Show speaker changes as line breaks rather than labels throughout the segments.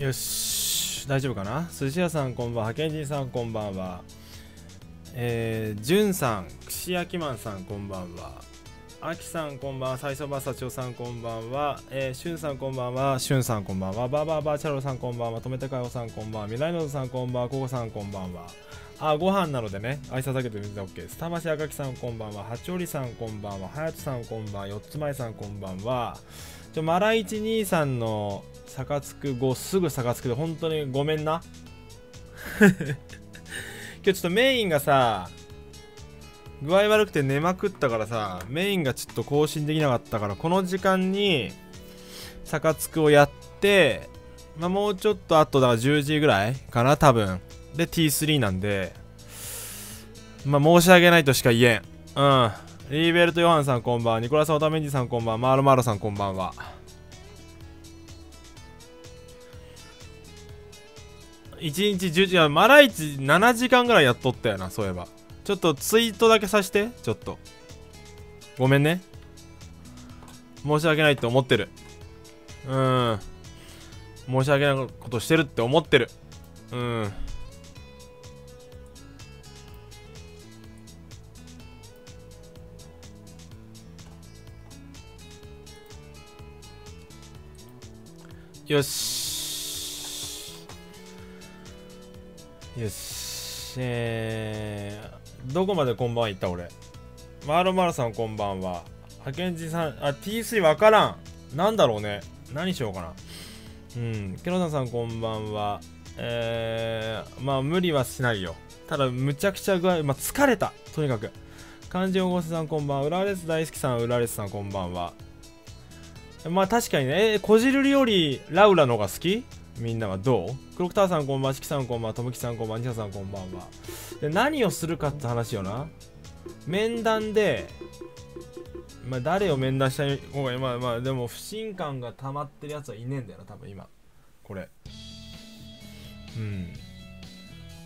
よし大丈夫かな？寿司屋さんこんばんはけんじさんこんばんは。えー、じゅんさん串焼きマンさんこんばんは。あきさんこんばんは最初バサチョさんこんばんは。えー、しゅんさんこんばんはしゅんさんこんばんは。バーバーバーチャロさんこんばんはとめてかよさんこんばんは未来のぞさんこんばんはここさんこんばんは。あご飯なのでね挨拶だけで全然 OK です。魂赤木さんこんばんは八織さんこんばんは隼人さんこんばんは四つ前さんこんばんは。ちょマライチ兄さんの逆つく後すぐ逆つくで本当にごめんな。今日ちょっとメインがさ具合悪くて寝まくったからさメインがちょっと更新できなかったからこの時間に逆つくをやってまあもうちょっと後だから10時ぐらいかな多分。で T3 なんでまあ申し訳ないとしか言えん。うん。リーベルト・ヨハンさんこんばんは。ニコラス・オタメンジさんこんばんは。マーロマーロさんこんばんは1日10時間マライチ7時間ぐらいやっとったよなそういえば。ちょっとツイートだけさしてちょっと。ごめんね。申し訳ないって思ってる。うん。申し訳ないことしてるって思ってる。うん。よし。よし。えー、どこまでこんばんは行った俺。マーロマロさんこんばんは。派遣人さんあ T3 わからん。なんだろうね。何しようかな。うん。ケロナさんこんばんは。えー、まあ無理はしないよ。ただむちゃくちゃ具合、まあ、疲れた。とにかく。漢字大御さんこんばんは。浦和レス大好きさん浦和レスさんこんばんは。まあ確かにね、え、こじるりよりラウラのが好き？みんなはどう？クロクターさんこんばんは、しきさんこんばんは、ともきさんこんばんは、にしさんこんばんは。で、何をするかって話よな。面談で、まあ誰を面談した方がいいまあまあでも不信感が溜まってるやつはいねえんだよな、多分今。これ。うん。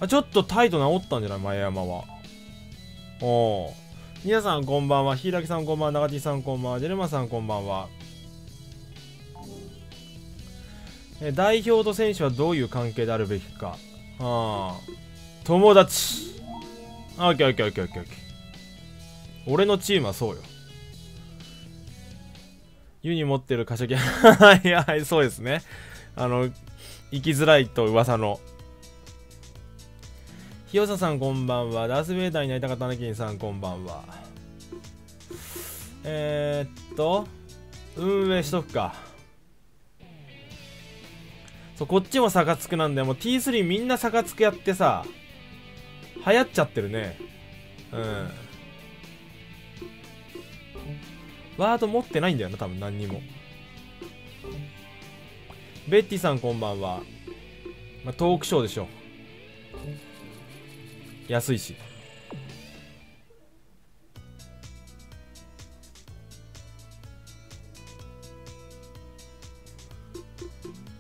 あ、ちょっと態度治ったんじゃない？前山は。おお。皆さんこんばんは。ひいらきさんこんばんは。長地さんこんばんは。ジェルマさんこんばんは。代表と選手はどういう関係であるべきか。ああ。友達。オッケーオッケーオッケーオッケーオッケー。俺のチームはそうよ。ユニ持ってる貸しはいはい、そうですね。あの、生きづらいと噂の。ひよささんこんばんは。ダース・ベイダーになりたかったなきんさんこんばんは。えー、っと、運営しとくか。そう、こっちもサカツクなんだよ。もう T3 みんなサカツクやってさ、流行っちゃってるね。うん。ワード持ってないんだよな、多分何にも。ベッティさんこんばんは。まあ、トークショーでしょ。安いし。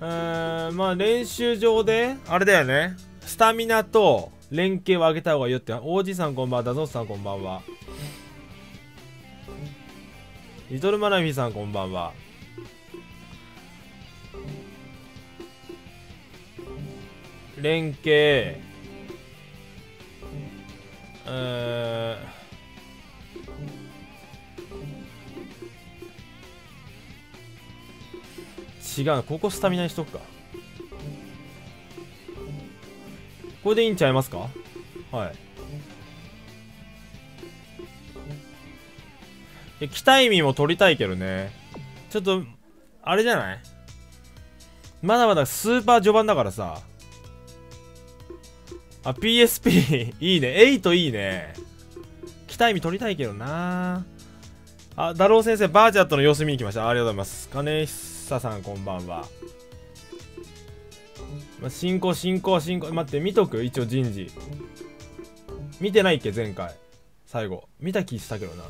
ーんまあ練習場であれだよね。スタミナと連携を上げた方がいいよって。王子さんこんばんはダゾンさんこんばんは。リトルマナミさんこんばんは。連携。えー違うここスタミナにしとくか。これでいいんちゃいますか？はい。期待味も取りたいけどね。ちょっとあれじゃない？まだまだスーパー序盤だからさ。あ PSP いいね。8いいね。期待味取りたいけどな。あ、ダロー先生、バージャットの様子見に来ました。ありがとうございます。金久さん、こんばんは。進行、進行、進行。待って、見とく？一応人事。見てないっけ？前回。最後。見た気したけどな。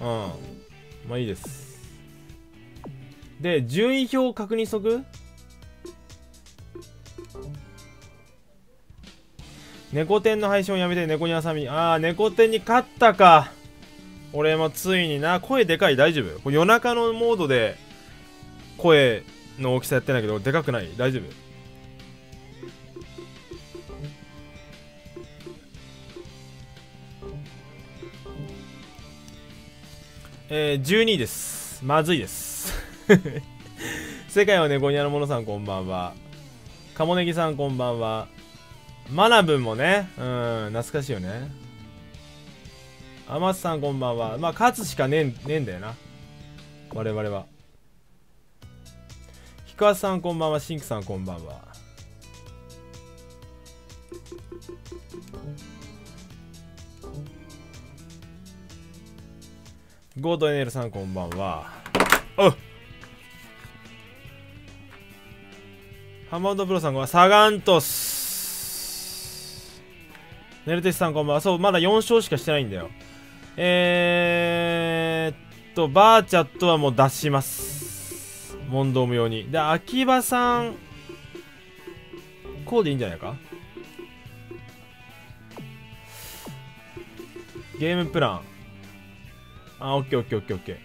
うん。まあいいです。で、順位表確認しとく？猫天の配信をやめて猫にあさみ。ああ、猫天に勝ったか。俺もついにな。声でかい？大丈夫？夜中のモードで声の大きさやってないけどでかくない？大丈夫？えー、12位です。まずいです。世界は猫ニャのものさんこんばんは。かもねぎさんこんばんは。マナブもねうん懐かしいよね。あまつさんこんばんは。まあ勝つしかねえねえんだよな。我々は。ひかさんこんばんは。しんくさんこんばんは。ゴードエネルさんこんばんは。おハマウンドプロさんは。サガントス。ネルテスさんこんばんは。そうまだ4勝しかしてないんだよ。えー、っとバーチャットはもう出します。問答無用に。で秋葉さんこうでいいんじゃないか？ゲームプラン。あ、オッケーオッケーオッケーオッケー。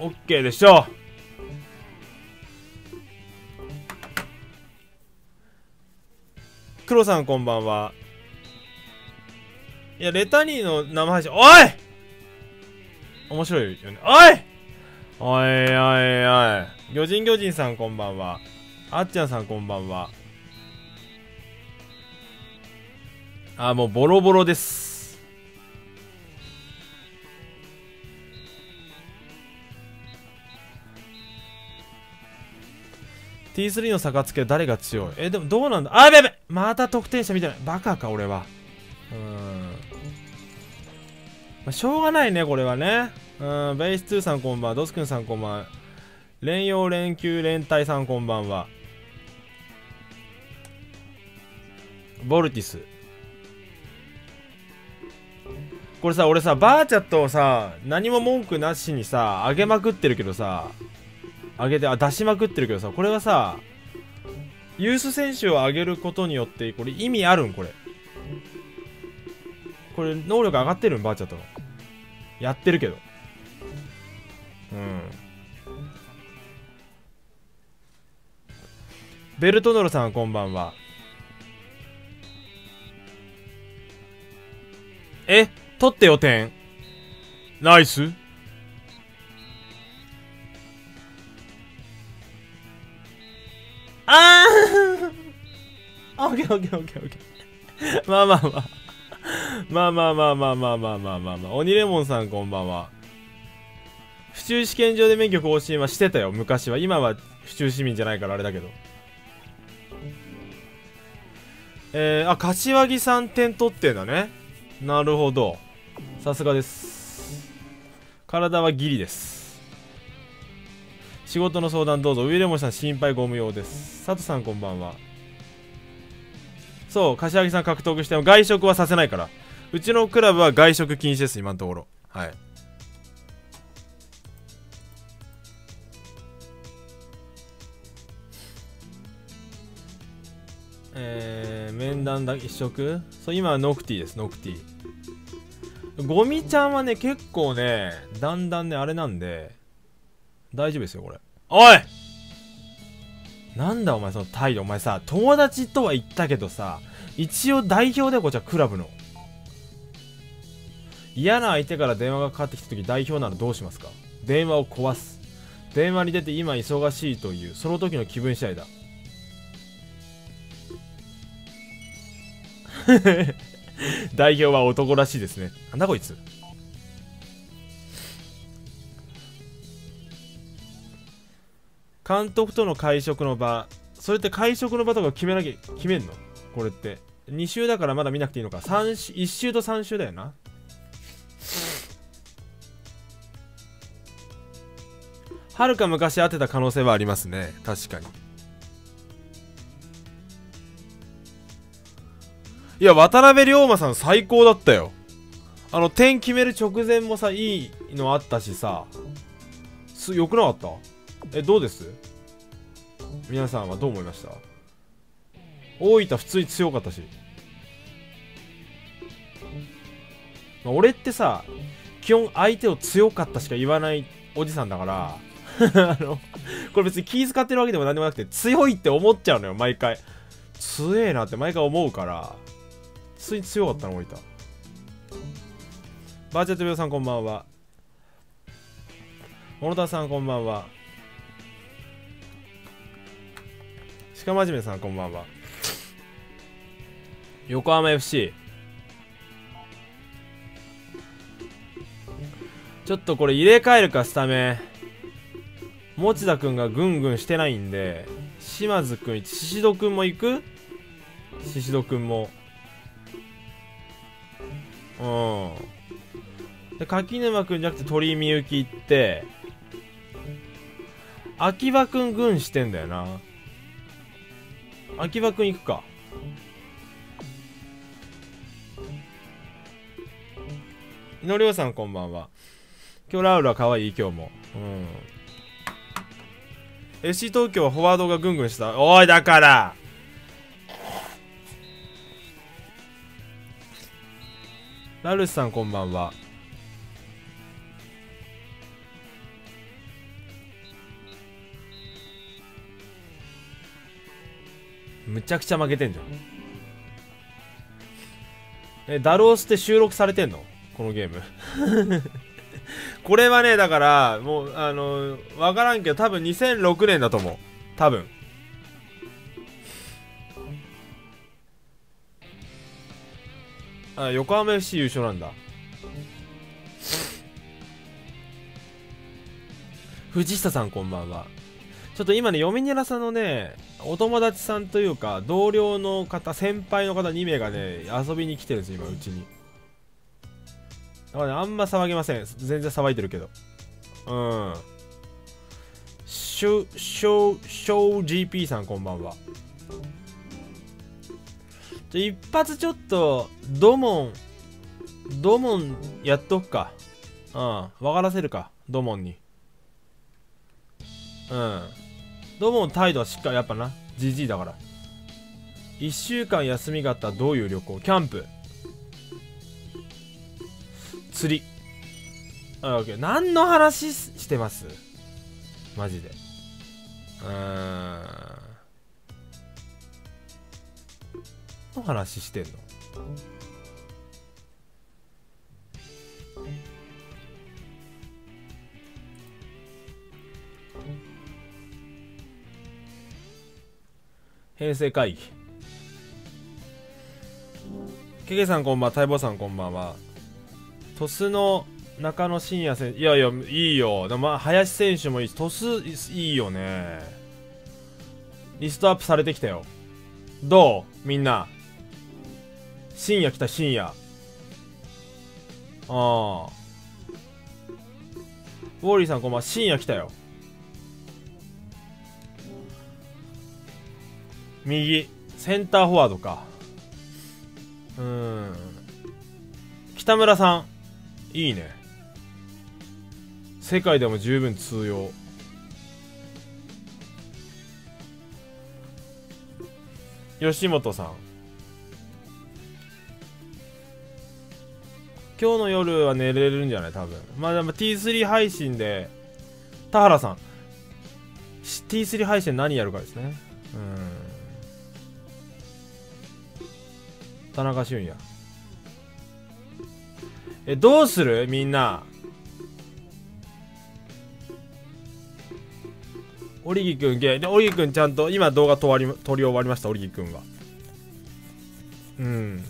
オッケーでしょう。黒さんこんばんは。いや、レタニーの生配信、おい面白いよね。おいおいおいおい。魚人魚人さんこんばんは。あっちゃんさんこんばんは。あ、もうボロボロです。T3 の逆付け誰が強い？え、でもどうなんだ？あ、やべやべまた得点者見てな。バカか、俺は。うん。まあ、しょうがないね、これはね。うん、ベース2さんこんばんは。ドスくんさんこんばんは。連用連休連帯さんこんばんは。ボルティス。これさ、俺さ、バーチャットをさ、何も文句なしにさ、上げまくってるけどさ、上げてあ出しまくってるけどさこれはさユース選手を上げることによってこれ意味あるん？これこれ能力上がってるん？バーチャと。やってるけど。うん。ベルトノルさんこんばんは。え？取ってよ点。ナイス。あー！オッケーオッケーオッケーオッケー。まあまあまあ。まあまあまあまあまあまあまあまあまあ。鬼レモンさんこんばんは。府中試験場で免許更新はしてたよ、昔は。今は府中市民じゃないからあれだけど。えー、あ、柏木さん点取ってんだね。なるほど。さすがです。体はギリです。仕事の相談どうぞウィレモンさん心配ご無用です佐藤さんこんばんはそう柏木さん獲得しても外食はさせないから。うちのクラブは外食禁止です今のところ。はい。えー、面談だ一食？そう今はノクティですノクティゴミちゃんはね結構ねだんだんねあれなんで大丈夫ですよこれ。おい！なんだお前その態度お前さ友達とは言ったけどさ一応代表でこっちはクラブの。嫌な相手から電話がかかってきた時代表ならどうしますか？電話を壊す。電話に出て今忙しいというその時の気分次第だ。代表は男らしいですね。なんだこいつ。監督との会食の場それって会食の場とか決めなきゃ決めんの？これって。2週だからまだ見なくていいのか。3週1週と3週だよな。はるか昔会ってた可能性はありますね。確かに。いや渡辺龍馬さん最高だったよ。あの点決める直前もさいいのあったしさ。すよくなかった？えどうです？皆さんはどう思いました？大分普通に強かったし、まあ、俺ってさ基本相手を強かったしか言わないおじさんだから あのこれ別に気遣ってるわけでも何でもなくて強いって思っちゃうのよ毎回。強えなって毎回思うから。普通に強かったの置いたバーチャルトビオさんこんばんは。モノタさんこんばんは。鹿真面目さんこんばんは。横浜 FC ちょっとこれ入れ替えるかスタメン。持田君がぐんぐんしてないんで島津君宍戸君も行く？宍戸君も。うん。で柿沼君じゃなくて鳥居みゆき行って秋葉君軍してんだよな。秋葉君行くか。井上亮さんこんばんは。今日ラウラ可愛い今日も。うん。FC 東京はフォワードがぐんぐんした。おいだから。ラルスさんこんばんは。むちゃくちゃ負けてんじゃん。えダロースって収録されてんの？このゲーム。これはねだからもうあの分からんけど多分2006年だと思う。多分。あ横浜 FC 優勝なんだ。藤下さんこんばんは。ちょっと今ね、ヨミニラさんのね、お友達さんというか、同僚の方、先輩の方2名がね、遊びに来てるんです、今、うちに。だからね、あんま騒ぎません。全然騒いでるけど。うん。ショ、ショ、ショー GP さんこんばんは。じゃ、一発ちょっと、ドモン、ドモンやっとくか。うん。分からせるか。ドモンに。うん。ドモン態度はしっかり、やっぱな。じじいだから。1週間休みがあったらどういう旅行？キャンプ。釣り。あ、オッケー。何の話してます？マジで。うーん。の話してんの？平成会議。けけさんこんばんは待望さんこんばんは。鳥栖の中野真也選手いやいやいいよ。でもまあ林選手もいいし鳥栖いいよね。リストアップされてきたよ。どう？みんな。深夜来た深夜。ああ。ウォーリーさんこんばんは深夜来たよ。右。センターフォワードか。うん。北村さん。いいね。世界でも十分通用。吉本さん。今日の夜は寝れるんじゃない？多分。まあでも T3 配信で田原さん。T3 配信何やるかですね。うん。田中俊也。えどうする？みんな。オリギくんゲでオリギくんちゃんと今動画撮り撮り終わりましたオリギくんは。うん。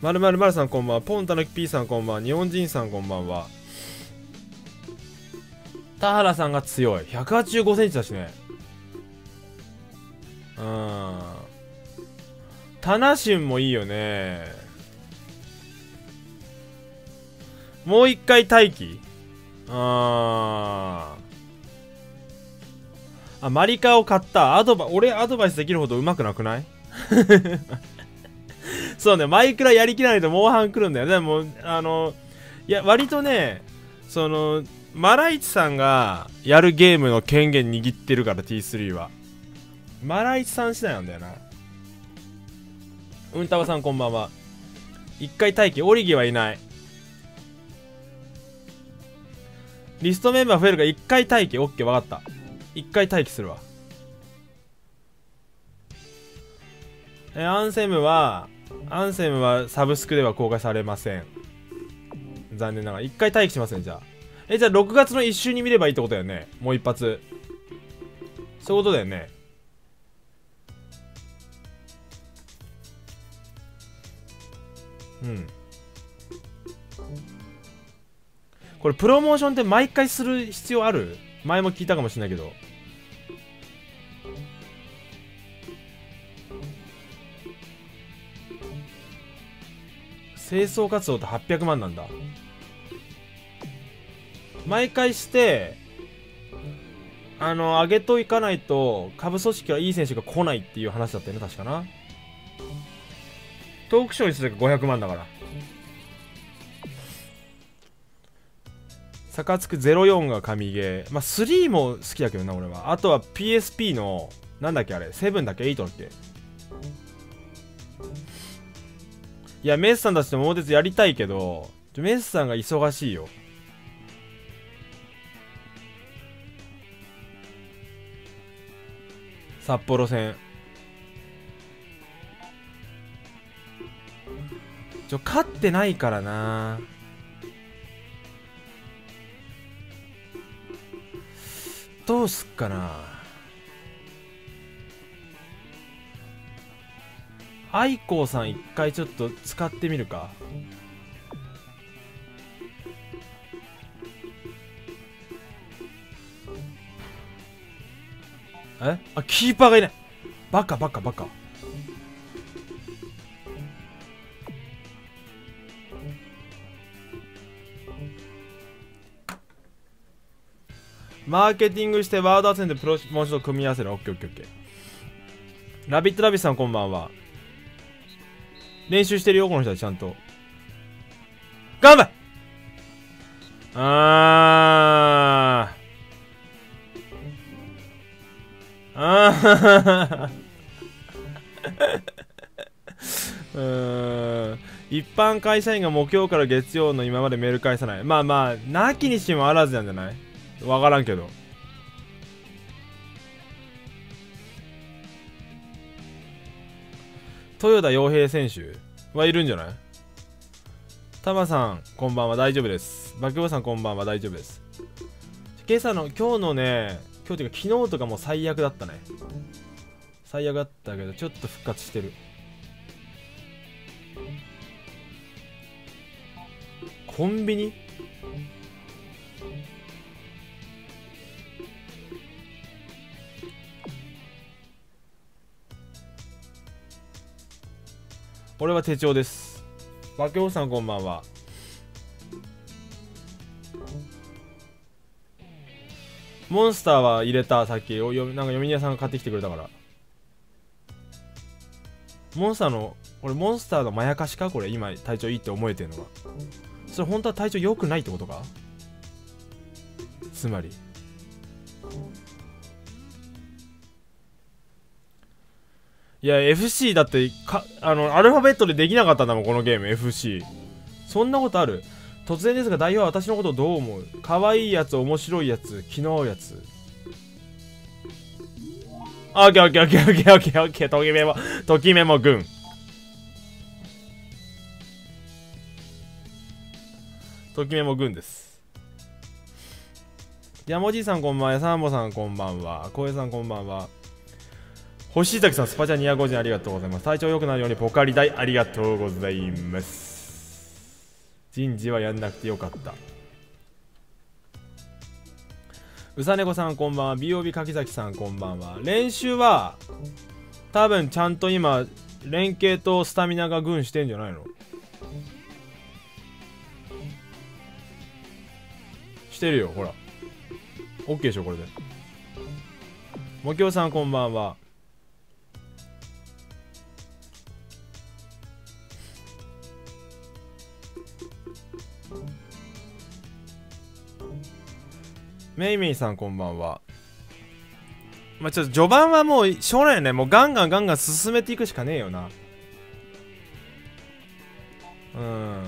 まるまるまるさんこんばんは。ポンタのき P さんこんばんは。日本人さんこんばんは。田原さんが強い。1 8 5センチだしね。うん。タナシュンもいいよね。もう一回待機？あー。あマリカを買った？アドバ俺アドバイスできるほど上手くなくない？そうねマイクラやりきらないとモンハン来るんだよでもあのいや割とねそのマライチさんがやるゲームの権限握ってるから T3 は。マライチさん次第なんだよな。うんたわさんこんばんは。一回待機。オリギはいない。リストメンバー増えるから1回待機。オッケー分かった。1回待機するわ。えアンセムはアンセムはサブスクでは公開されません。残念ながら。1回待機しますねじゃあ。えじゃあ6月の1週に見ればいいってことだよね。もう一発。そういうことだよね。うん。これプロモーションって毎回する必要ある？前も聞いたかもしれないけど。清掃活動って800万なんだ。毎回してあの上げといかないと下部組織はいい選手が来ないっていう話だったよね確かな。トークショーにすると500万だから。サつく04が神ゲー。まあ3も好きだけどな俺は。あとは PSP のなんだっけあれ7だっけ？8だっけ？いやメスさんたちと桃鉄やりたいけどメスさんが忙しいよ。札幌戦。ちょ勝ってないからな。どうすっかな。愛子さん一回ちょっと使ってみるか。え？あキーパーがいない。バカバカバカ。マーケティングしてワード集めでプロモーションを組み合わせる。オッケーオッケーオッケー。ラビットラビスさんこんばんは。練習してるよこの人はちゃんと。頑張れ！あー。あうん一般会社員が木曜から月曜の今までメール返さない。まあまあなきにしもあらずなんじゃない？わからんけど。豊田洋平選手はいるんじゃない？タマさんこんばんは。大丈夫です。バケボさんこんばんは。大丈夫です。今朝の今日のね今日というか昨日とかも最悪だったね。最悪だったけどちょっと復活してる。コンビニ？俺は手帳です。バケオさんこんばんは。モンスターは入れたさっきおよなんか読み屋さんが買ってきてくれたから。モンスターの俺モンスターのまやかしか？これ今体調いいって思えてんのが。それ本当は体調良くないってことか？つまり。いや FC だってかあのアルファベットでできなかったんだもんこのゲーム FC そんなことある？突然ですが代表は私のことをどう思う？可愛いやつ面白いやつ気の合うやつ。オッケーオッケーオッケーオッケーオッケーオッケーときめもときめも軍。ときめも軍です。山おじさんこんばんはサンボさんこんばんは小江さんこんばんは。星崎さんスパチャ250ありがとうございます。体調良くなるようにポカリ大ありがとうございます。人事はやんなくてよかった。うさねこさんこんばんは。BOB 柿崎さんこんばんは。練習は多分ちゃんと今連携とスタミナが軍してんじゃないの？してるよほら。OK でしょこれで。もきょうさんこんばんは。メイメイさんこんばんは。まあ、ちょっと序盤はもうしょうがないよね。もうガンガンガンガン進めていくしかねえよな。うん。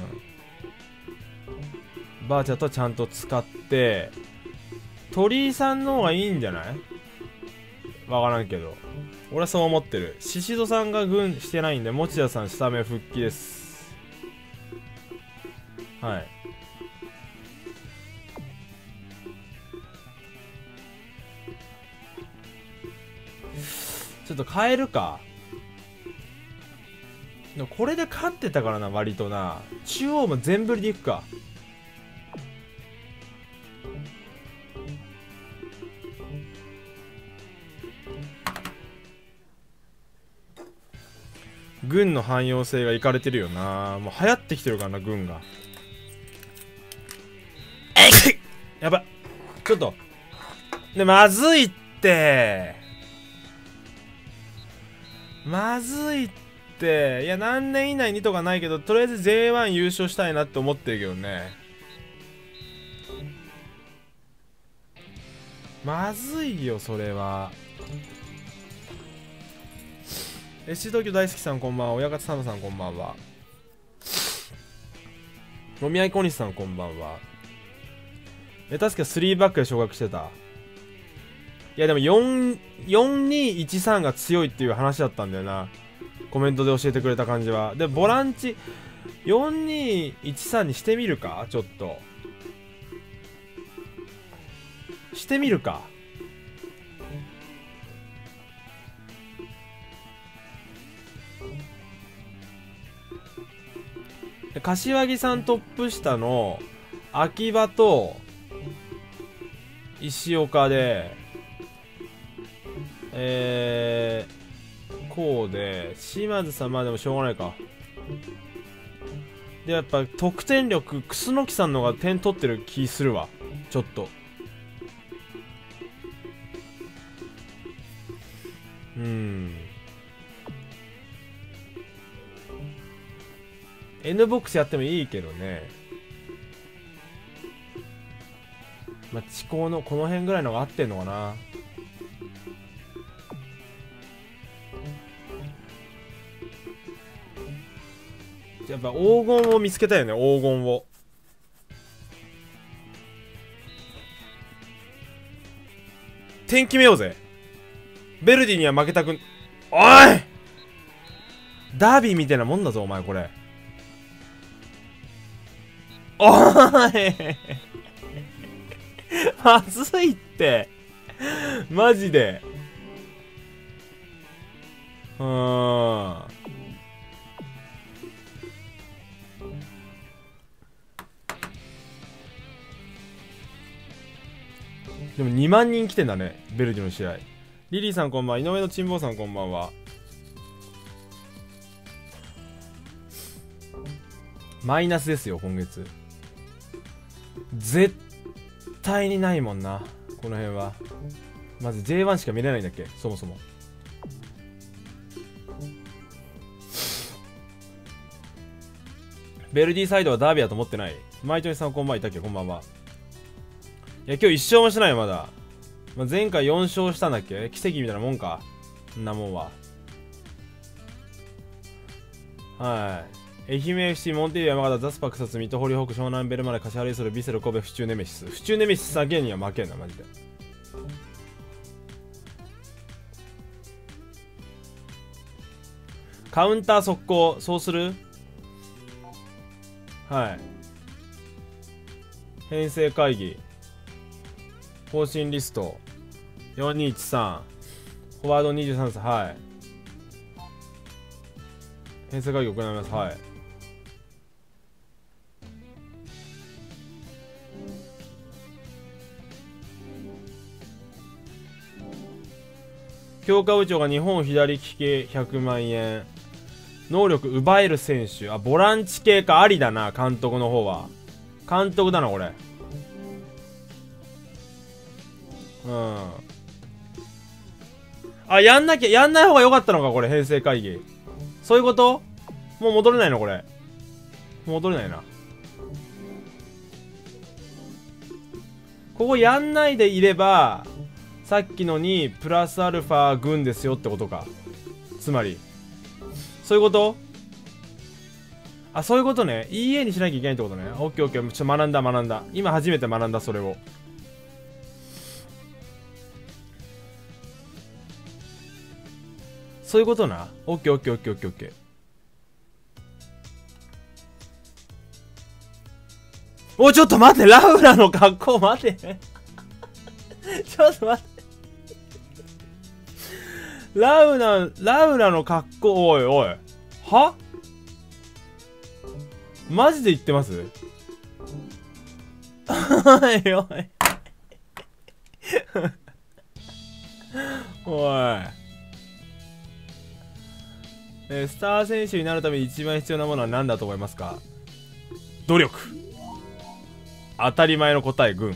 バーチャとちゃんと使って鳥居さんの方がいいんじゃない？わからんけど俺はそう思ってるシシドさんが軍してないんで持田さんスタメン復帰ですはいちょっと変えるか。でもこれで勝ってたからな割とな。中央も全振りでいくか。軍の汎用性がいかれてるよな。もう流行ってきてるからな軍が。やばい。ちょっと。でまずいって。まずいって。いや何年以内にとかないけどとりあえず J1 優勝したいなって思ってるけどね。まずいよそれは。えし東京大好きさんこんばんは。親方サムさんこんばんは。飲み合い小西さんこんばんは。え確か3バックで昇格してた。いやでも4213が強いっていう話だったんだよな。コメントで教えてくれた感じは。でボランチ4213にしてみるか？ちょっと。してみるか？柏木さんトップ下の秋葉と石岡でえー、こうで島津さんまあでもしょうがないか。でやっぱ得点力楠木さんの方が点取ってる気するわ。ちょっと。うん。N ボックスやってもいいけどね。まあ、地高のこの辺ぐらいのが合ってんのかな。やっぱ黄金を見つけたよね黄金を。点決めようぜ。ベルディには負けたくん。おい！ダービーみたいなもんだぞお前これ。おい！まずいって。マジで。うーん。でも2万人来てんだねベルディの試合。リリーさんこんばんは井上の珍坊さんこんばんは。マイナスですよ今月。絶対にないもんなこの辺は。まず J1 しか見れないんだっけそもそも。ベルディサイドはダービーだと思ってない。マイトニさんこんばんはいたっけこんばんは。いや今日一勝もしてないよまだ、まあ、前回4勝したんだっけ？奇跡みたいなもんか。んなもんは。はい。愛媛 FC モンテリア山形ザスパ草津水戸堀北湘南ベルマレ柏レイソルビセル神戸府中ネメシス。府中ネメシスだけには負けんなマジで。カウンター速攻そうする？はい。編成会議。方針リスト。4213フォワード23歳。はい。編成会議行います。はい。強化部長が日本左利き100万円。能力奪える選手。あボランチ系か。ありだな監督の方は。監督だなこれ。うん。あやんなきゃやんない方が良かったのかこれ編成会議。そういうこと？もう戻れないのこれ。戻れないな。ここやんないでいればさっきのにプラスアルファ軍ですよってことか。つまり。そういうこと？あそういうことね。EA にしなきゃいけないってことね。オッケーオッケー。ちょっと学んだ学んだ。今初めて学んだそれを。そういうことな？オッケーオッケーオッケーオッケーオッケーおちょっと待って。ラウラの格好待て。ちょっと待って。ラウナラウ ラの格好。おいおい。は？マジで言ってます？おいおい。おい。えー、スター選手になるために一番必要なものは何だと思いますか？努力。当たり前の答え軍。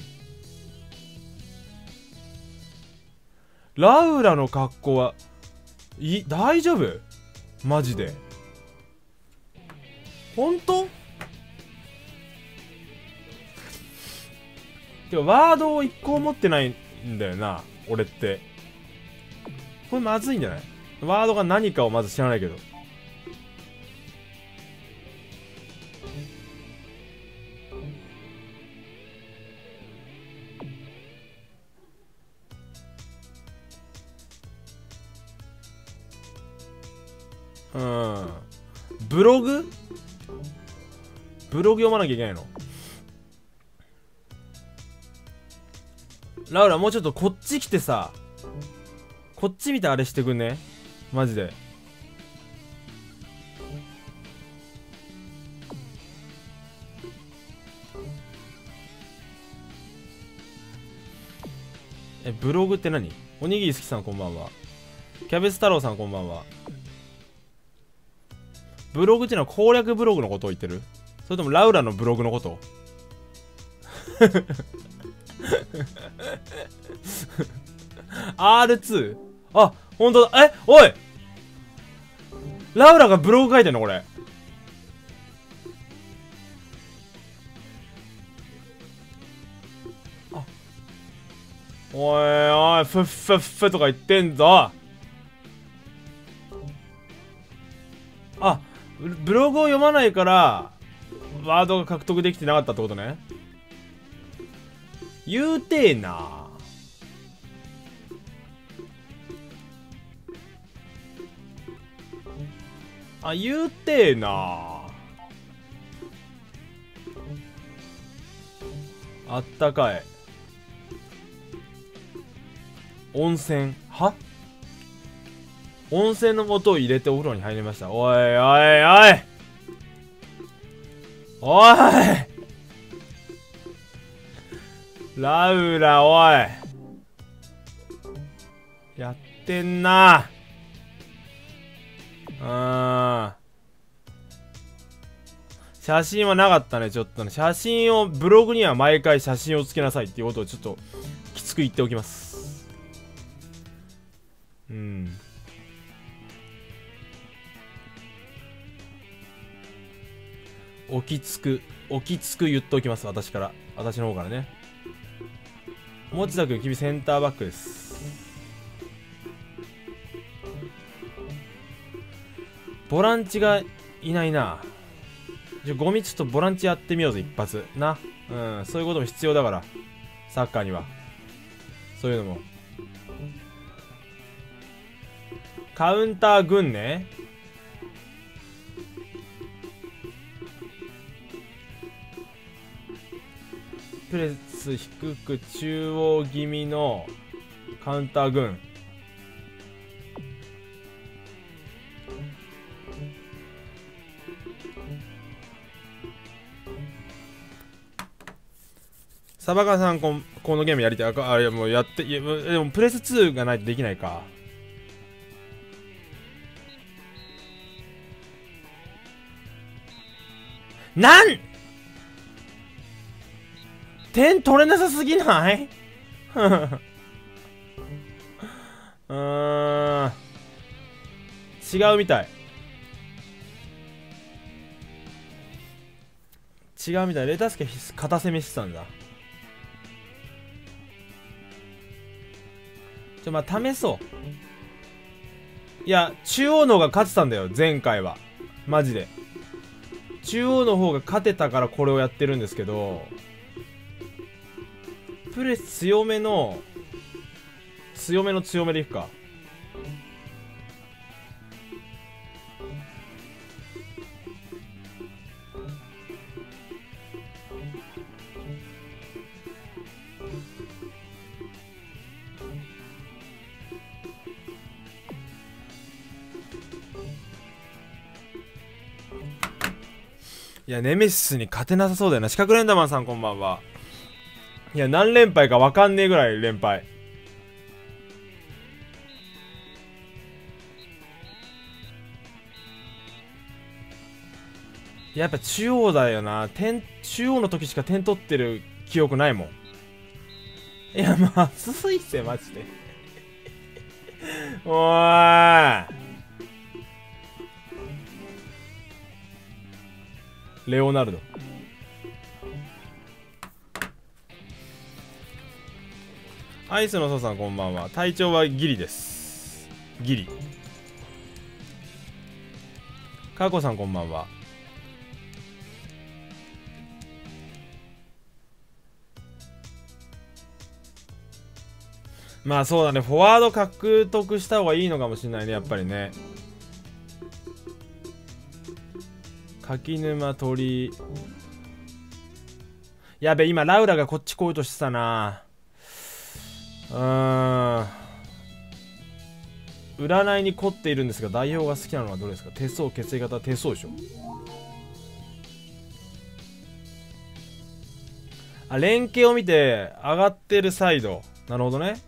ラウラの格好はい大丈夫？マジで。本当？てかワードを一個持ってないんだよな俺って。これまずいんじゃない？ワードが何かをまず知らないけど。うん。ブログ？ブログ読まなきゃいけないの？ラウラもうちょっとこっち来てさ。こっち見てあれしてくんね。マジで。えブログって何？おにぎり好きさんこんばんは。キャベツ太郎さんこんばんは。ブログっていうのは攻略ブログのことを言ってる？それともラウラのブログのこと？R2? あ、ほんとだ。えおいラウラがブログ書いてんのこれ。おいおい、ふっふっふとか言ってんぞ。あ、ブログを読まないから、ワードが獲得できてなかったってことね。言うてえな。あ、言うてえな。あったかい。温泉。は温泉の素を入れてお風呂に入りました。おいおいおいおいラウラおいやってんなうん写真はなかったねちょっとね写真をブログには毎回写真をつけなさいっていうことをちょっときつく言っておきます。うん。おきつくおきつく言っておきます私から。私の方からね持田君君センターバックです。ボランチがいないな。じゃゴミちょっとボランチやってみようぜ一発。な。うんそういうことも必要だから。サッカーには。そういうのも。カウンター軍ね。プレス低く中央気味のカウンター軍。サバカさんここのゲームやりたいあれもうやっていやでもプレス2がないとできないか。なん！点取れなさすぎない？うーん。違うみたい。違うみたい。レタスケ片攻めしてたんだ。ちょまあ試そう。いや中央の方が勝ってたんだよ前回は。マジで。中央の方が勝てたからこれをやってるんですけどプレス強めの強めの強めでいくか。いやネメシスに勝てなさそうだよな。四角レンダマンさんこんばんは。いや何連敗か分かんねえぐらい連敗。やっぱ中央だよな。点中央の時しか点取ってる記憶ないもん。いやまあ続いてマジで。おーい。レオナルド。アイスのソさんこんばんは。体調はギリです。ギリ。カコさんこんばんは。まあそうだね。フォワード獲得した方がいいのかもしれないねやっぱりね。柿沼鳥。やべ今ラウラがこっち来ようとしてたな。うーん。占いに凝っているんですが代表が好きなのはどれですか？手相血液型手相でしょ。あ連携を見て上がってるサイド。なるほどね。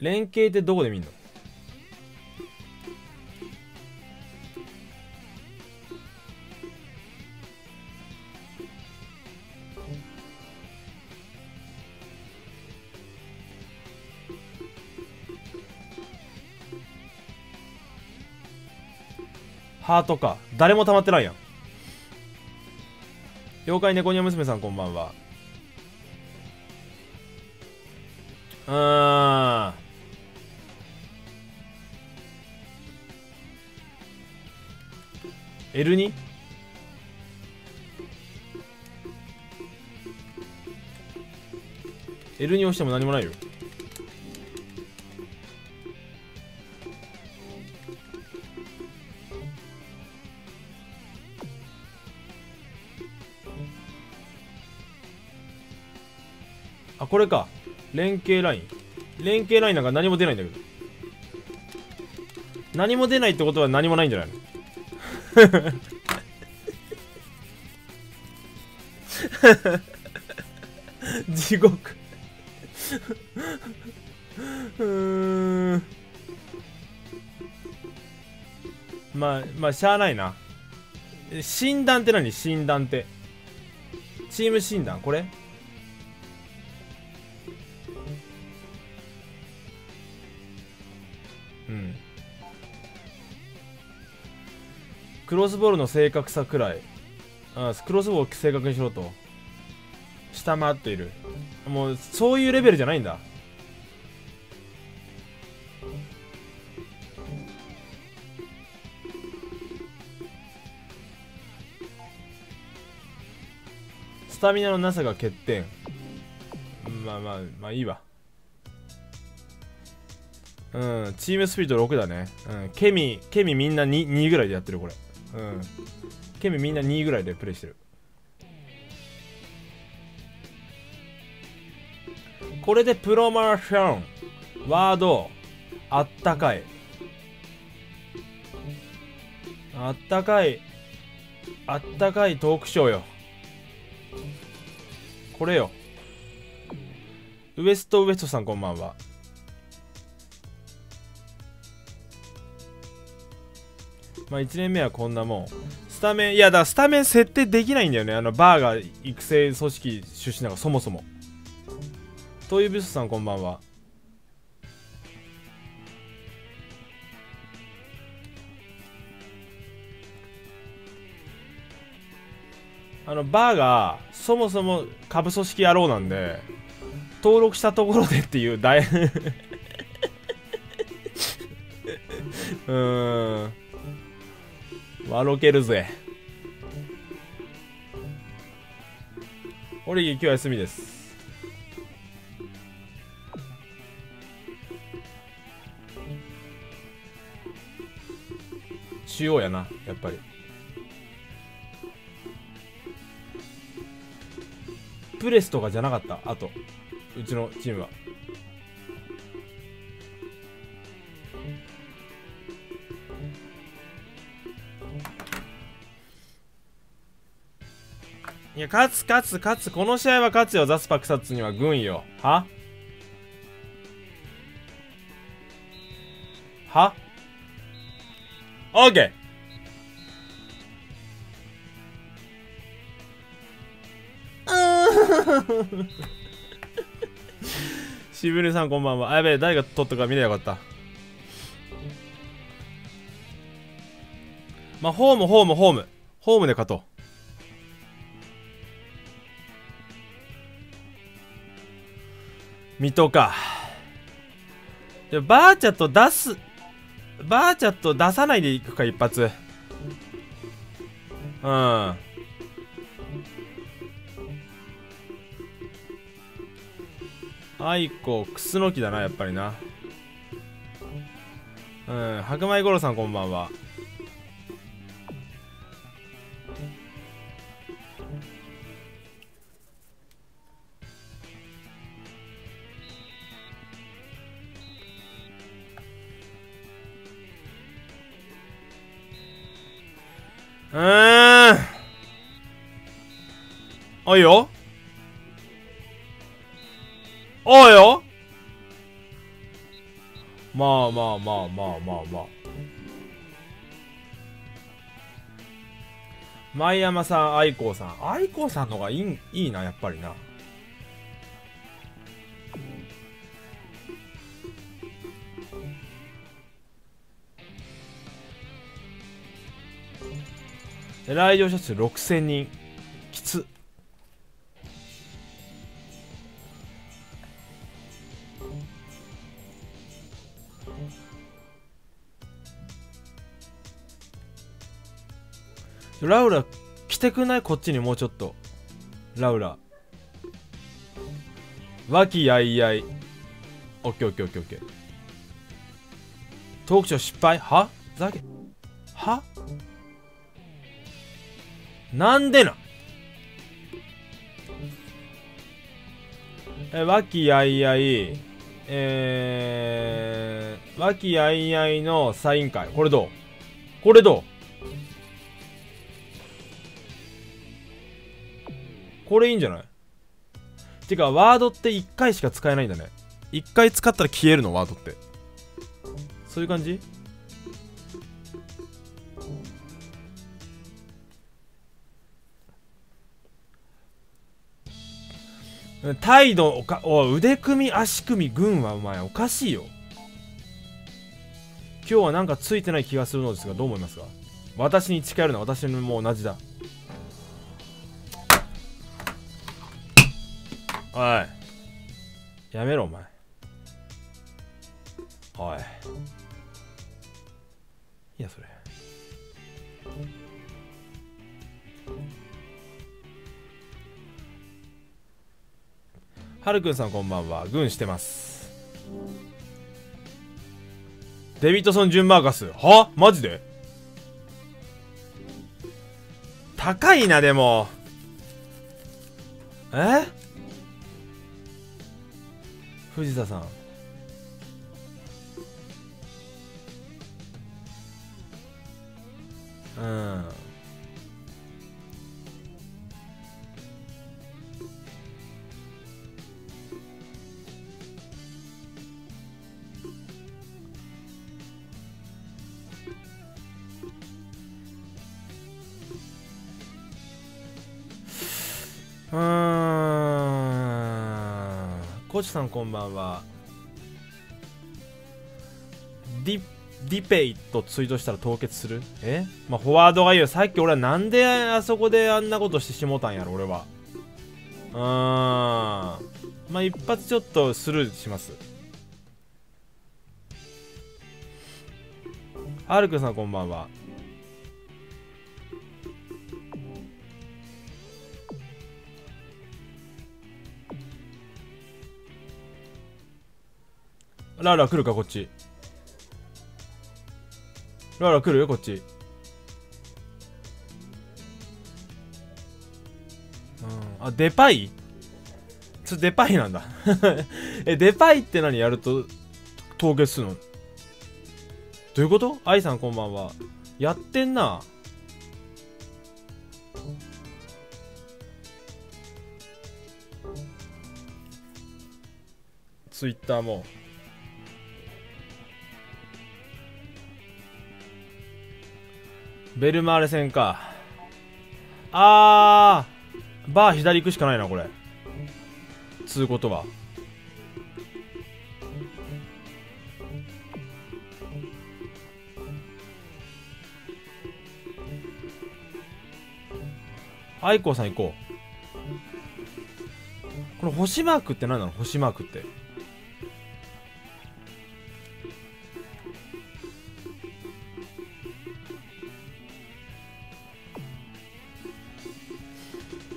連携ってどこで見んの？ハートか。誰も溜まってないやん。妖怪猫ニャ娘さんこんばんは。うーん。L2? エルに押しても何もないよ。あこれか。連携ライン。連携ラインなんか何も出ないんだけど。何も出ないってことは何もないんじゃないの？地獄。うん。まあまあしゃあないな。診断って何？診断って。チーム診断？これ？クロスボールの正確さくらい。あクロスボールを正確にしろと。下回っている。もうそういうレベルじゃないんだ。スタミナのなさが欠点。まあまあまあいいわ。うんチームスピード6だね。うんケミケミみんな 2, 2ぐらいでやってるこれ。うん。ケミみんな2位ぐらいでプレイしてる。これでプロマーション。ワード。あったかい。あったかい。あったかいトークショーよ。これよ。ウエストウエストさんこんばんは。まあ1年目はこんなもん。スタメンいやだスタメン設定できないんだよね。あのバーが育成組織出身なんかそもそも。トイブスさんこんばんは。あのバーがそもそも下部組織野郎なんで登録したところでっていう大うーん笑けるぜ。俺今日休みです。中央やなやっぱり。プレスとかじゃなかったあと。うちのチームは。いや勝つ勝つ勝つ。この試合は勝つよ。ザスパクサツには軍よ。は？は？オーケー渋根さんこんばんは。あやべえ誰が取ったか見ればよかった。まあホームホームホーム。ホームで勝とう。水戸か。でバーチャと出すバーチャット出さないでいくか一発。うん。アイコクスノキだなやっぱりな。うん。白米五郎さんこんばんは。うーん。あいよ。あいよ。まあまあまあまあまあまあ。前山さん、愛子さん。愛子さんのがいいいいな、やっぱりな。来場者数6000人きつ。ラウラ来てくないこっちにもうちょっと。ラウラ。和気あいあい。オッケーオッケーオッケーオッケー。トークショー失敗？は？ざけ。なんでなえ、和気あいあい、えー、和気あいあいのサイン会。これどう？これどう？これいいんじゃない？てか、ワードって1回しか使えないんだね。1回使ったら消えるの、ワードって。そういう感じ？態度おかお腕組み足組み軍はお前おかしいよ。今日はなんかついてない気がするのですがどう思いますか？私に近寄るのは私も同じだ。おい。やめろお前。おい。いやそれ。はるくんさんこんばんは。軍してます。デビッドソン・ジュンマーカス。は？マジで？高いなでも。え？藤田さん。うん。うーん。コーチさんこんばんは。ディディペイとツイートしたら凍結する？え？まあフォワードがいいよさっき俺はなんであそこであんなことしてしもたんやろ俺は。うーん。まあ一発ちょっとスルーします。アルクさんこんばんは。ラーラ来るかこっち。ラーラ来るよこっち。うん。あデパイ？ちょデパイなんだ。えデパイって何やると凍結するの？どういうこと？愛さんこんばんは。やってんな。ツイッターも。ベルマーレ戦か。あーバー左行くしかないなこれ。つうことはアイコーさん行こう。この星マークって何なの？星マークって。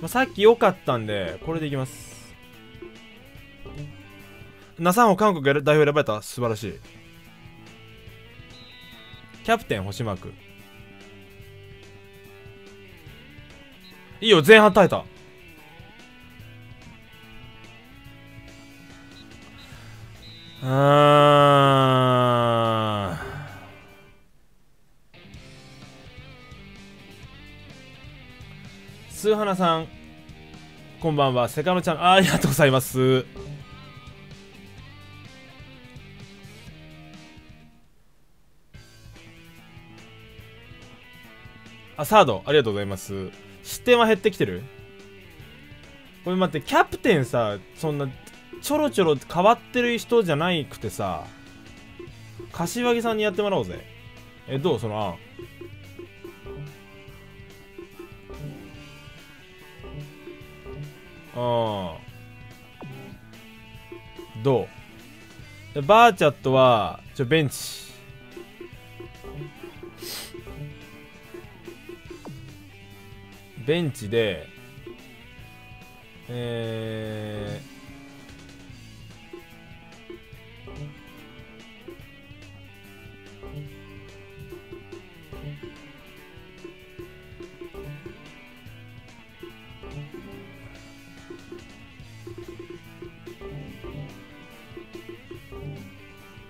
まあ、さっき良かったんでこれでいきます。ナサンを韓国代表選ばれた。素晴らしい。キャプテン星マーク。いいよ前半耐えた。あスーハナさんこんばんは。セカノちゃんありがとうございます。あサードありがとうございます。失点は減ってきてる？これ待ってキャプテンさそんなちょろちょろ変わってる人じゃないくてさ柏木さんにやってもらおうぜ。えどう？その案あどう？バーチャットはちょベンチ。ベンチでえー、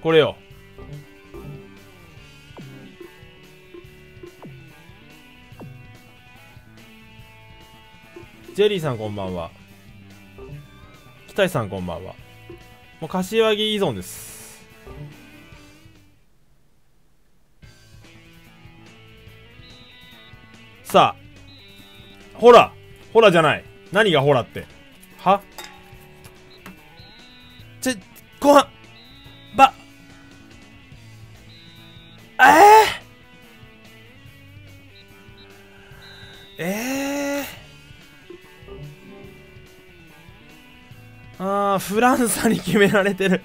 これよ。ジェリーさんこんばんは。北井さんこんばんは。もう柏木依存です。さあほらほらじゃない。何がほらって？は？フランサに決められてる。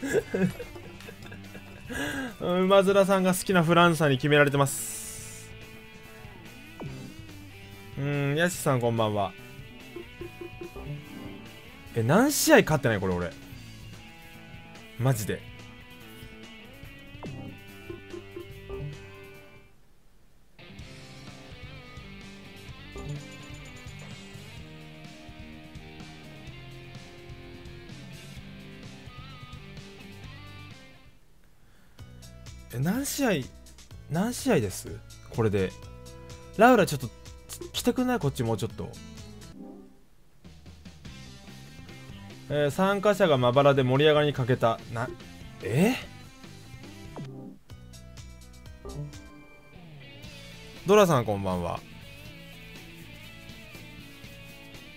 馬面さんが好きなフランサに決められてます。うんヤシさんこんばんは。え何試合勝ってないこれ俺。マジで。試合です。これで。ラウラちょっと来てくんない？こっちもうちょっと。えー参加者がまばらで盛り上がりに欠けた。なえ？ドラさんこんばんは。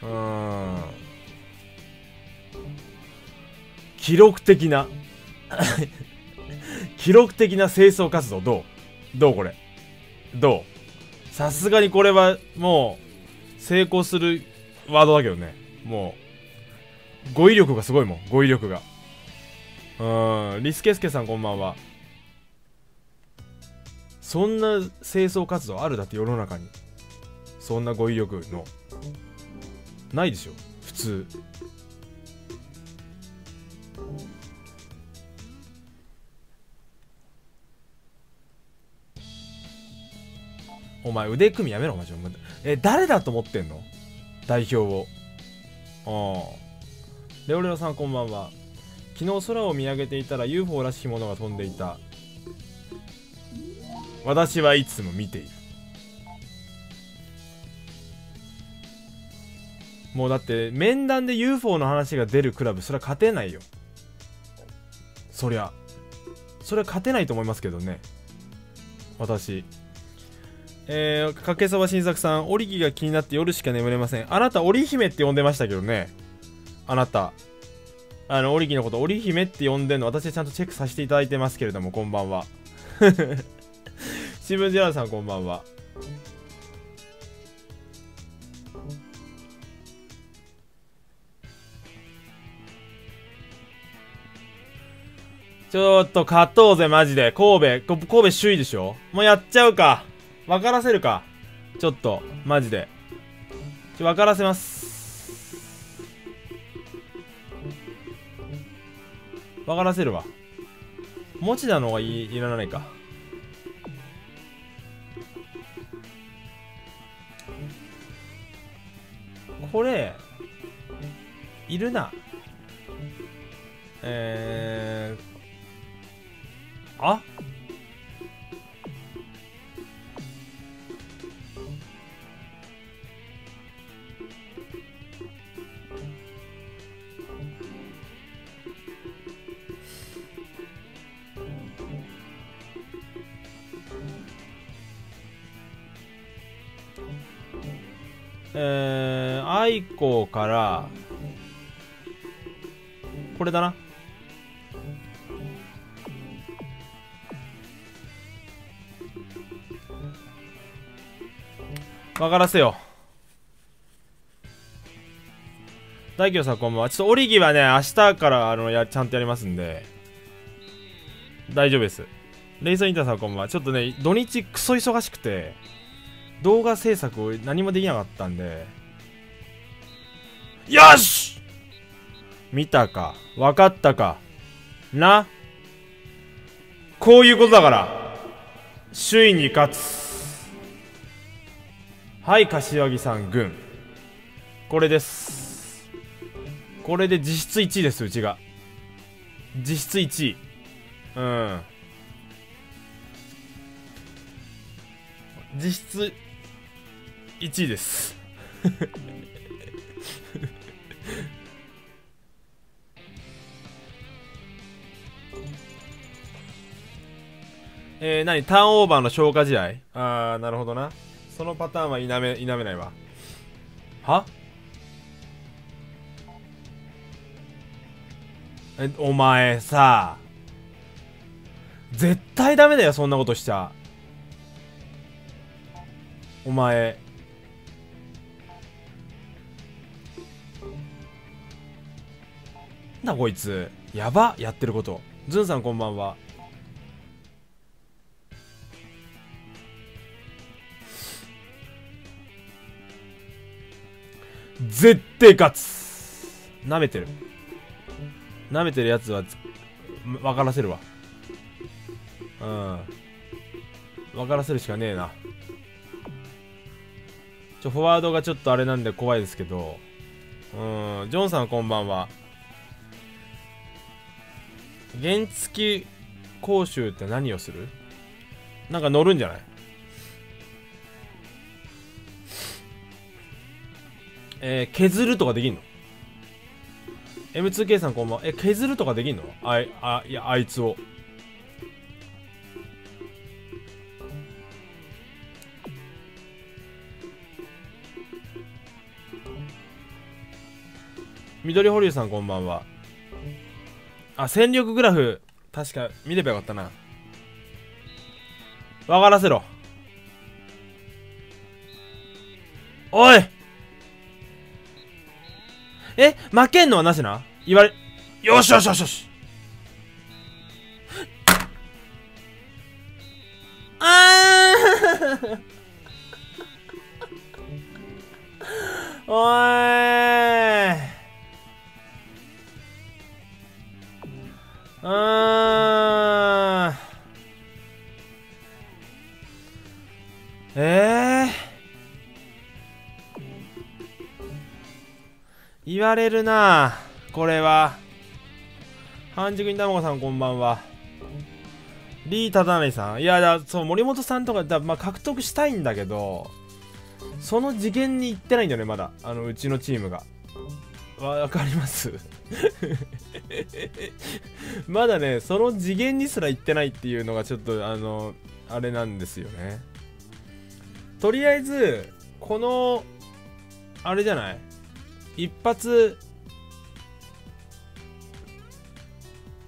うん。記録的な。記録的な清掃活動どう？どうこれ？どう？さすがにこれはもう成功するワードだけどね。もう語彙力がすごいもん。語彙力が。うん。リスケスケさんこんばんは。そんな清掃活動あるだって世の中に。そんな語彙力の。ないでしょ？普通。お前腕組みやめろお前え誰だと思ってんの？代表を。ああ。レオレオさんこんばんは昨日空を見上げていたら UFO らしきものが飛んでいた。私はいつも見ている。もうだって面談で UFO の話が出るクラブそれは勝てないよ。そりゃ。それは勝てないと思いますけどね。私。えー、かけそば新作さん、織木が気になって夜しか眠れません。あなた、織姫って呼んでましたけどね。あなた。あの、織木のこと、織姫って呼んでんの、私はちゃんとチェックさせていただいてますけれども、こんばんは。新聞ジェラーさん、こんばんは。ちょっと勝とうぜ、マジで。神戸、神戸首位でしょもうやっちゃうか。分からせるか？ちょっとマジで。分からせます。分からせるわ。持田の方がいいらないか。これいるな。えー、あ？えー、愛子からこれだな。分からせよ。大京さんこんばんはちょっとオリギはね明日からあのやちゃんとやりますんで。大丈夫です。レイソンインターさんこんばんはちょっとね土日クソ忙しくて。動画制作を何もできなかったんで。よし！見たか？分かったか？な？こういうことだから。首位に勝つ。はい柏木さん軍。これです。これで実質1位ですうちが。実質1位。うん。実質1位です えー、何？ターンオーバーの消化試合？あー、なるほどな。そのパターンは否め、否めないわ。は？え、お前さ、絶対ダメだよ、そんなことしちゃ。お前、だこいつ。やばやってること。ズンさんこんばんは。絶対勝つ。なめてる。なめてるやつは分からせるわ。うん。分からせるしかねえな。ちょフォワードがちょっとあれなんで怖いですけど。うん。ジョンさんこんばんは。原付講習って何をする？なんか乗るんじゃない？えー、削るとかできんの ?M2K さんこんばんは。え、削るとかできんの？あい、あ、いや、あいつを。緑保留さんこんばんは。あ、戦力グラフ、確か見ればよかったな。わからせろ。おい。え負けんのはなぜな？言われ、よしよしよしよし。あー。おーい。うーん。ええ言われるなこれは。半熟に卵さんこんばんは。リー・タダナリさん。いやだそう森本さんとかだ、まあ、獲得したいんだけどその次元に行ってないんだよねまだ。あのうちのチームが。わかります。まだねその次元にすら行ってないっていうのがちょっとあのあれなんですよね。とりあえずこのあれじゃない？一発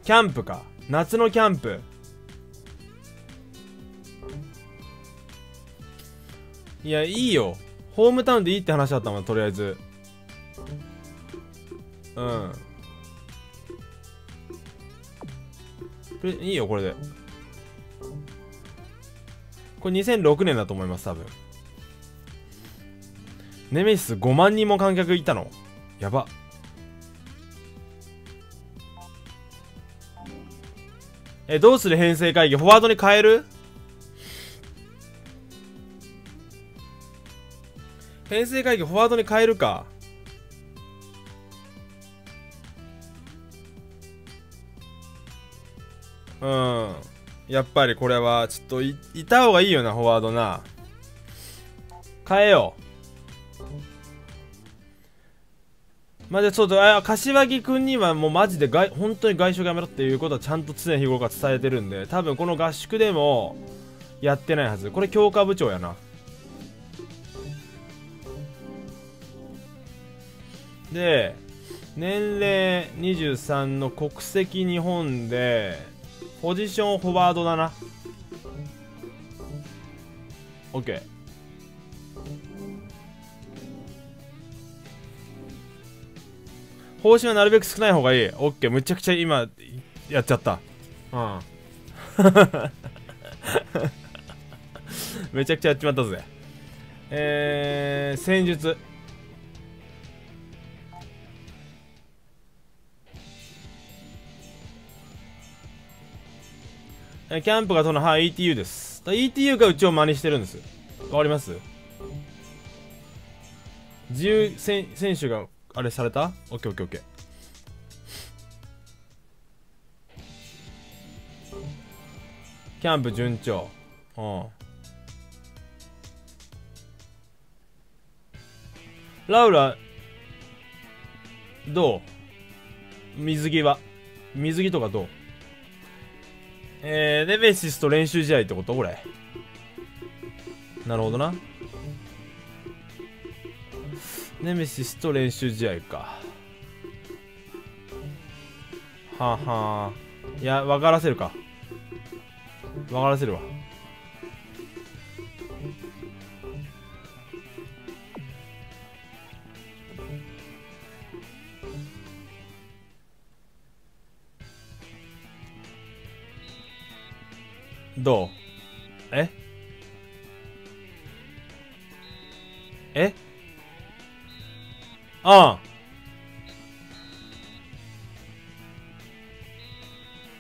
キャンプか。夏のキャンプ。いやいいよ。ホームタウンでいいって話だったもんとりあえず。うん。いいよこれで。これ2006年だと思います多分。ネメシス5万人も観客いたの？やば。えどうする編成会議？フォワードに変える？編成会議フォワードに変えるか。うん。やっぱりこれはちょっといいた方がいいよなフォワードな。変えよう。まあ、じゃあちょっとあ柏木君にはもうマジで外本当に外食やめろっていうことはちゃんと常日頃から伝えてるんで多分この合宿でもやってないはず。これ強化部長やな。で年齢23の国籍日本でポジションフォワードだな。OK 報酬はなるべく少ない方がいい。OK むちゃくちゃ今やっちゃった。うん。めちゃくちゃやっちまったぜ。えー、戦術。えキャンプがその、はい、ETU です。ETU がうちを真似してるんです。わかります？自由選選手があれされた？オッケーオッケーオッケー。キャンプ順調。うん。ラウラ、どう？水着は？水着とかどう？えー、ネメシスと練習試合ってこと？これ。なるほどな。ネメシスと練習試合か。はあ、はあ。いや、分からせるか。分からせるわ。どう？え？え？あ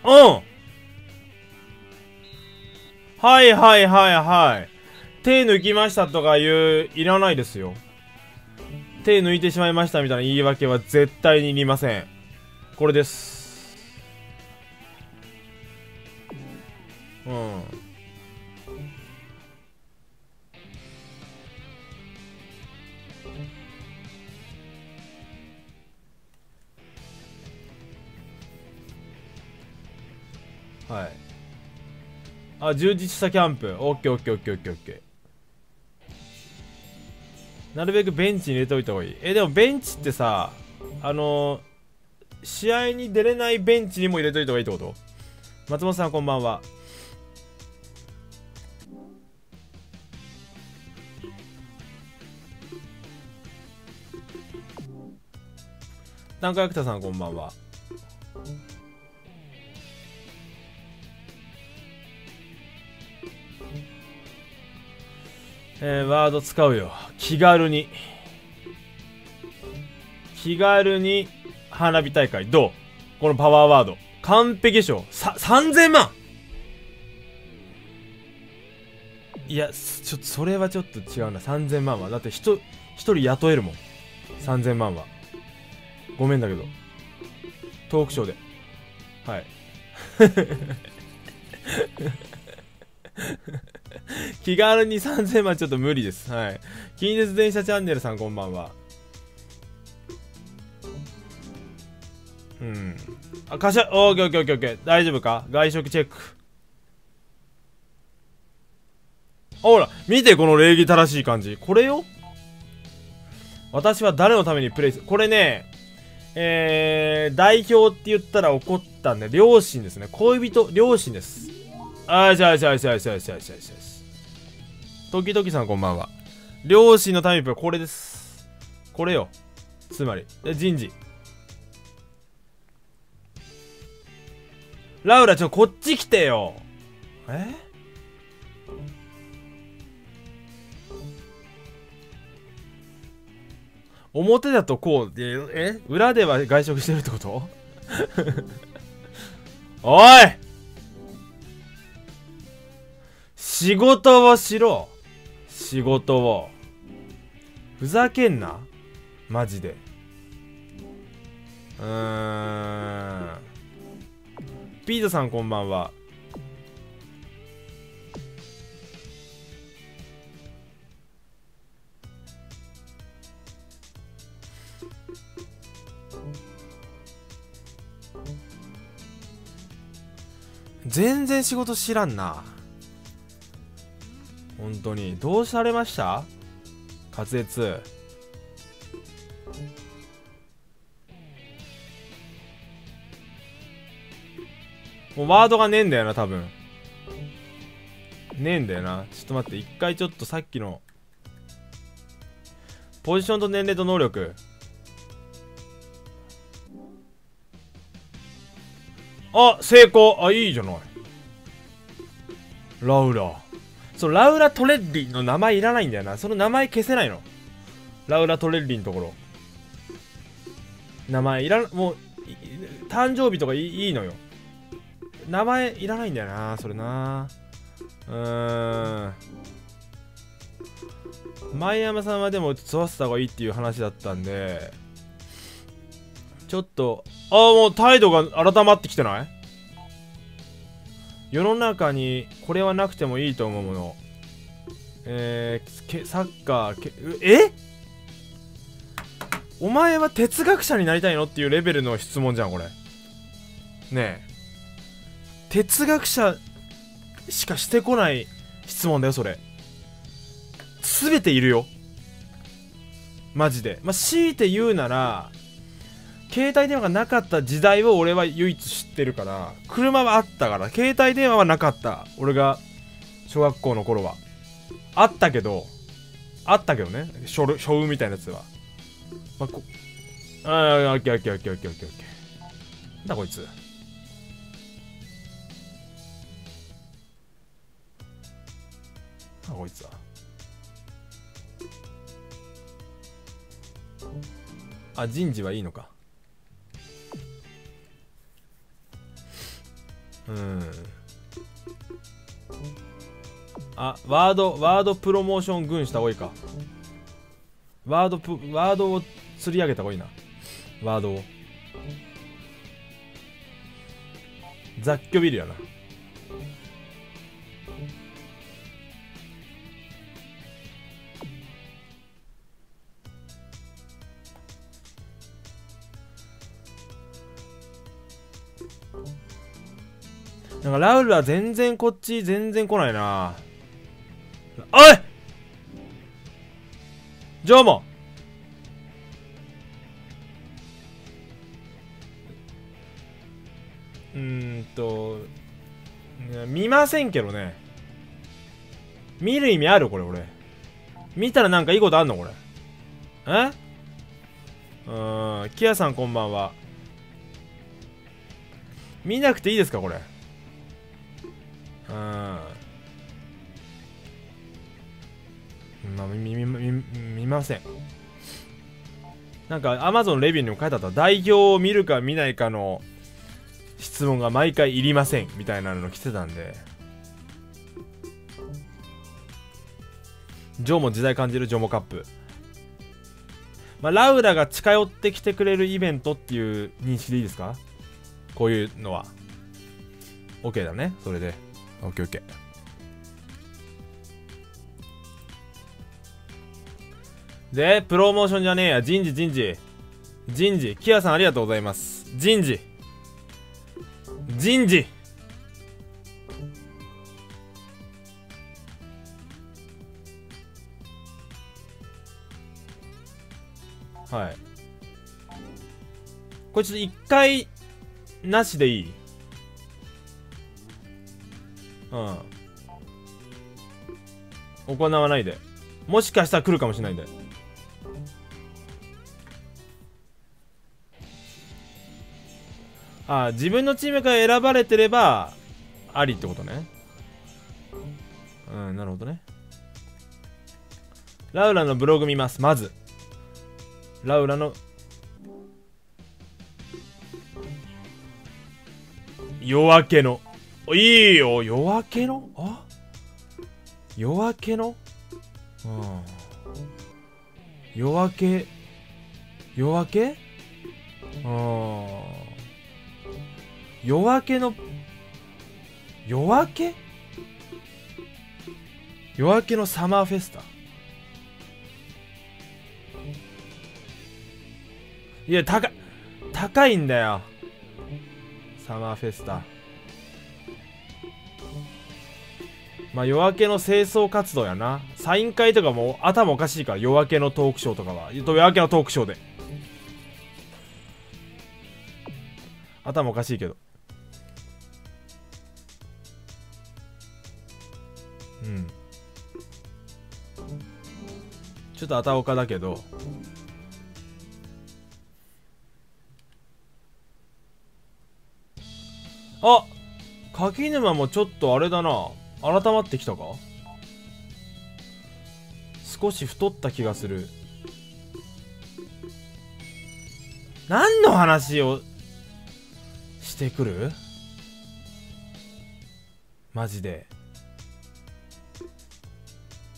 あ。うん。はいはいはいはい。手抜きましたとかいういらないですよ。手抜いてしまいましたみたいな言い訳は絶対にいりません。これです。充実したキャンプオッケーオッケーオッケーオッケーオッケー。なるべくベンチに入れておいた方がいい。えでもベンチってさあのー、試合に出れないベンチにも入れといた方がいいってこと？松本さんこんばんは。短歌役田さんこんばんは。えー、ワード使うよ。気軽に。気軽に花火大会。どう？このパワーワード。完璧でしょさ3000万。いやちょっとそれはちょっと違うな。3000万は。だって人1人雇えるもん。3000万は。ごめんだけど。トークショーで。はい。気軽に3000万ちょっと無理です。はい。近鉄電車チャンネルさんこんばんは。うん。あかしゃオーケーオーケーオーケーオーケー。大丈夫か？外食チェック。ほら見てこの礼儀正しい感じ。これよ？私は誰のためにプレイする？これねえー、代表って言ったら怒ったんで両親ですね。恋人両親です。あいしゃいしゃいしゃいしゃいしゃいしゃいしゃい時々さんこんばんは。両親のタイプはこれです。これよ。つまり人事。ラウラちょこっち来てよ。え？表だとこうでえ？裏では外食してるってこと？おい！仕事をしろ。仕事を。ふざけんな。マジで。うーん。ピートさんこんばんは。全然仕事知らんな。本当に。どうされました？滑舌。もうワードがねえんだよな多分。ねえんだよな。ちょっと待って一回ちょっとさっきの。ポジションと年齢と能力。あ成功。あいいじゃない。ラウラそうラウラ・トレッリの名前いらないんだよな。その名前消せないの。ラウラ・トレッリのところ。名前いらもう誕生日とかいいのよ。名前いらないんだよなそれな。うーん。前山さんはでも育てた方がいいっていう話だったんでちょっとああもう態度が改まってきてない？世の中にこれはなくてもいいと思うもの。えー、サッカーけえ？お前は哲学者になりたいの？っていうレベルの質問じゃんこれ。ねえ。哲学者しかしてこない質問だよそれ。全ているよ。マジで。まあ強いて言うなら携帯電話がなかった時代を俺は唯一知ってるから車はあったから携帯電話はなかった俺が小学校の頃は。あったけどあったけどね書書運みたいなやつは。まあ、こああオッケーオッケーオッケーオッケーオッケーオッケー。だこいつ。あこいつは。あ人事はいいのか。うん。あワードワードプロモーション軍した方がいいか。ワードプワードを釣り上げた方がいいな。ワードを。雑居ビルやな。なんかラウルは全然こっち全然来ないな。おい！ジョーモうーんと見ませんけどね。見る意味あるこれ俺。見たらなんかいいことあんのこれ。え？うんキアさんこんばんは。見なくていいですかこれ？ません。なんか Amazon レビューにも書いてあった代表を見るか見ないかの質問が毎回いりませんみたいなの来てたんで。ジョーも時代感じるジョモカップ。まあ、ラウラが近寄ってきてくれるイベントっていう認識でいいですか？こういうのは。OK だねそれで。OKOK でプロモーションじゃねえや。人事人事。人事。キアさんありがとうございます。人事。人事。はい。これちょっと一回なしでいい？うん。行わないで。もしかしたら来るかもしれないんで。あ自分のチームから選ばれてればありってことね。うんなるほどね。ラウラのブログ見ますまず。ラウラの夜明けの。いいよ夜明けの？あ？夜明けの？うん。夜明け？夜明け？うん。夜明けの夜明け？夜明けのサマーフェスタ？いや高高いんだよ。サマーフェスタ。まあ夜明けの清掃活動やな。サイン会とかも頭おかしいから夜明けのトークショーとかは。夜明けのトークショーで。頭おかしいけど。うん。ちょっとあたおかだけど。あ柿沼もちょっとあれだな。改まってきたか？少し太った気がする。何の話をしてくる？マジで。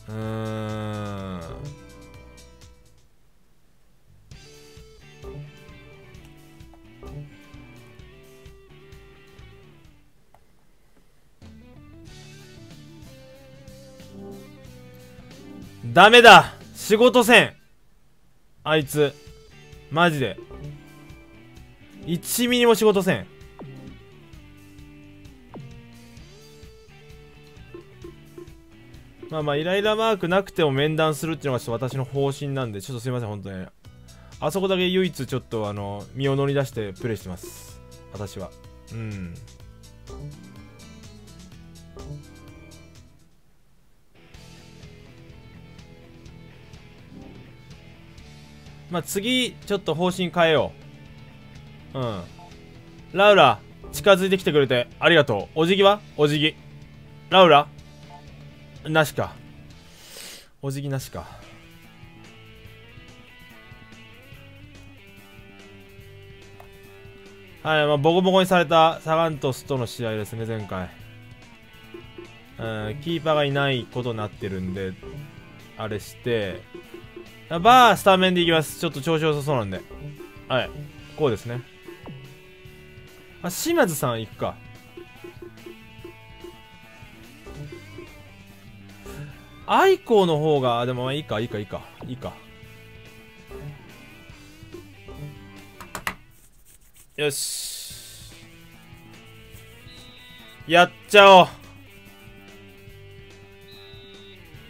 うん。ダメだ。仕事せん。あいつ。マジで。1ミリも仕事せん。まあまあイライラマークなくても面談するっていうのがちょっと私の方針なんでちょっとすいません本当に。あそこだけ唯一ちょっとあの身を乗り出してプレイしてます。私は。うん。まあ次ちょっと方針変えよう。うん。ラウラ近づいてきてくれてありがとう。お辞儀は？お辞儀。ラウラなしかお辞儀なしかはい、まあ、ボコボコにされたサガントスとの試合ですね、前回。うん、キーパーがいないことになってるんで、あれして、バースタメンでいきます。ちょっと調子良さそうなんで。はい。こうですね。あ、島津さん行くか。愛子の方が、でもいいか、いいか、いいか、いいか。よし。やっちゃおう。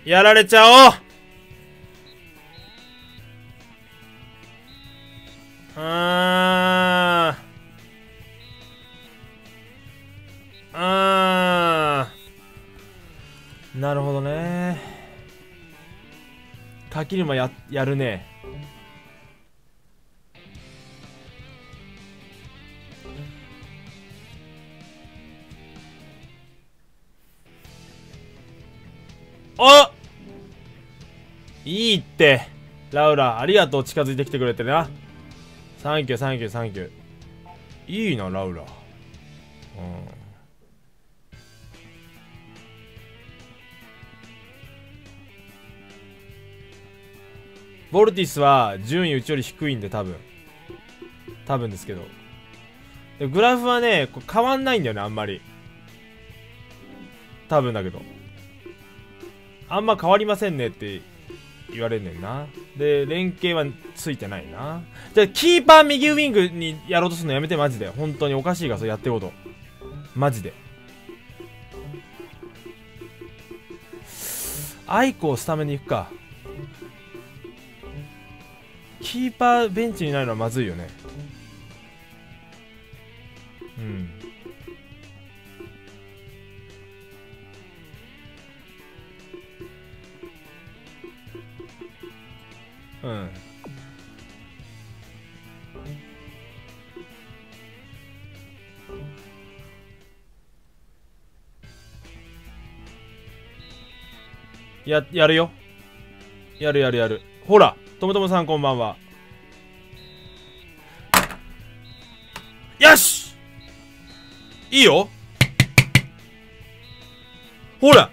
やられちゃおうあー。あー。なるほどね。柿沼や、やるね。あいいって。ラウラありがとう。近づいてきてくれてな。サンキューサンキューサンキュー。いいなラウラ。うん。ボルティスは順位うちより低いんで多分。多分ですけど。でグラフはね変わんないんだよねあんまり。多分だけど。あんま変わりませんねって言われんねんな。で連携はついてないな。じゃキーパー右ウィングにやろうとするのやめてマジで。本当におかしいからそれやってること。マジで。アイコをスタメンに行くか。キーパーベンチにないのはまずいよねうんうんや、やるよ。やるやるやる。ほらともともさんこんばんは。よしいいよほら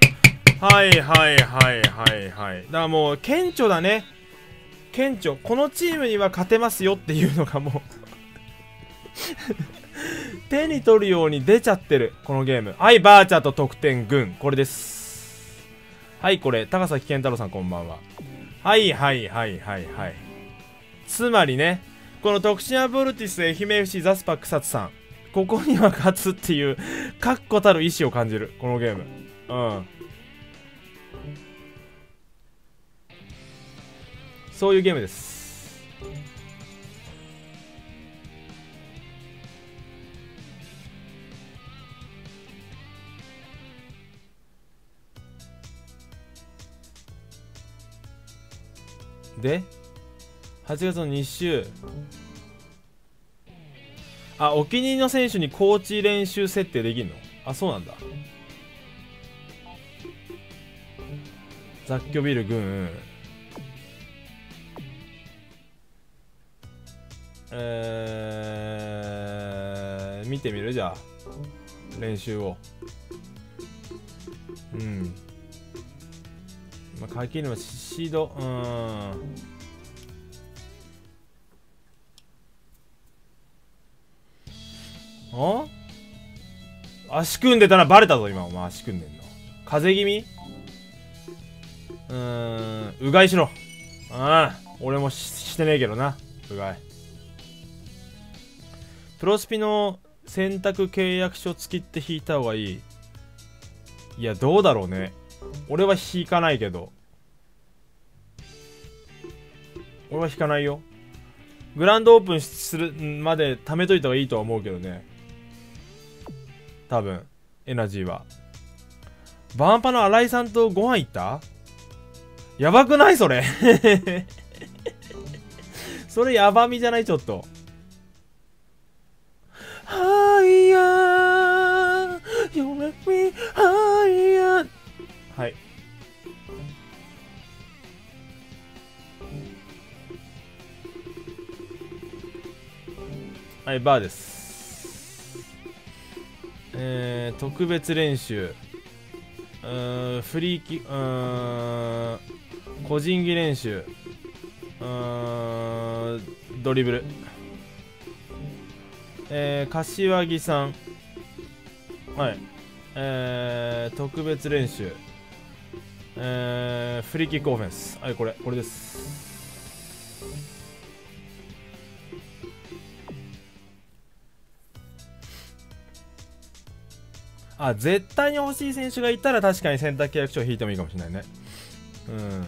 はいはいはいはいはい。だからもう、顕著だね。顕著。このチームには勝てますよっていうのがもう 手に取るように出ちゃってる。このゲーム。はい、バーチャと得点群。これです。はい、これ。高崎健太郎さんこんばんは。はいはいはいはいはい。つまりねこの徳島ボルティス愛媛 FC ザスパ草津さん。ここには勝つっていう確固たる意志を感じる。このゲーム。うん。そういうゲームです。で8月の2週。あお気に入りの選手にコーチ練習設定できるの？あそうなんだ。雑居ビル軍。えー、見てみる？じゃあ練習を。うん。まあ、書けるのはシード。うん。あ？足組んでたらバレたぞ今。お前足組んでんの。風邪気味？うーん。うがいしろ。ああ俺もしてねえけどな。うがい。プロスピの選択契約書付きって引いた方がいい。いやどうだろうね。俺は引かないけど。俺は引かないよ。グランドオープンするまで貯めといた方がいいとは思うけどね。多分エナジーは。バンパの新井さんとご飯行った？やばくない？それ。それやばみじゃない？ちょっと。はいやー You make me higher. はい。はいバーです。えー、特別練習。うーんフリーキうーん個人技練習。うーんドリブル。えー、柏木さん。はい。えー、特別練習。えー、フリーキックオフェンス。はいこれこれです。あ絶対に欲しい選手がいたら確かに選択契約書を引いてもいいかもしれないね。うん。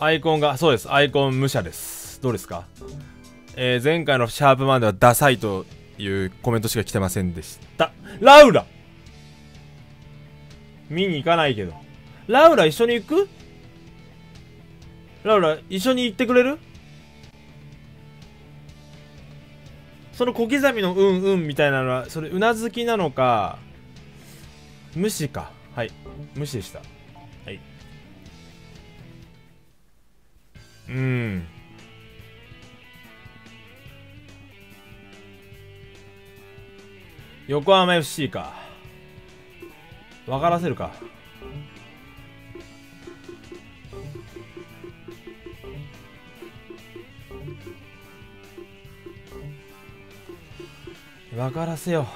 アイコンがそうです。アイコン無社です。どうですか？えー、前回のシャープマンではダサいというコメントしか来てませんでした。ラウラ。見に行かないけど。ラウラ一緒に行く？ラウラ一緒に行ってくれる？その小刻みのうんうんみたいなのはそれうなずきなのか無視か。はい。無視でした。横浜 FC か。分からせるか。分からせよ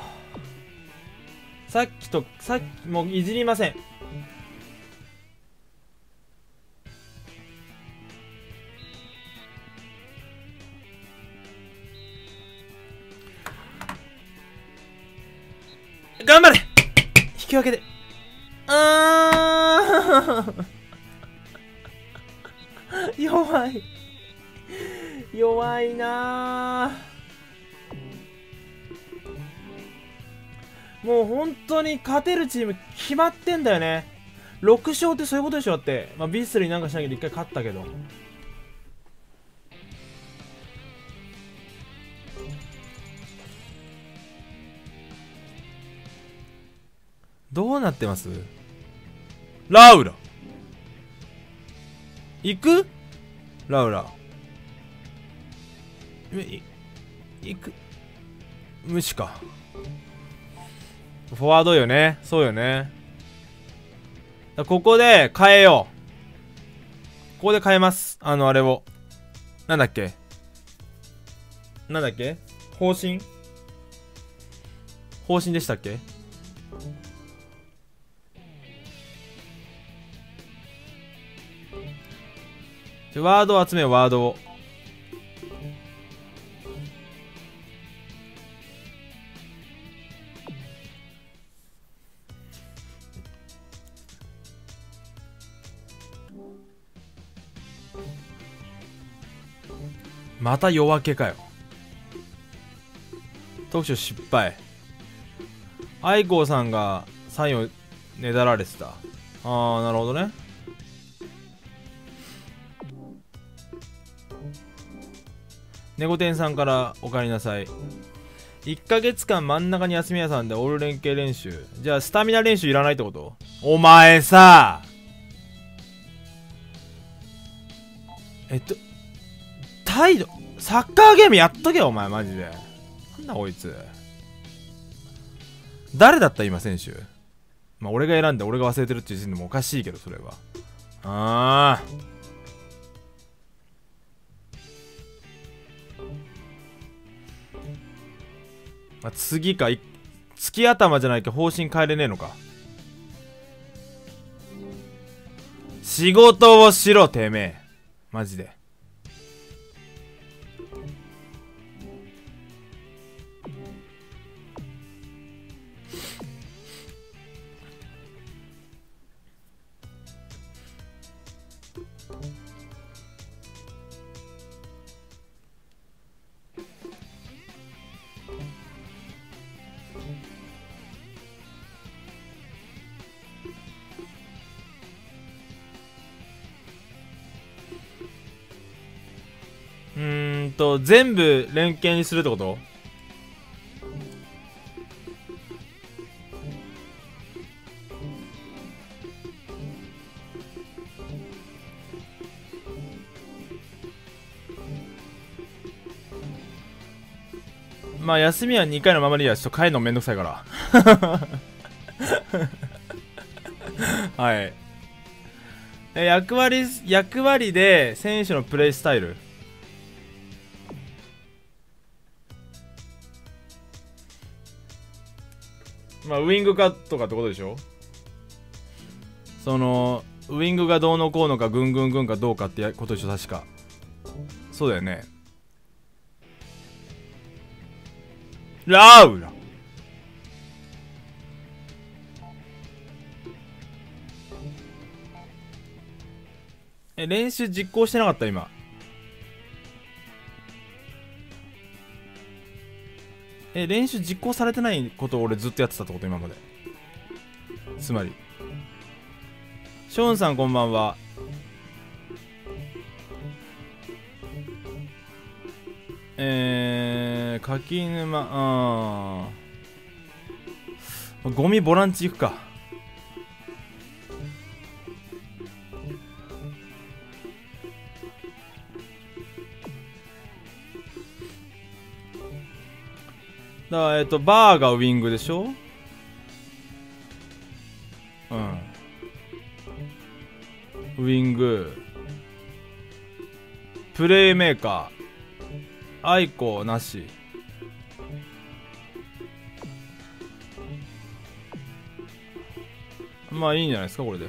さっきとさっきもういじりません。勝てるチーム決まってんだよね。6勝ってそういうことでしょ。だって、まあ、ビスリーなんかしないけど1回勝ったけど。どうなってます？ラウラ。行く？ラウラ。い行く？無視か。フォワードよね。そうよね。ここで変えよう。ここで変えます。あのあれを。なんだっけ？なんだっけ？方針？方針でしたっけ？じゃワードを集めよう。ワードを。また夜明けかよ。特徴失敗。愛子さんがサインをねだられてた。ああなるほどね。猫天さんからお帰りなさい。1ヶ月間真ん中に休み屋さんでオール連携練習。じゃあスタミナ練習いらないってこと？お前さ！えっと態度サッカーゲームやっとけよお前マジで。なんだこいつ。誰だった今選手？まあ俺が選んで俺が忘れてるっていう時点でもおかしいけどそれは。ああまあ、次かい月頭じゃないと方針変えれねえのか。仕事をしろてめえ。マジで。全部連携にするってこと？まあ休みは2回のままでいいや。ちょっと帰るのめんどくさいから。はい。役割役割で選手のプレイスタイル。まあウイングかとかってことでしょ？そのウイングがどうのこうのかぐんぐんぐんかどうかってことでしょ確か。そうだよね。ラウラえ練習実行してなかった今。え練習実行されてないことを俺ずっとやってたってこと今まで。つまり。ショーンさんこんばんは。えー、柿沼うんゴミボランチ行くか。だからえっとバーがウィングでしょ？うん。ウィング。プレイメーカー。アイコなし。まあいいんじゃないですかこれで。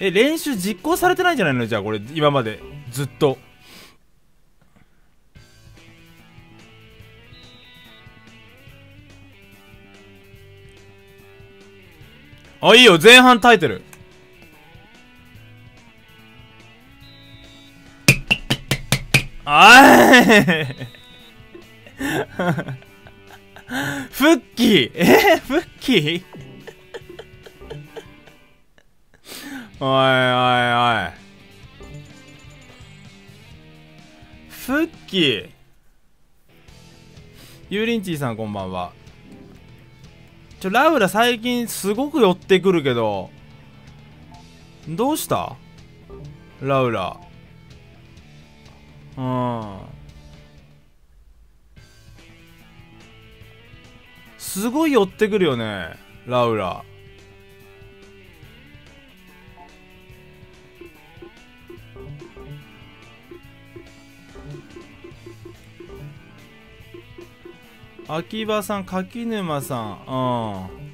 え練習実行されてないんじゃないの？じゃあこれ今まで。ずっと。あいいよ。前半タイトルあいフッキー えフッキーおいおいおい。フッキーユーリンチーさんこんばんは。ちょラウラ最近すごく寄ってくるけどどうした？ラウラ。うん。すごい寄ってくるよねラウラ。秋葉さん柿沼さん。うん。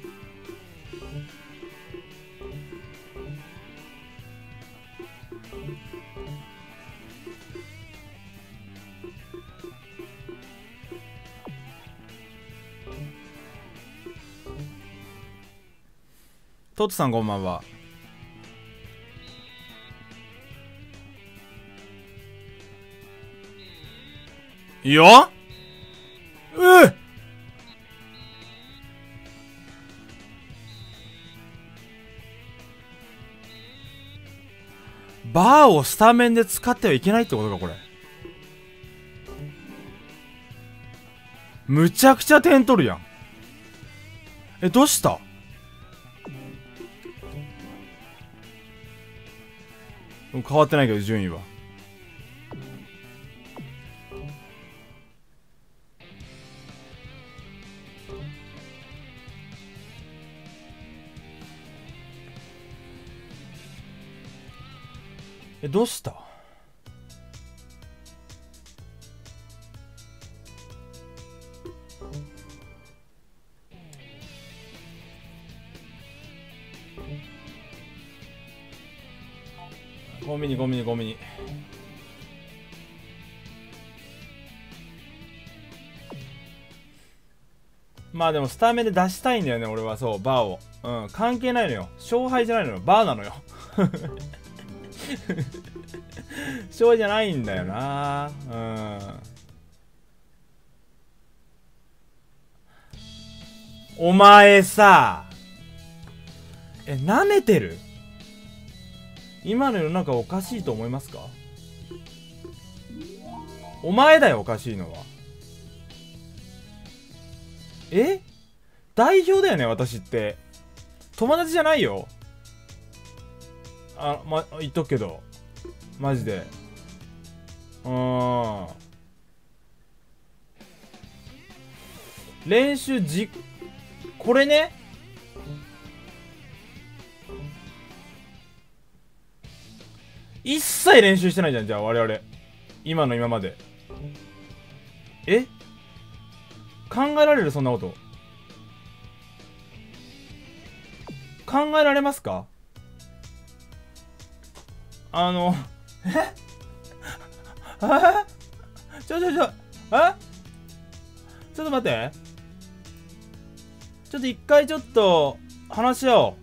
トットさんこんばんは。いいようっバーをスタメンで使ってはいけないってことかこれ。むちゃくちゃ点取るやん。えどうした？変わってないけど順位は。えどうした？ゴミにゴミにゴミにまあでもスタメンで出したいんだよね俺は。そうバーを。うん関係ないのよ。勝敗じゃないのよ。バーなのよ。勝敗じゃないんだよな。うん。お前さえなめてる？今の世の中おかしいと思いますか？お前だよおかしいのは。え？代表だよね私って。友達じゃないよ。あま言っとくけど。マジで。うん。練習じこれね。一切練習してないじゃんじゃあ我々。今の今まで。え？考えられる？そんなこと。考えられますか？あのえ？え？ちょちょちょえ？ちょっと待って。ちょっと一回ちょっと話し合おう。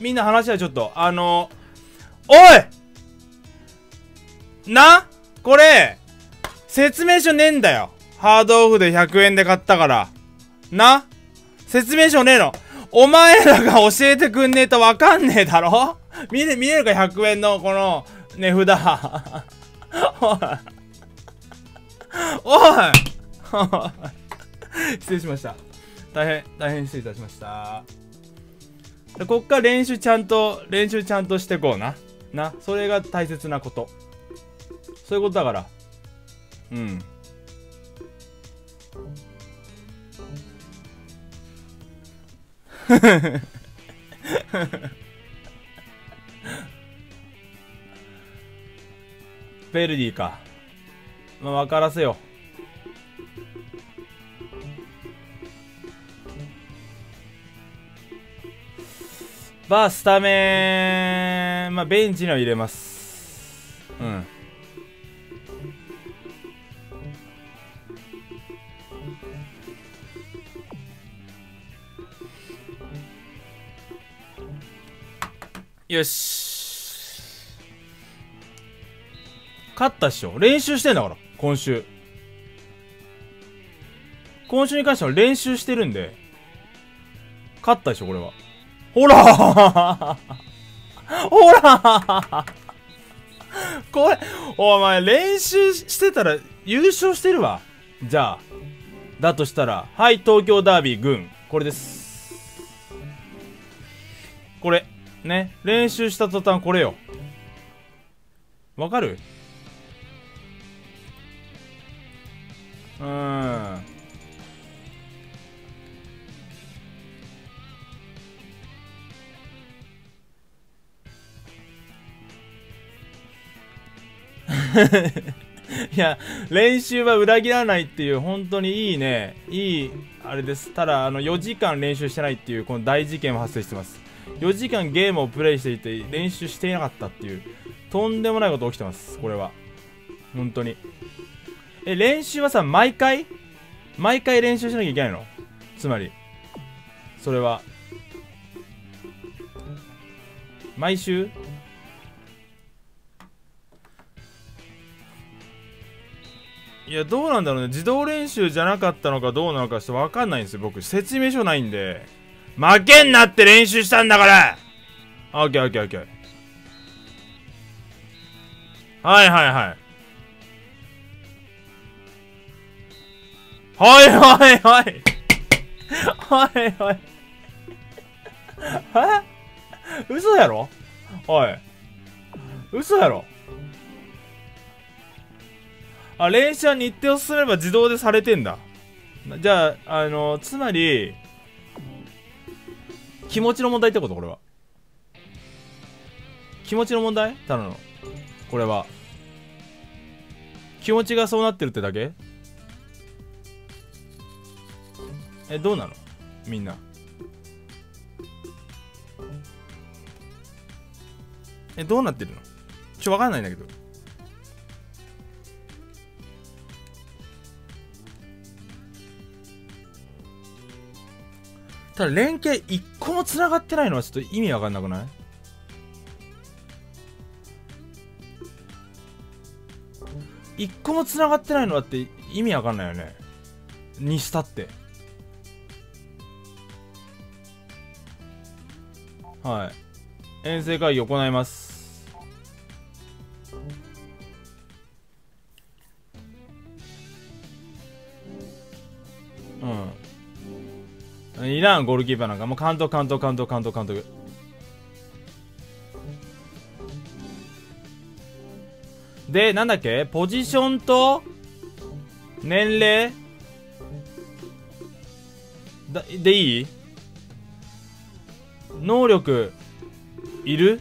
みんな話はちょっと、あのおい！な？これ、説明書ねえんだよ。ハードオフで100円で買ったから。な？説明書ねえの。お前らが教えてくんねえとわかんねえだろ？見れ、見えるか ?100 円のこの値札。おい。おい。失礼しました。大変大変失礼いたしました。こっから練習ちゃんと練習ちゃんとしてこうな。な。それが大切なこと。そういうことだから。うん。ベルディか。まあ分からせよ。バースタメン。まあベンチには入れます。うん。よし。勝ったっしょ。練習してんだから今週。今週に関しては練習してるんで。勝ったでしょこれは。ほら ほらこれお前練習してたら優勝してるわ。じゃあだとしたらはい東京ダービー軍。これです。これ。ね練習した途端これよわかる？うん いや、練習は裏切らないっていう、本当にいいね、いい、あれです。ただ、あの、4時間練習してないっていう、この大事件も発生してます。4時間ゲームをプレイしていて、練習していなかったっていう、とんでもないこと起きてます、これは。本当に。え、練習はさ、毎回？毎回練習しなきゃいけないの？つまり。それは。毎週？いや、どうなんだろうね。自動練習じゃなかったのかどうなのかちょっとわかんないんですよ。僕、説明書ないんで。負けんなって練習したんだからオッケーオッケーオッケー。はいはいはい。はいはいはい。はいはい。え？嘘やろ？おい。嘘やろ？あ、練習は日程を進めば自動でされてんだ。じゃあ、あの、つまり、気持ちの問題ってことこれは。気持ちの問題？ただの。これは。気持ちがそうなってるってだけ？え、どうなの？みんな。え、どうなってるの？ちょ、わかんないんだけど。ただ連携一個も繋がってないのはちょっと意味わかんなくない？一個も繋がってないのはって意味わかんないよね。にしたって。はい。遠征会議行います。うん。いらんゴールキーパーなんか。もう監督監督監督監督監督。でなんだっけ？ポジションと年齢？だでいい？能力？いる？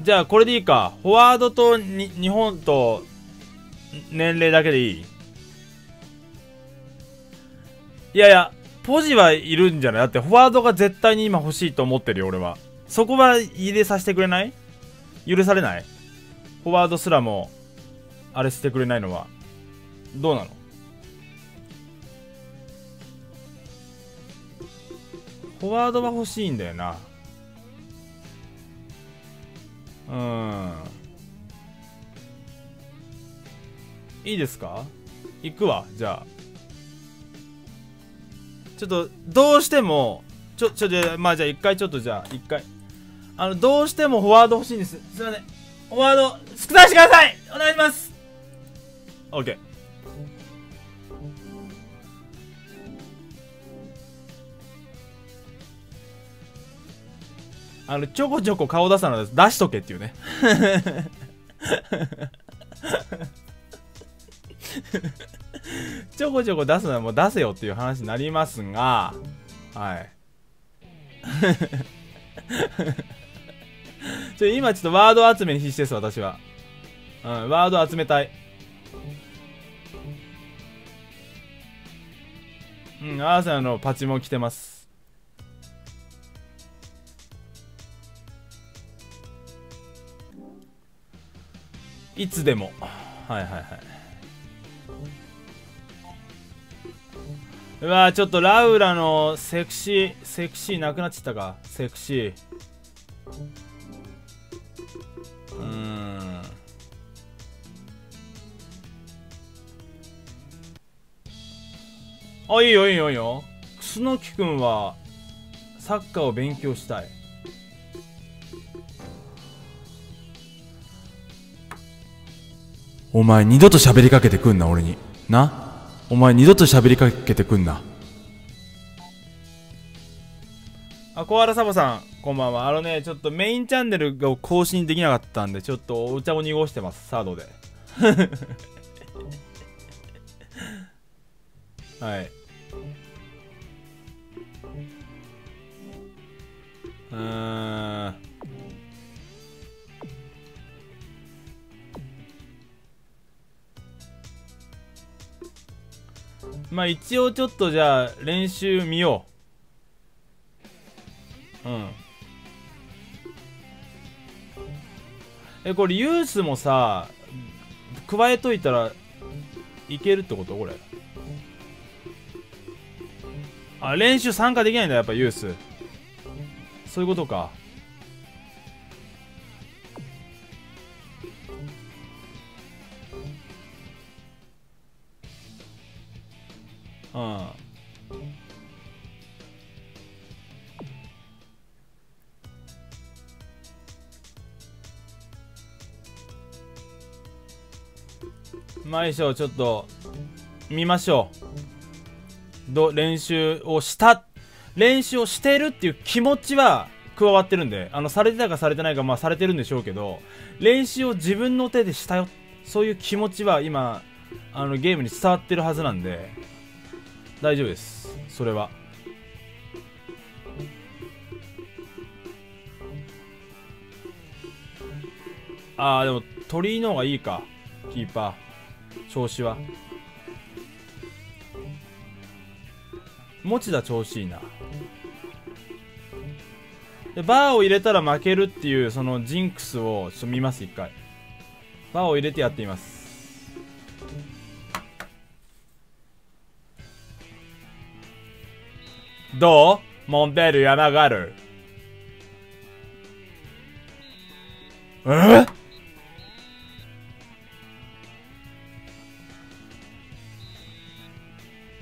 じゃあこれでいいか。フォワードとに日本と年齢だけでいい？いやいや、ポジはいるんじゃない？だってフォワードが絶対に今欲しいと思ってるよ、俺は。そこは入れさせてくれない？許されない？フォワードすらも、あれしてくれないのは。どうなの？フォワードは欲しいんだよな。うん。いいですか？行くわじゃあ。ちょっとどうしてもちょちょじゃまあじゃあ一回ちょっとじゃあ一回。あのどうしてもフォワード欲しいんです。すいません。フォワード少なしてください！お願いします！OK あのちょこちょこ顔出さの出しとけっていうね。ちょこちょこ出すのはもう出せよっていう話になりますがはい。ちょ今ちょっとワード集めに必死です私は。うんワード集めたい。うんアーサーのパチも来てますいつでも。はいはいはい。うわちょっとラウラのセクシーセクシーなくなっちゃったか。セクシー。うん。あいいよいいよいいよ。楠木くんはサッカーを勉強したい。お前二度と喋りかけてくんな俺に。な？お前二度と喋りかけてくんな。あ小原サボさんこんばんは。あのねちょっとメインチャンネルが更新できなかったんでちょっとお茶を濁してます。サードで。はい。うーん。まあ一応ちょっとじゃあ練習見よう。うん。えこれユースもさ加えといたらいけるってこと？これ。あ練習参加できないんだやっぱユース。そういうことか。うん。まあちょっと見ましょう。ど練習をした練習をしてるっていう気持ちは加わってるんであのされてたかされてないかまあされてるんでしょうけど練習を自分の手でしたよ。そういう気持ちは今あのゲームに伝わってるはずなんで大丈夫です。それは。ああでも鳥居の方がいいかキーパー。調子は。持田調子いいな。でバーを入れたら負けるっていうそのジンクスをちょっと見ます一回。バーを入れてやってみます。どう？モンベル山がある。え？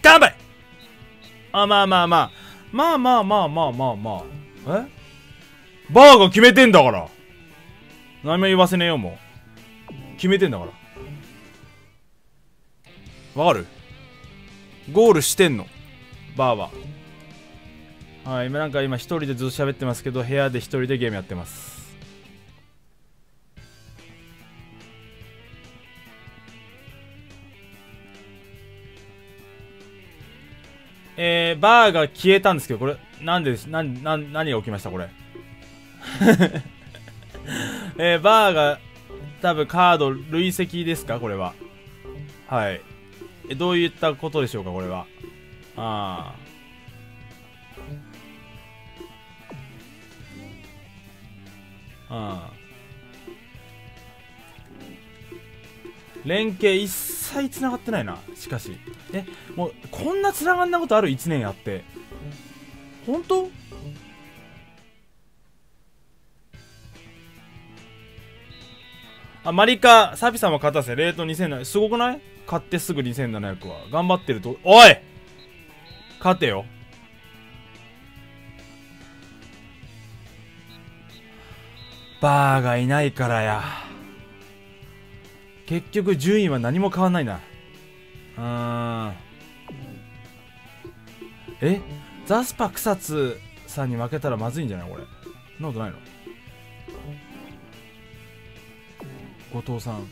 頑張れあ、まあまあまあ。まあまあまあまあまあまあ。え？バーが決めてんだから。何も言わせねえよ、もう。決めてんだから。わかる？ゴールしてんの。バーは。はい今なんか今一人でずっと喋ってますけど部屋で一人でゲームやってます。えー、バーが消えたんですけどこれなんでなんなん何が起きましたこれ？えー、バーが多分カード累積ですかこれは。はい。えどういったことでしょうかこれは。ああうん。連携一切繋がってないなしかし。えもうこんな繋がんなことある？1年やって。本当？あマリカサピさんも勝たせ。レート2000すごくない？買ってすぐ2700は。頑張ってると。おい！勝てよ。バーがいないからや。結局順位は何も変わんないな。うー。んえ？ザスパ草津さんに負けたらまずいんじゃないこれ？そんなことないの？後藤さん。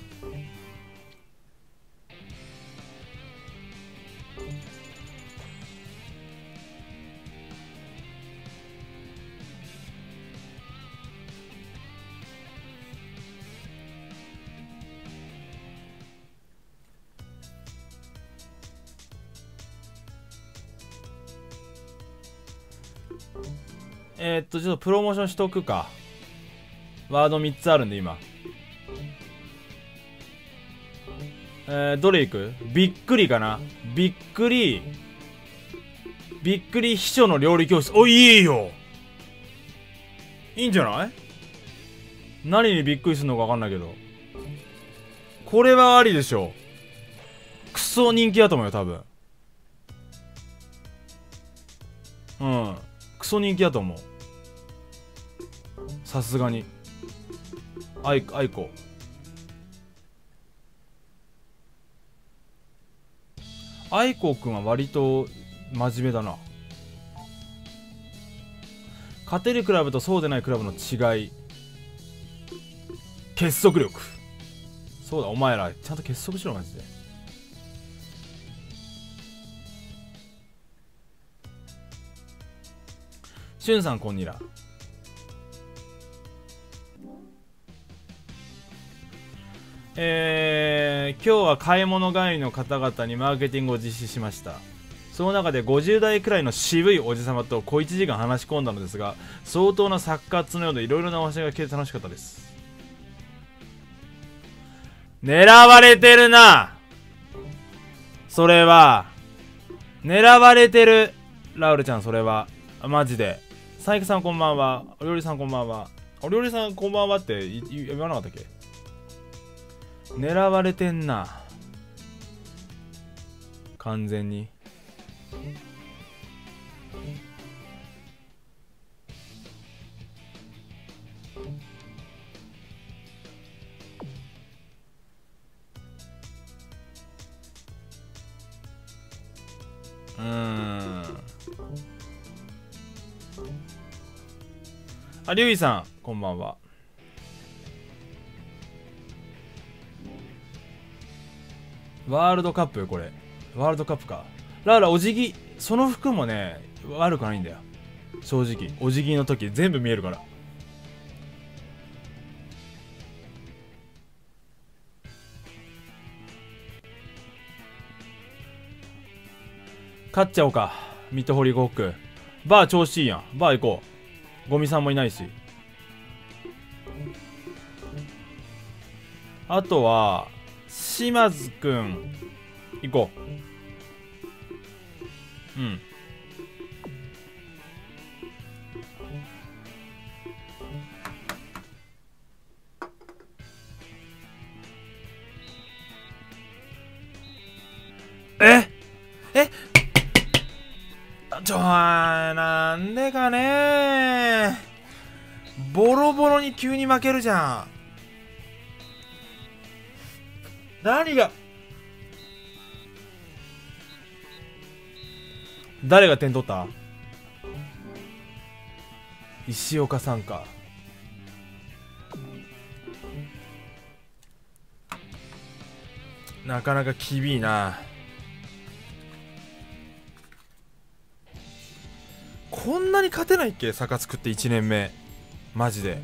えー、っとちょっとプロモーションしとくか。ワード3つあるんで今。えー、どれいく？びっくりかな？びっくりびっくり秘書の料理教室。おいいよ！いいんじゃない？何にびっくりするのか分かんないけど。これはありでしょう。クソ人気だと思うよ多分。うん。クソ人気だと思う。さすがに。あいあいこ愛子くんは割と真面目だな。勝てるクラブとそうでないクラブの違い。結束力。そうだお前ら。ちゃんと結束しろマジで。しゅんさんこんにらえー、今日は買い物帰りの方々にマーケティングを実施しました。その中で50代くらいの渋いおじさまと小1時間話し込んだのですが相当なサッカーツのようでいろいろなお話が聞けて楽しかったです。狙われてるな。それは。狙われてる。ラウルちゃんそれは。マジで。佐伯さんこんばんは。お料理さんこんばんは。お料理さんこんばんはって言わなかったっけ？狙われてんな。完全に。うん。ありゅういさんこんばんは。ワールドカップこれ。ワールドカップか。ラーラお辞儀その服もね悪くないんだよ。正直。お辞儀の時全部見えるから。勝っちゃおうか。ミッドホリーゴック。バー調子いいやん。バー行こう。ゴミさんもいないし。あとは島津くん。行こう。うん。え？え？ちょなんでかね。ボロボロに急に負けるじゃん。何が？誰が点取った？石岡さんか。なかなか厳いな。こんなに勝てないっけ坂作って1年目。マジで。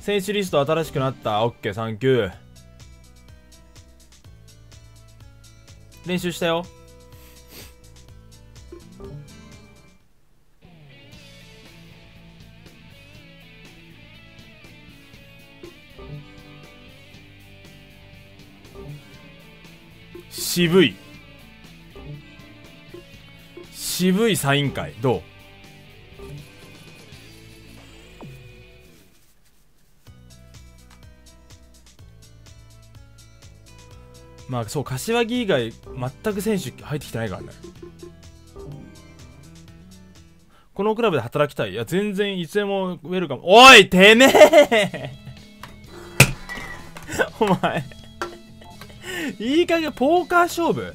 選手リスト新しくなった。オッケーサンキュー。練習したよ。渋い。渋いサイン会。どう？まあそう柏木以外全く選手入ってきてないからね。このクラブで働きたい。いや全然いつでもウェルカム。おいてめえ！お前。いい加減ポーカー勝負？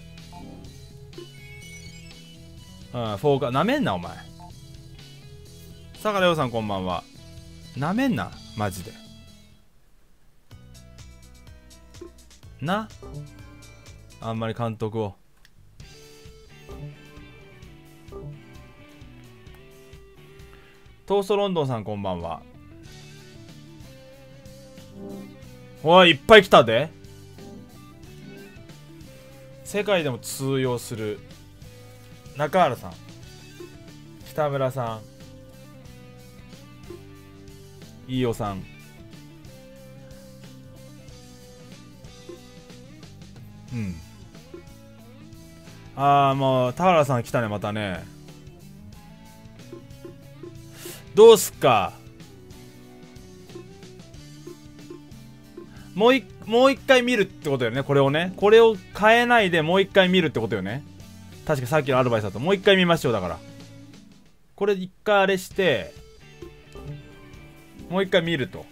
うんフォーカーなめんなお前。坂田洋さんこんばんは。なめんなマジで。な？あんまり監督を。トーストロンドンさんこんばんは。おいいっぱい来たで。世界でも通用する。中原さん。北村さん。飯尾さん。うん。ああもう田原さん来たねまたね。どうすっか？もういもう一回見るってことよねこれをね。これを変えないでもう一回見るってことよね。確かさっきのアドバイスだともう一回見ましょうだから。これ一回あれしてもう一回見ると。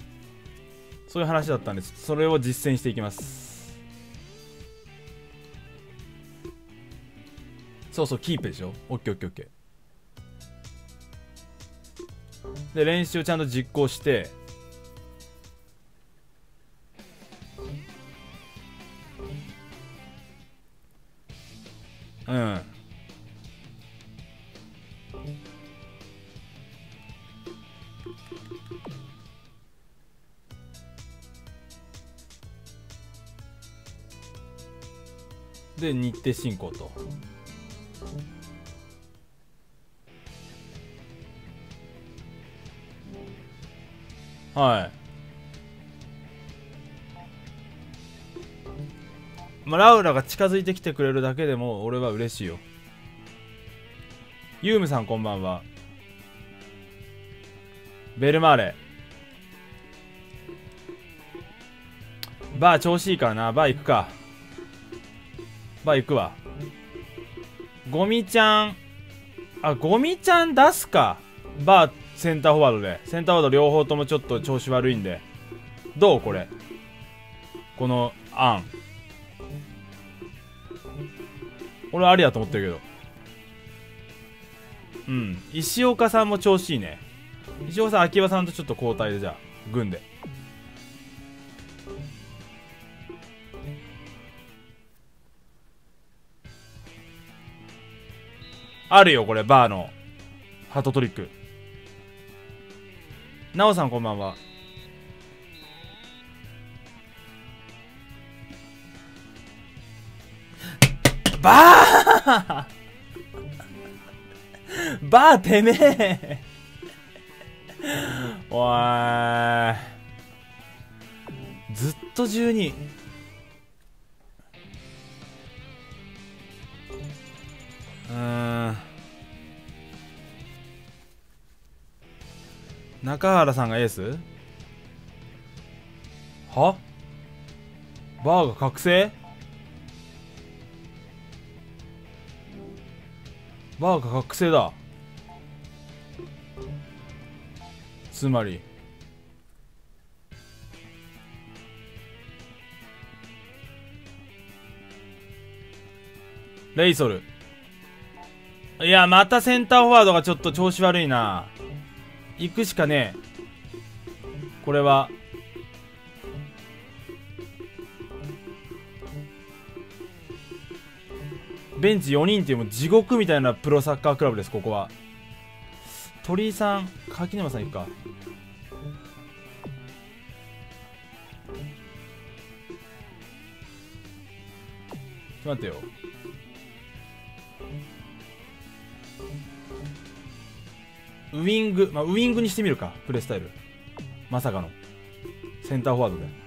そういう話だったんです。それを実践していきます。そうそうキープでしょ？オッケーオッケーオッケー。で練習をちゃんと実行してうん。で日程進行と。はい。まあ、ラウラが近づいてきてくれるだけでも俺は嬉しいよ。ユームさんこんばんは。ベルマーレ。バー調子いいからな。バー行くか。バー行くわ。ゴミちゃん。あゴミちゃん出すか。バーセンターフォワードで。センターフォワード両方ともちょっと調子悪いんで。どうこれ。この案。俺ありだと思ってるけど。うん。石岡さんも調子いいね。石岡さん秋葉さんとちょっと交代でじゃあ。軍で。あるよこれ。バーの。ハートトリック。なおさんこんばんは。バー バーてめえ。おい。ずっと12うん。中原さんがエース？は？バーが覚醒？バーが覚醒だ。つまり。レイソル。いやまたセンターフォワードがちょっと調子悪いな。行くしかねえ。これは。ベンチ4人っていうもう地獄みたいなプロサッカークラブですここは。鳥居さん柿沼さん行くか。待ってよ。ウイング、まあ、ウイングにしてみるかプレースタイル。まさかの。センターフォワードで。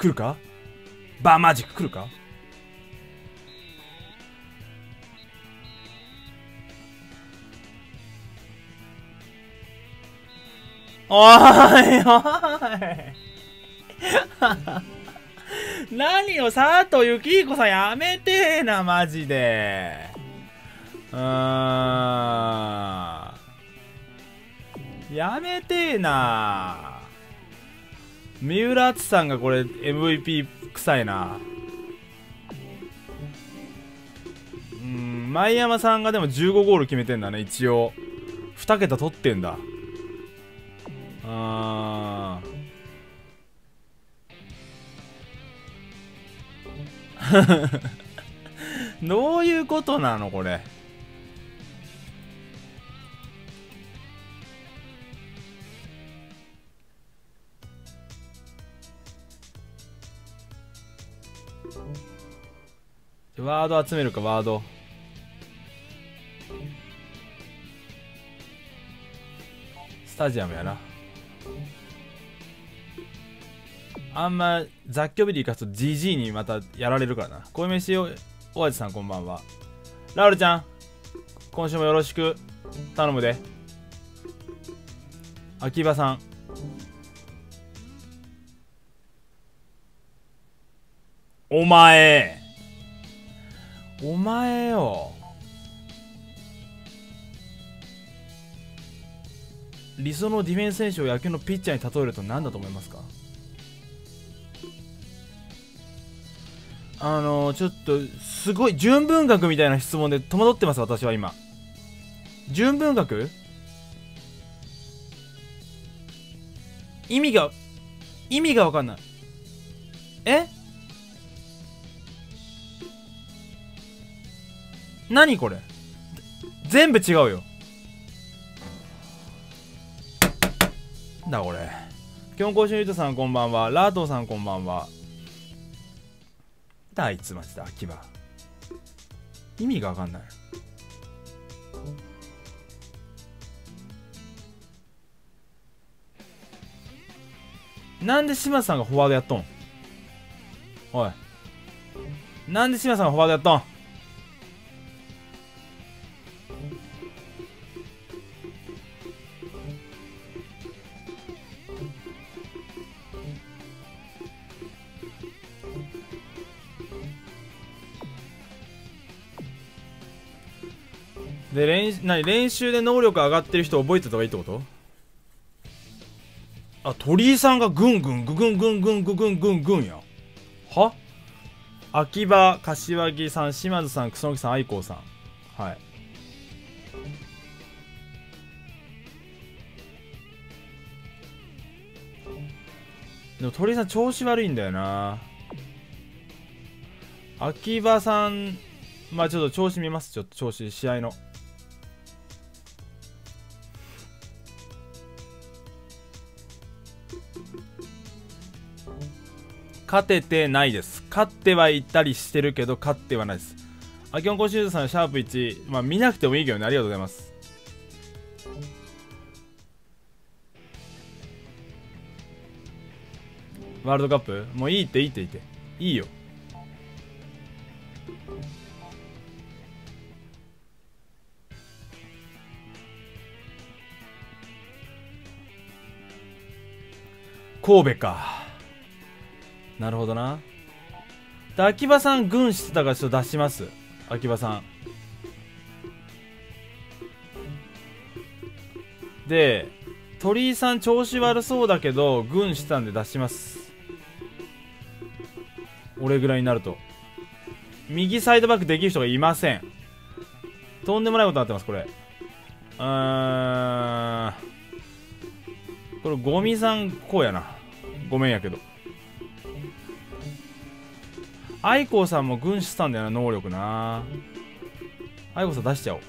来るか？バーマジック来るか？おいおい。何を佐藤幸彦さんやめてえなマジで。うーん。やめてえな三浦敦さんがこれ MVP 臭いな。うん前山さんがでも15ゴール決めてんだね一応。2桁取ってんだ。あー。どういうことなのこれ。ワード集めるかワード。スタジアムやな。あんま雑居ビリ行かすと GG にまたやられるからな。小飯おおやじさんこんばんは。ラウルちゃん今週もよろしく。頼むで。秋葉さん。お前。お前よ。理想のディフェンス選手を野球のピッチャーに例えると何だと思いますか？あのちょっとすごい純文学みたいな質問で戸惑ってます私は今。純文学？意味が意味が分かんない。え？何これ？全部違うよ。だこれ？きょんこうしゅんゆとさんこんばんは。ラートさんこんばんは。だいつマジで秋葉。意味がわかんない。なんで島さんがフォワードやっとん？おい。なんで島さんがフォワードやっとん？で練何練習で能力上がってる人覚えてた方がいいってこと？あ鳥居さんがぐんぐんぐぐんぐんぐんぐぐんぐんぐんや。は？秋葉柏木さん島津さん楠木さん愛子さん。はい。でも鳥居さん調子悪いんだよな。秋葉さんまあちょっと調子見ます。ちょっと調子試合の。勝ててないです。勝ってはいったりしてるけど勝ってはないです。アキョンコシューズさんシャープ1まあ見なくてもいいけどね。ありがとうございます。ワールドカップ？もういいっていいっていいって。いいよ。神戸か。なるほどな。で秋葉さん軍してたからちょっと出します？秋葉さん。で鳥居さん調子悪そうだけど軍してたんで出します。俺ぐらいになると。右サイドバックできる人がいません。とんでもないことになってますこれ。うーん。これゴミさんこうやな。ごめんやけど。愛子さんも軍師さんだよな能力な。愛子さん出しちゃおう。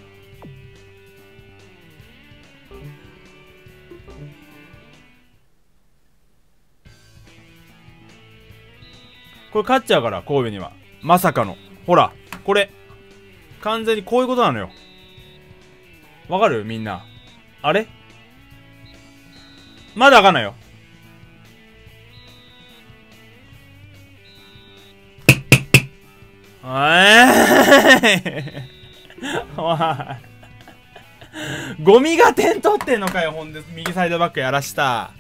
これ勝っちゃうから神戸には。まさかの。ほらこれ。完全にこういうことなのよ。わかる？みんな。あれ？まだわかんないよ。おい。おい。ゴミが点取ってんのかよほんで右サイドバックやらした。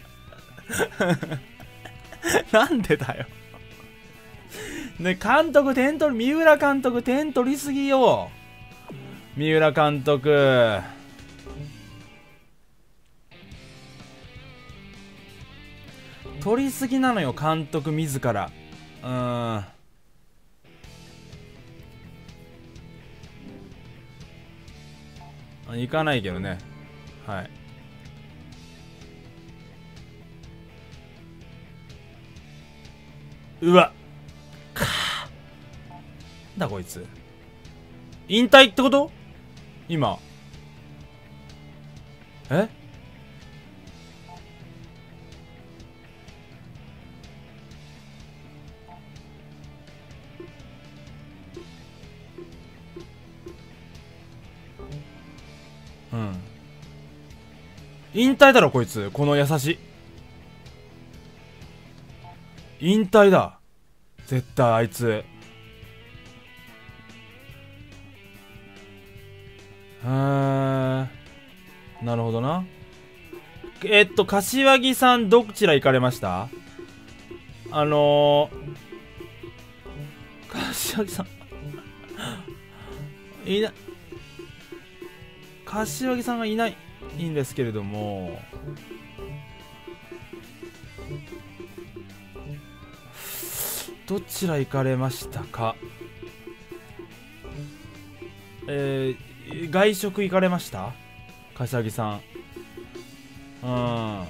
なんでだよ。ね監督点取る三浦監督点取りすぎよ。三浦監督。取りすぎなのよ監督自ら。うん。行かないけどね。はい。うわ。か。だこいつ。引退ってこと？今。え？うん。引退だろこいつ。この優しい。引退だ。絶対あいつ。へー。なるほどな。えっと柏木さんどちら行かれました？あのー、柏木さん。いな柏木さんがいないいいんですけれどもどちら行かれましたか？えー、外食行かれました？柏木さん。うん。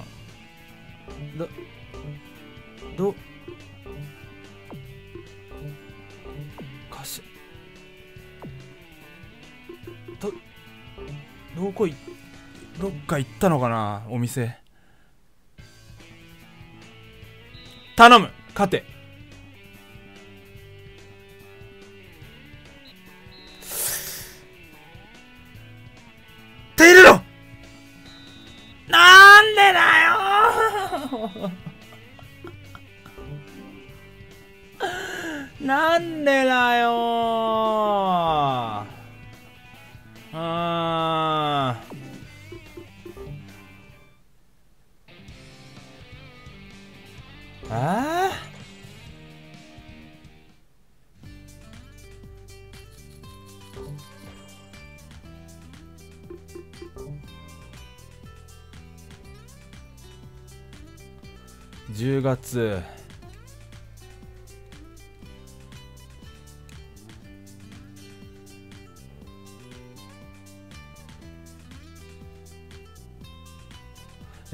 どどかしどどこいどっか行ったのかなお店。頼む勝て。ているの。なんでだよ。なんでだよ。あー。あ10月。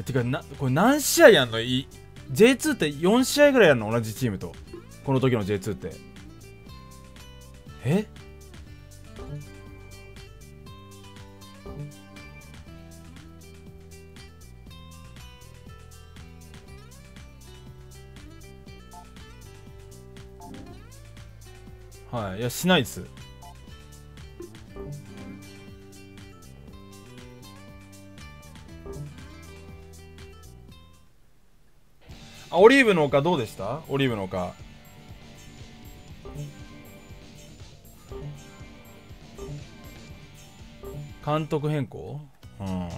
てかなこれ何試合やんの？い J2 って4試合ぐらいやるの？同じチームと。この時の J2 って。え？はいいやしないです。オリーブの丘どうでした？オリーブの丘。監督変更？うん。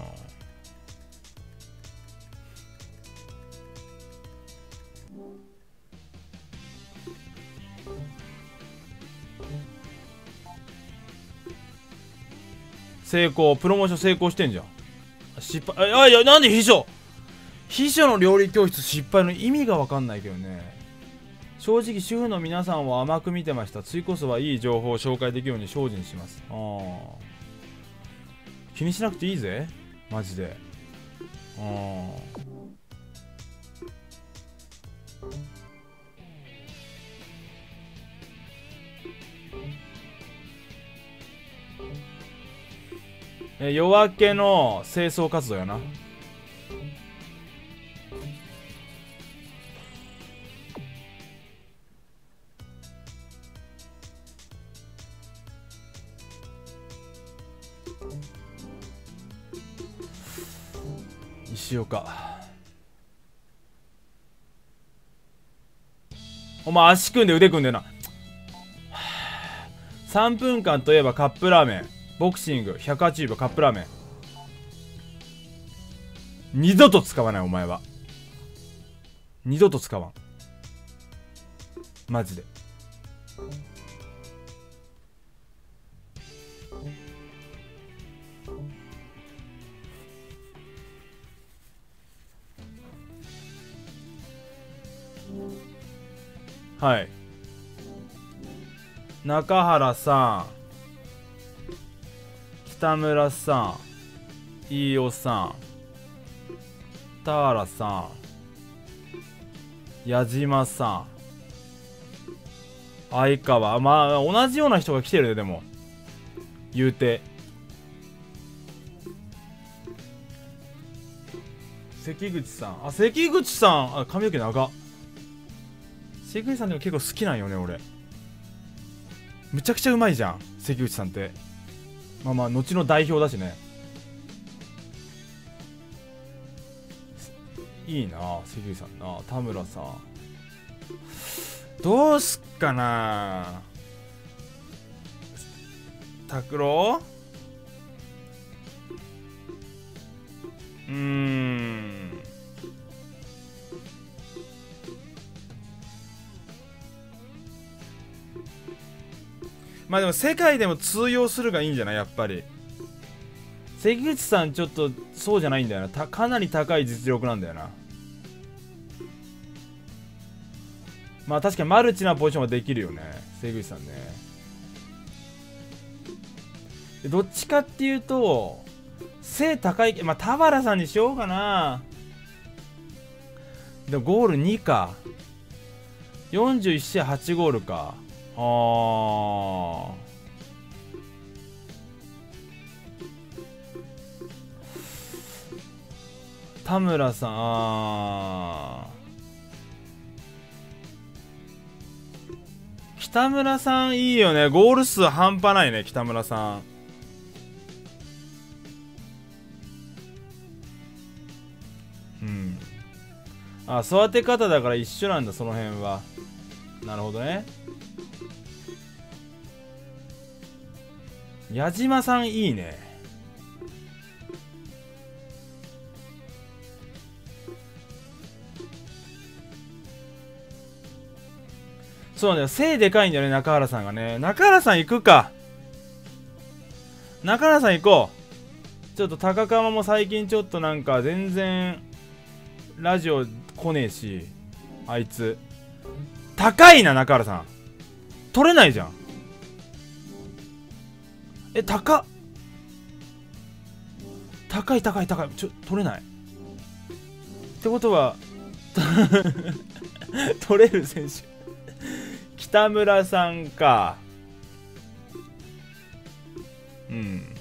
成功。プロモーション成功してんじゃん。失敗。あいやなんで秘書？秘書の料理教室失敗の意味が分かんないけどね。正直主婦の皆さんは甘く見てました。次こそはいい情報を紹介できるように精進します。あー気にしなくていいぜ。マジで。あえ夜明けの清掃活動やな。か。お前足組んで腕組んでな。3分間といえばカップラーメン。ボクシング180秒カップラーメン。二度と使わないお前は。二度と使わん。マジで。はい。中原さん。北村さん。飯尾さん。田原さん。矢島さん。相川。まあ同じような人が来てるねでも。言うて。関口さん。あ関口さん。あ髪の毛長っ。関口さんでも結構好きなんよね俺。むちゃくちゃうまいじゃん関口さんって。まあまあ後の代表だしね。いいな関口さんな。田村さん。どうすっかな。拓郎？うーん。まあでも世界でも通用するがいいんじゃない？やっぱり。関口さんちょっとそうじゃないんだよな。かなり高い実力なんだよな。まあ確かにマルチなポジションはできるよね。関口さんね。どっちかっていうと背高いまあ田原さんにしようかな。でもゴール2か。41試合8ゴールか。あー。田村さんあ北村さんいいよね。ゴール数半端ないね北村さん。うん。あ育て方だから一緒なんだその辺は。なるほどね。矢島さんいいね。そうだよ背でかいんだよね中原さんがね。中原さん行くか。中原さん行こう。ちょっと高川も最近ちょっとなんか全然ラジオ来ねえしあいつ。高いな中原さん。取れないじゃん。え高っ。高い高い高い。ちょ取れない。ってことは 取れる選手。北村さんか。うん。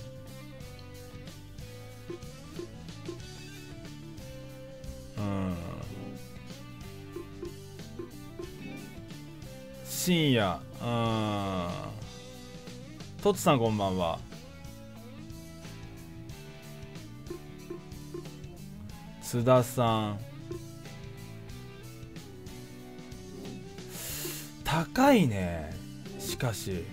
うん。深夜。うん。トツさんこんばんは。津田さん。高いね。しかし。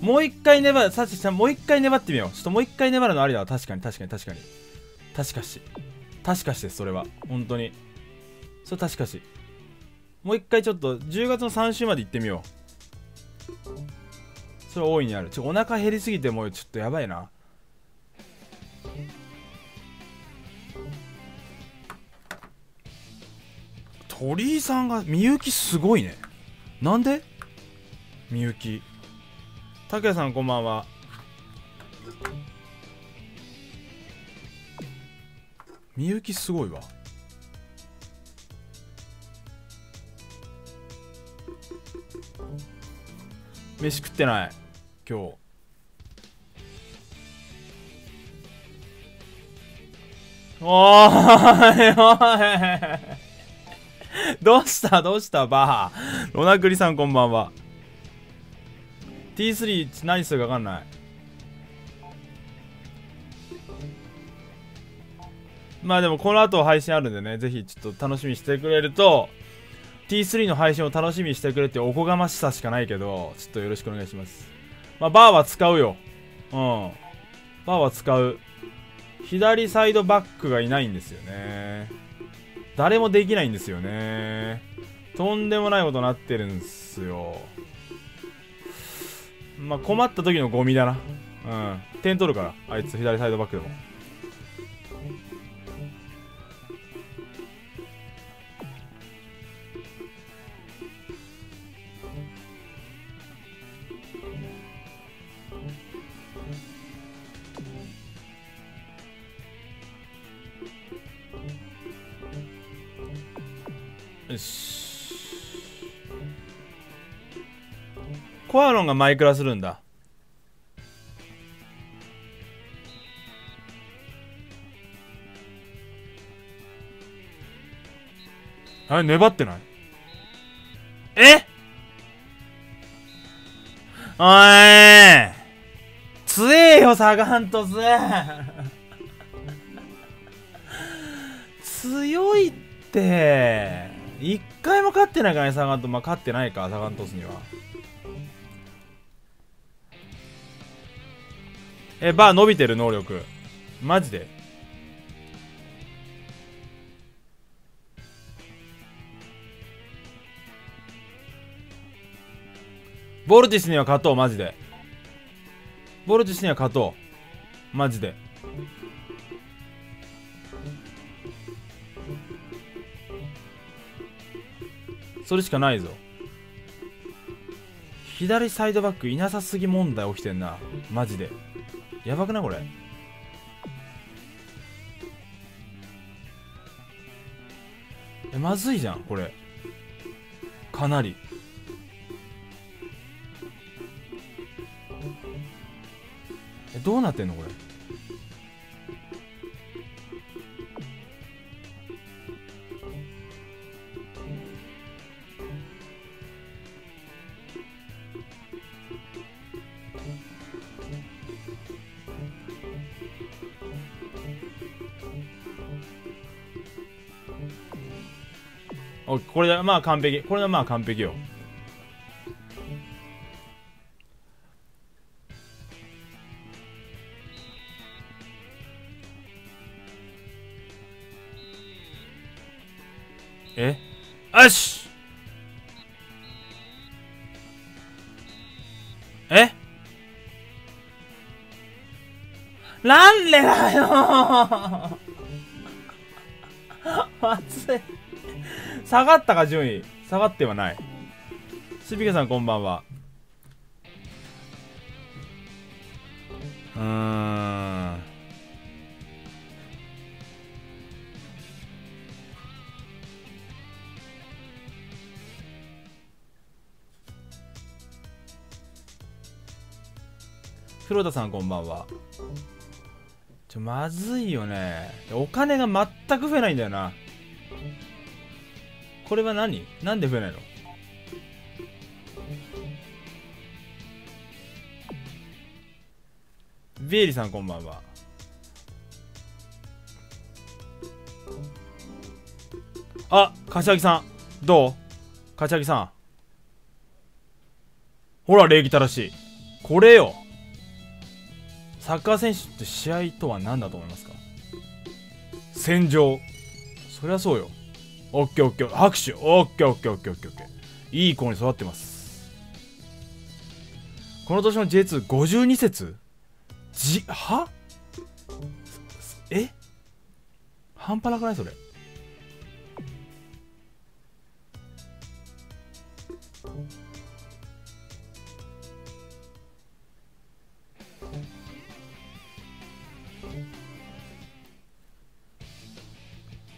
もう一回粘るさちさんもう一回粘ってみよう。ちょっともう一回粘るのありだわ。確かに確かに確かに。確かし。確かしですそれは。本当に。それ確かし。もう一回ちょっと10月の3週まで行ってみよう。それ大いにある。ちょお腹減りすぎてもうちょっとやばいな。鳥居さんがみゆきすごいね。なんで？みゆき。拓也さんこんばんは。みゆきすごいわ。飯食ってない今日。おーいおい。どうした？どうした？バー。ロナクリさんこんばんは。T3 何するか分かんない。まあでもこの後配信あるんでねぜひちょっと楽しみにしてくれると T3 の配信を楽しみにしてくれっておこがましさしかないけどちょっとよろしくお願いします。まあバーは使うよ。うん。バーは使う。左サイドバックがいないんですよね。誰もできないんですよね。とんでもないことになってるんすよ。まあ困った時のゴミだな。うん。点取るからあいつ左サイドバックでも。よし。コアロンがマイクラするんだ。あれ粘ってない？え？おい強えよサガントス。強いって一回も勝ってないからねサガントまあ勝ってないかサガントスには。えバー伸びてる能力。マジで？ボルティスには勝とうマジで。ボルティスには勝とうマジで。それしかないぞ。左サイドバックいなさすぎ問題起きてんな。マジで。やばくないこれ。えまずいじゃんこれ。かなり。えどうなってんのこれ。おこれでまあ完璧。これはまあ完璧よ。え？よし！え？なんでだよ！まずい 下がったか順位。下がってはない。しびけさんこんばんは。うーん。黒田さんこんばんは。ちょまずいよね。お金が全く増えないんだよな。これは何？なんで増えないの？ビエリさんこんばんは。あ柏木さん。どう？柏木さん。ほら礼儀正しい。これよ。サッカー選手って試合とは何だと思いますか？戦場。そりゃそうよ。オッケーオッケー。拍手。オッケーオッケーオッケーオッケーオッケー。いい子に育ってます。この年の J252 節。じは？え？半端なくないそれ？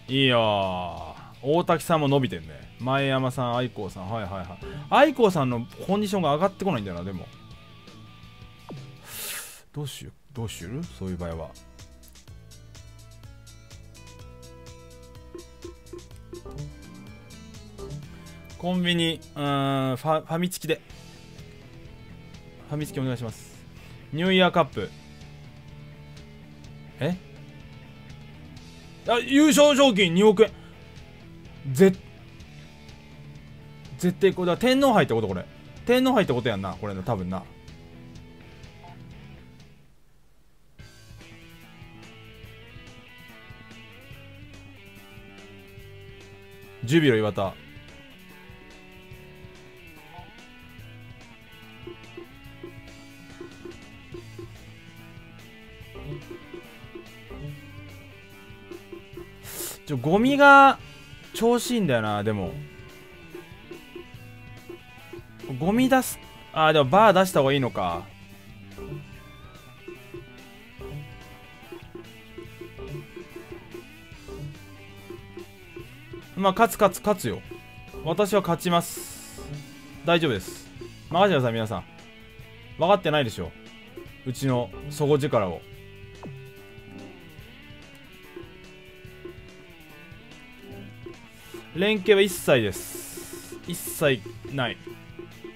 いいよ大滝さんも伸びてんね。前山さん愛子さんはいはいはい。愛子さんのコンディションが上がってこないんだよなでも。どうしようどうしよう？そういう場合は。コンビニうんファファミチキで。ファミチキお願いします。ニューイヤーカップ。え？あ優勝賞金2億円。絶絶対これだ天皇杯ってことこれ。天皇杯ってことやんなこれの多分な。ジュビロ岩田。ちょゴミが調子いいんだよなでも。ゴミ出すあーでもバー出した方がいいのか。まあ勝つ勝つ勝つよ。私は勝ちます。大丈夫です。任せてください皆さん。分かってないでしょ。うちの底力を。連携は一切です。一切ない。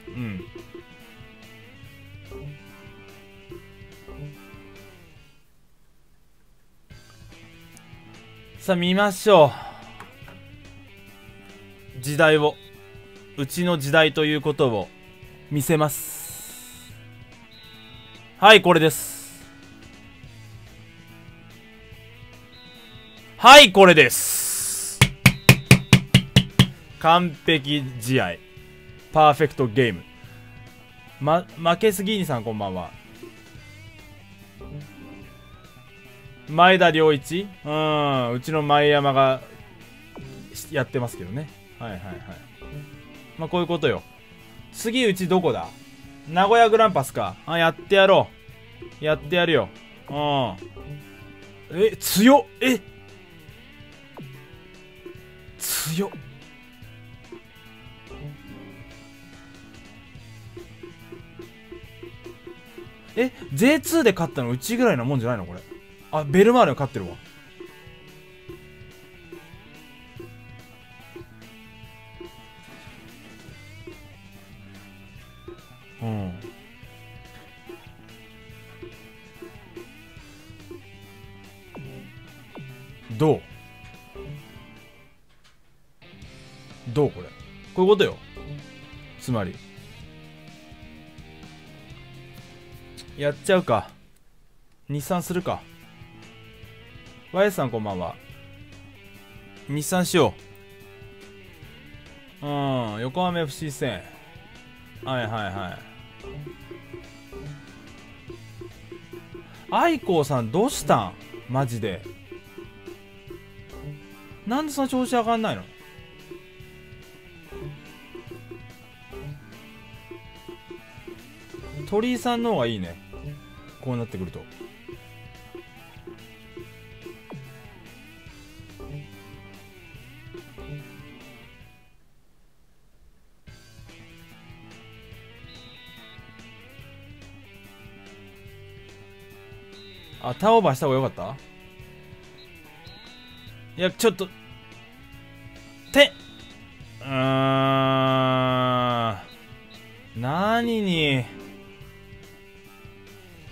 うん。さあ見ましょう。時代をうちの時代ということを見せます。はいこれです。はいこれです。完璧試合。パーフェクトゲーム。ま負けすぎにさんこんばんは。前田良一？うん。うちの前山がやってますけどね。はいはいはい。まあこういうことよ。次うちどこだ？名古屋グランパスか。あやってやろう。やってやるよ。うん。え強っ。え？強っ。え J2 で勝ったのうちぐらいなもんじゃないのこれ。あベルマーレが勝ってるわ。うん。どう？どうこれ？こういうことよ。つまり。やっちゃうか。日産するか。Y さんこんばんは。日産しよう。うん横浜 FC 戦はいはいはい。愛子さんどうしたん？マジで。なんでそんな調子上がんないの？鳥居さんの方がいいね。こうなってくると。あターオーバーした方がよかった？いやちょっと。て。うーん。何に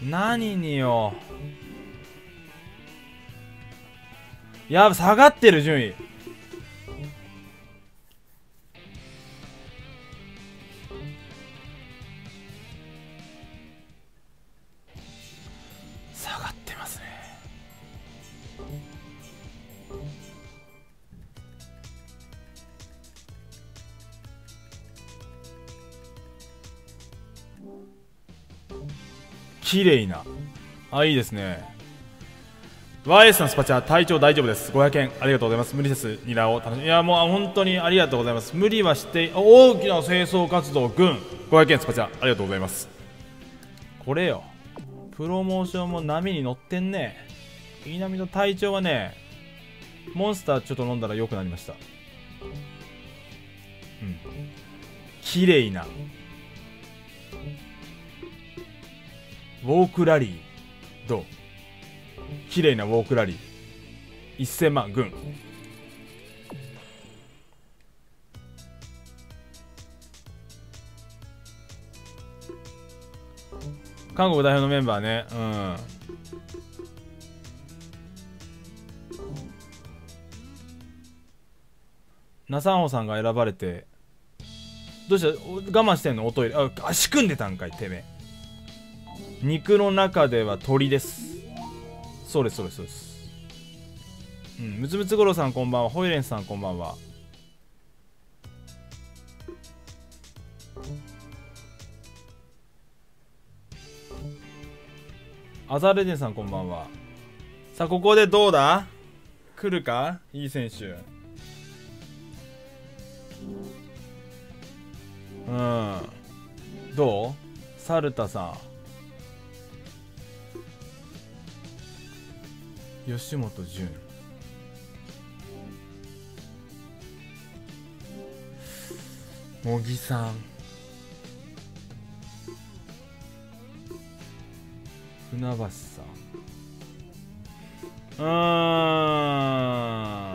何によ。やば下がってる順位。綺麗な。あいいですね。YS さんスパチャ体調大丈夫です。500円ありがとうございます。無理ですニラを楽しみいやもう本当にありがとうございます。無理はして大きな清掃活動軍。500円スパチャありがとうございます。これよ。プロモーションも波に乗ってんね。いなみの体調はねモンスターちょっと飲んだら良くなりました。うん。綺麗な。ウォークラリー。どう？綺麗なウォークラリー。1000万軍。韓国代表のメンバーね。うん。ナサンホさんが選ばれてどうした？我慢してんの？おトイレ。あ足組んでたんかいてめえ。肉の中では鳥です。そうですそうですそうです。うんムツムツゴロウさんこんばんは。ホイレンさんこんばんは。アザレデンさんこんばんは。さあここでどうだ？来るか？いい選手。うん。どう？サルタさん。吉本潤。茂木さん。船橋さん。うー。ん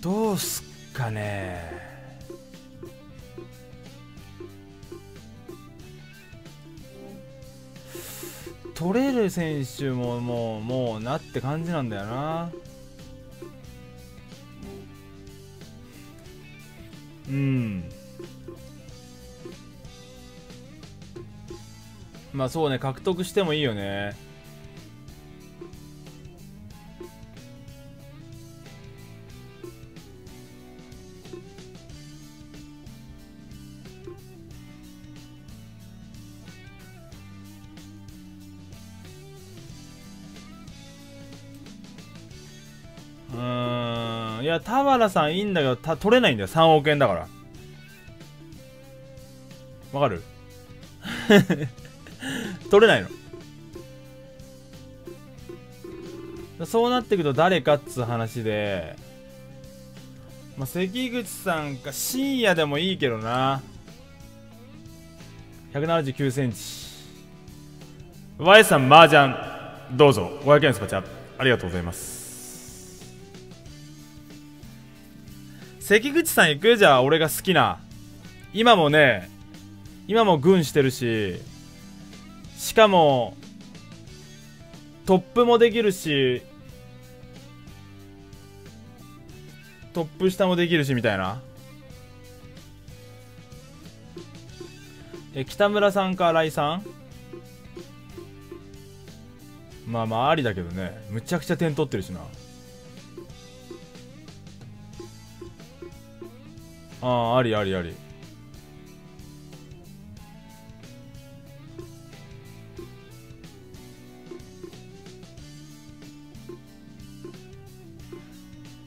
どうすっかね。取れる選手ももうもうなって感じなんだよな。うん。まあそうね獲得してもいいよね。や田原さんいいんだけどた取れないんだよ。3億円だから。わかる？取れないの。そうなってくると誰かっつう話で。まあ、関口さんか深夜でもいいけどな。179センチ。Y さん麻雀。どうぞ。500円スパチャありがとうございます。関口さん行く？じゃあ俺が好きな。今もね今も軍してるししかもトップもできるしトップ下もできるしみたいな。え北村さんか新井さん？まあまあありだけどね。むちゃくちゃ点取ってるしな。ああありありあり。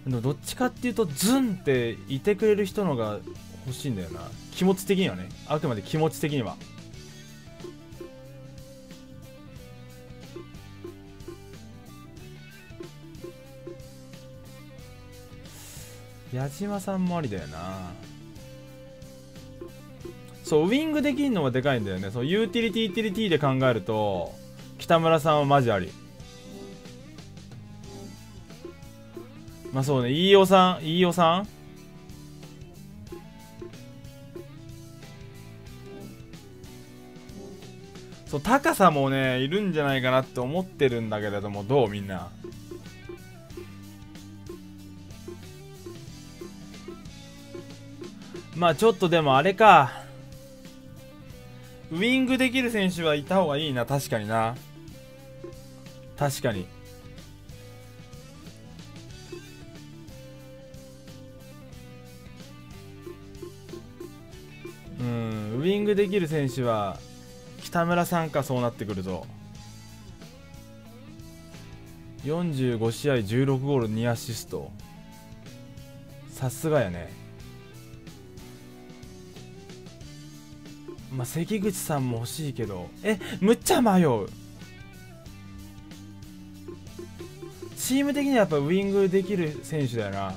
どっちかっていうとズンっていてくれる人のが欲しいんだよな。気持ち的にはね。あくまで気持ち的には。矢島さんもありだよな。そうウィングできるのはでかいんだよね。そうユーティリティーティリティで考えると北村さんはマジあり。まあそうね飯尾さん飯尾さん？そう高さもねいるんじゃないかなって思ってるんだけれどもどうみんな？まあちょっとでもあれか。ウイングできる選手はいた方がいいな。確かにな。確かに。うんウイングできる選手は北村さんかそうなってくると45試合16ゴール2アシスト。さすがやね。まあ関口さんも欲しいけど。えむっちゃ迷う。チーム的にはやっぱウイングできる選手だよな。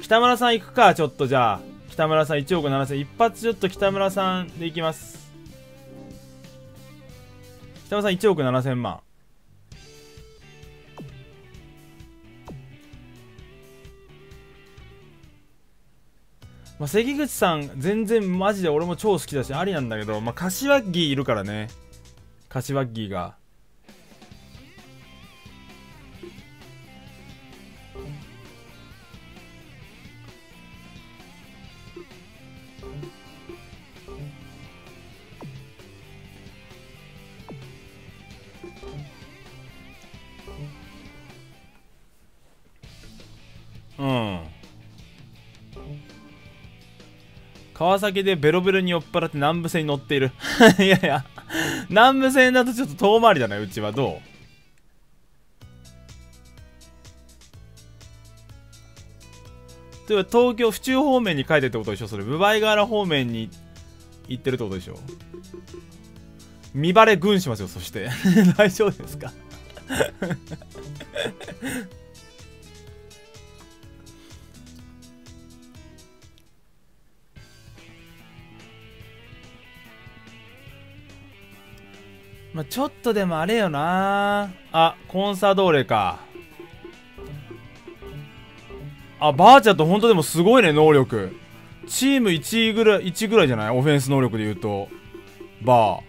北村さん行くかちょっとじゃあ。北村さん1億7000一発ちょっと北村さんで行きます。北村さん1億7000万。まあ、関口さん全然マジで俺も超好きだしありなんだけど、まあ、柏木いるからね。柏木が。川崎でベロベロに酔っ払って南武線に乗っている。いやいや南武線だとちょっと遠回りだねうちはどう？という東京府中方面に帰ってってことでしょそれ。無梅ヶ原方面に行ってるってことでしょ。見バレ軍しますよそして。大丈夫ですか？まあ、ちょっとでもあれよな。あコンサドーレか。あバーチャと本当でもすごいね能力。チーム1位ぐらい1ぐらいじゃない？オフェンス能力で言うと。バー。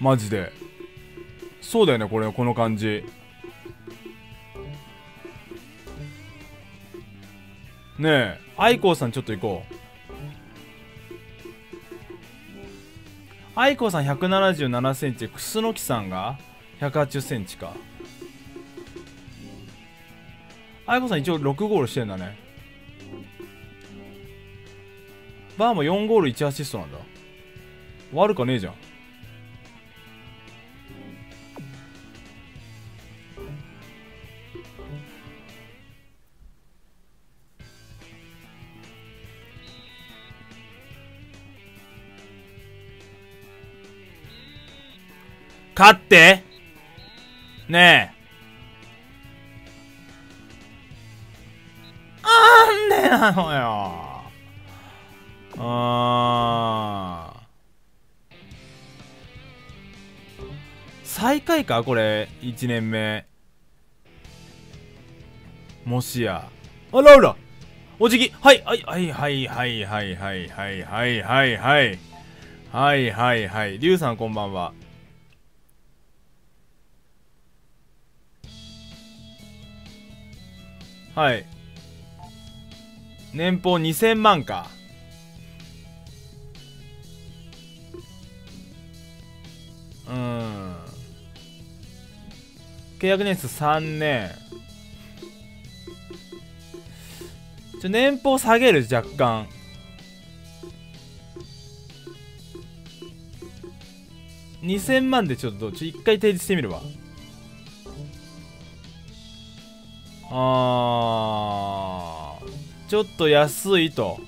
マジで。そうだよねこれこの感じ。ねえアイコーさんちょっと行こう。愛子さん1 7 7センチ楠木さんが1 8 0センチか。愛子さん一応6ゴールしてんだね。バーも4ゴール1アシストなんだ。悪かねえじゃん。勝って。ねえ。なんでなのよ。あー。最下位かこれ。1年目。もしや。あラウラお辞儀。はいはいはいはいはいはいはいはいはいはいはい。はいはいはい。リュウさんこんばんは。はい。年俸2000万か。うん。契約年数3年。ちょ年俸下げる？若干。2000万でちょっとち一回提示してみるわ。あー。ちょっと安いと。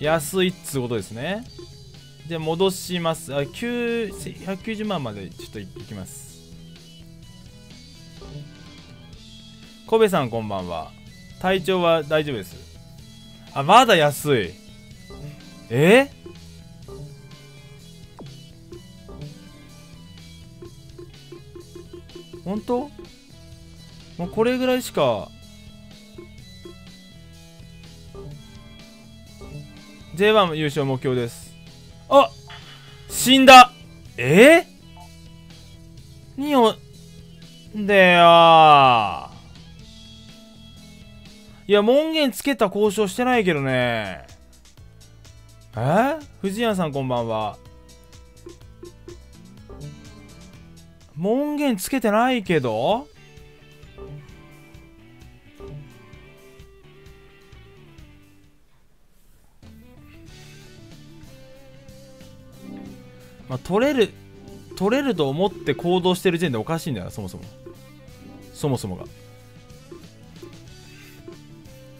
安いっつうことですね。じゃ戻します。あ190万までちょっといきます。コベさんこんばんは。体調は大丈夫です？あまだ安い。え？本当？もうこれぐらいしか J1 優勝目標です。あ死んだ。え？ー、にをでよいや門限つけた交渉してないけどね。え？藤谷さんこんばんは。門限つけてないけど？まあ、取れる取れると思って行動してる時点でおかしいんだよそもそも。そもそもが。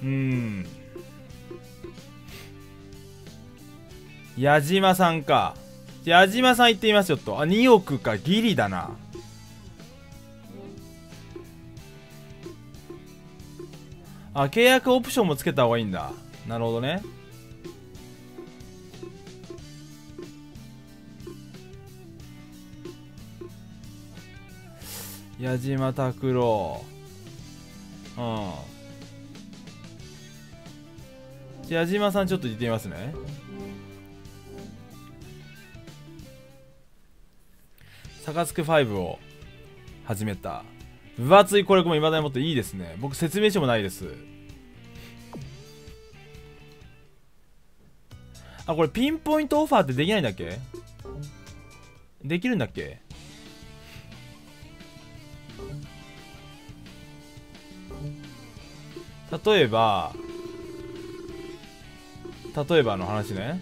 うん。矢島さんか。矢島さん行ってみますちょっと。あ2億かギリだな。あ契約オプションもつけた方がいいんだ。なるほどね。矢島拓郎。うん。矢島さんちょっと言ってみますね。サカツク5を始めた。分厚いこれも未だに持っていいですね。僕説明書もないです。あこれピンポイントオファーってできないんだっけ？できるんだっけ？例えば例えばの話ね。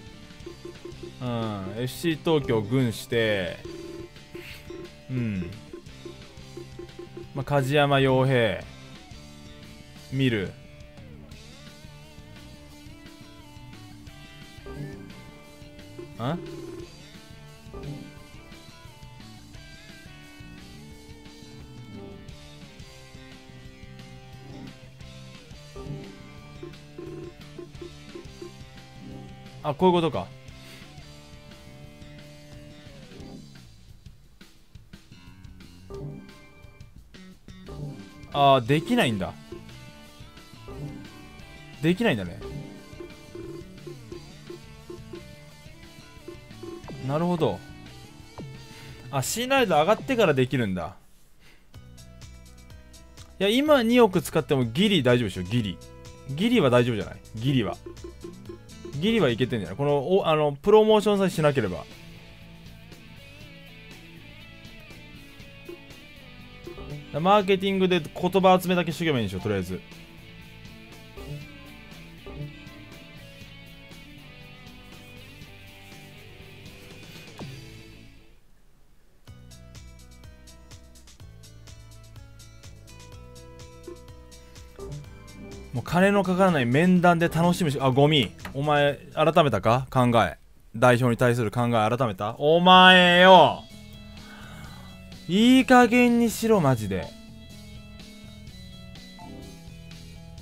うん FC 東京軍してうん。まあ梶山洋平見る。んあこういうことか。あーできないんだ。できないんだね。なるほど。あ信頼度上がってからできるんだ。いや今2億使ってもギリ大丈夫でしょギリ。ギリは大丈夫じゃない？ギリは。ギリはいけてんじゃない？このおあのプロモーションさえしなければ。マーケティングで言葉集めだけしとけばいいんでしょとりあえず。金のかからない面談で楽しむしあゴミ。お前改めたか？考え。代表に対する考え改めた？お前よ。いい加減にしろマジで。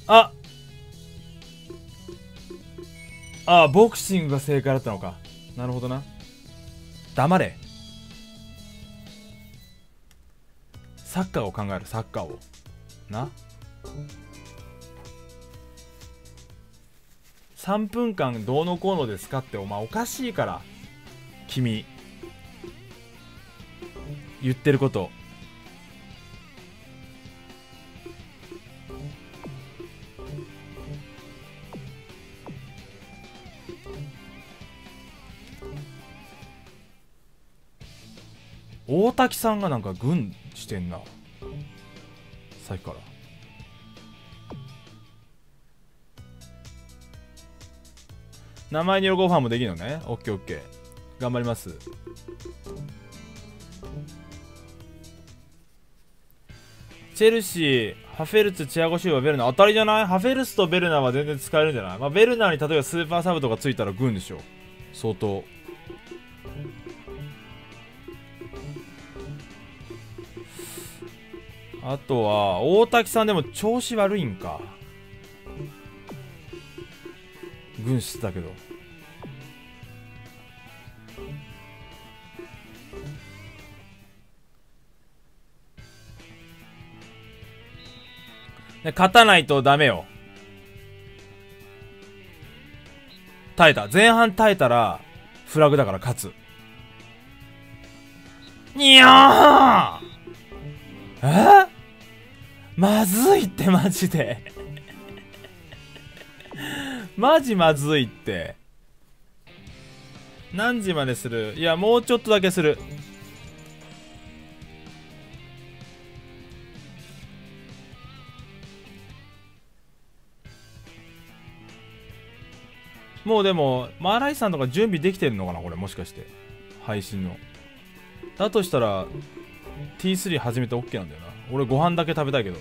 あ。あボクシングが正解だったのか。なるほどな。黙れ。サッカーを考える。サッカーを。な。3分間どうのこうのですかってお前おかしいから君言ってること。大滝さんがなんか軍してんな。さっきから。名前に喜ぶファンもできるのね。オッケーオッケー。頑張ります。チェルシーハフェルツチアゴシューバベルナ。当たりじゃない？ハフェルスとベルナは全然使えるんじゃない？まあベルナに例えばスーパーサブとかついたら軍でしょ相当。あとは大滝さんでも調子悪いんか。軍してたけど。勝たないとダメよ。耐えた。前半耐えたらフラグだから勝つ。にゃー！え？まずいってマジで。マジまずいって。何時までする？いやもうちょっとだけする。もうでもマーライさんとか準備できてるのかなこれもしかして。配信の。だとしたら T3 始めて OK なんだよな。俺ご飯だけ食べたいけど。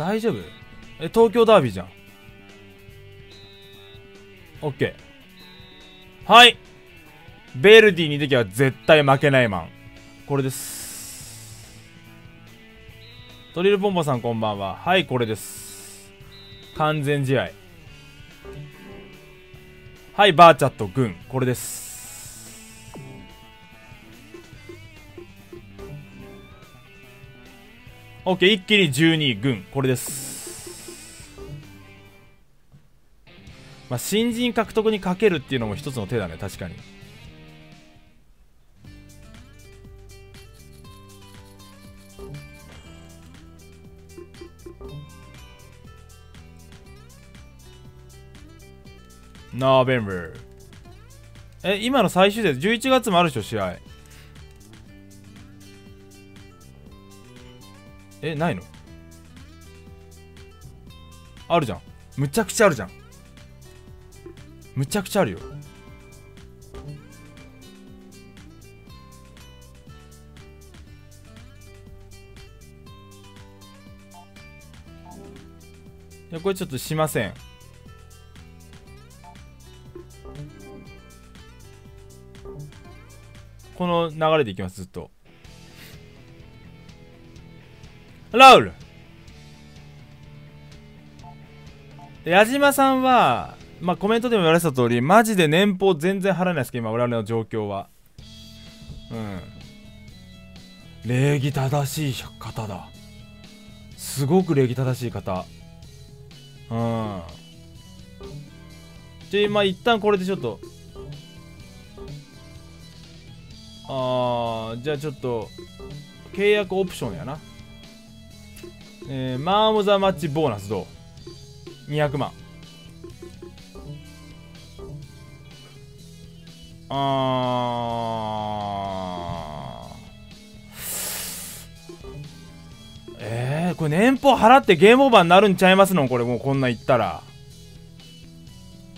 大丈夫？え東京ダービーじゃん。OK はい。ベルディに時は絶対負けないマン。これです。トリルボンボさんこんばんは。はいこれです。完全試合。はいバーチャット軍。これです。オッケー一気に12軍これです。まあ新人獲得にかけるっていうのも一つの手だね確かに。ノーベンバー。え今の最終節11月もあるでしょ試合。えないの？あるじゃん。むちゃくちゃあるじゃん。むちゃくちゃあるよ。いやこれちょっとしません。この流れでいきますずっと。ラウル。矢島さんはまあコメントでも言われてた通りマジで年俸全然払えないですけど今我々の状況は。うん。礼儀正しい方だ。すごく礼儀正しい方。うん。じゃあまあ一旦これでちょっと。あーじゃあちょっと契約オプションやな。えー、マーム・ザ・マッチボーナスどう？200万。あー。えー、これ年俸払ってゲームオーバーになるんちゃいますの？これもうこんなん言ったら。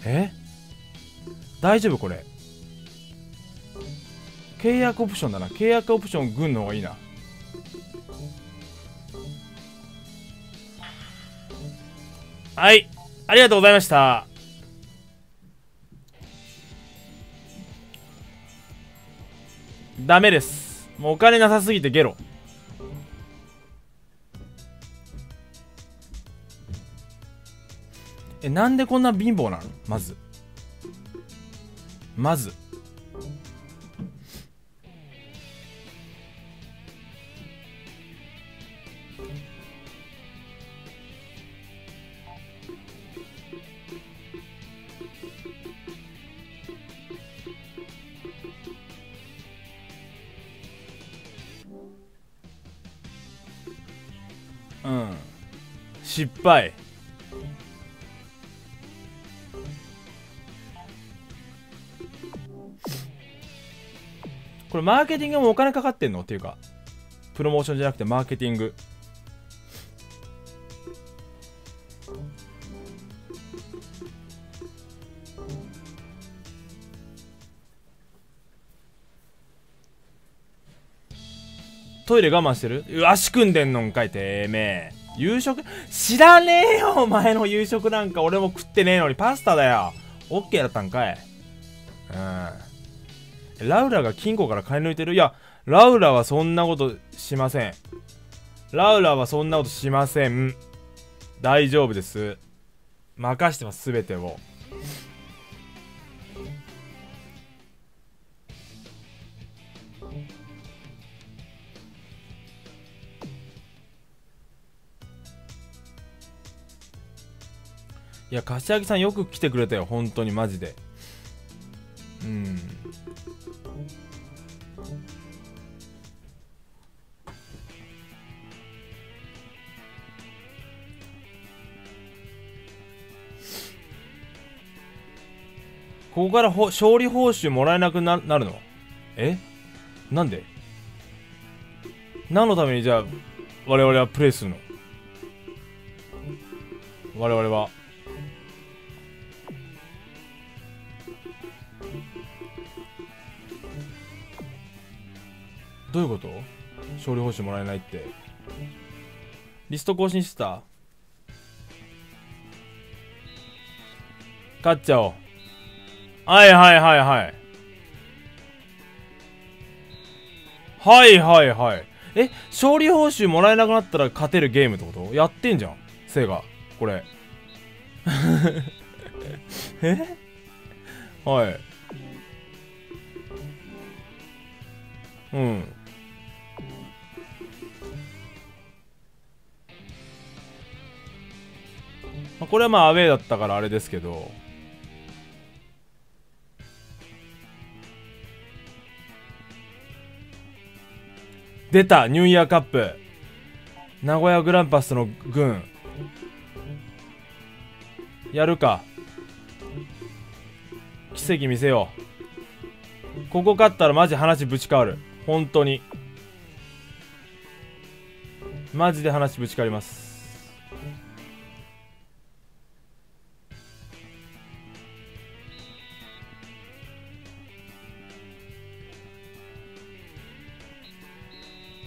え？大丈夫これ？契約オプションだな。契約オプション軍の方がいいな。はい。ありがとうございました。ダメです。もうお金なさすぎてゲロ。えなんでこんな貧乏なの？まず。まず。うん。失敗。これマーケティングもお金かかってんの？っていうかプロモーションじゃなくてマーケティング。トイレ我慢してる？足組んでんのんかいてめえ。夕食？知らねえよお前の夕食なんか。俺も食ってねえのに。パスタだよ。オッケーだったんかい。うん。ラウラが金庫から金抜いてる？いやラウラはそんなことしません。ラウラはそんなことしません。大丈夫です。任してます全てを。いや柏木さんよく来てくれたよ本当にマジで。うん。ここからほ勝利報酬もらえなくななるの？え？なんで？何のためにじゃあ我々はプレイするの？我々は。どういうこと？勝利報酬もらえないって。リスト更新してた？勝っちゃおうはいはいはいはい。はいはいはい。え勝利報酬もらえなくなったら勝てるゲームってこと？やってんじゃんセガ。これ。え？はい。うん。まあこれはまあアウェーだったからあれですけど。出たニューイヤーカップ。名古屋グランパスの軍。やるか。奇跡見せよう。ここ勝ったらマジ話ぶち変わる。本当に。マジで話ぶち変わります。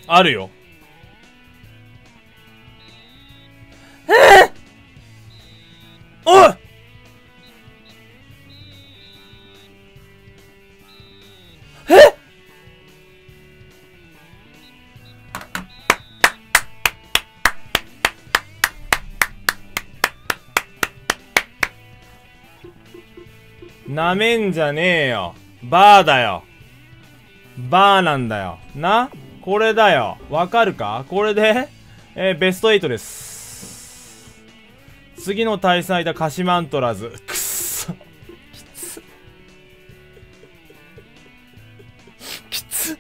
あるよ。えー、おい！え？なめんじゃねえよ。バーだよ。バーなんだよ。な？これだよ。わかるか？これで？えー、ベスト8です。次の対戦相手鹿島アントラーズ。くっそ。きつ。きつ。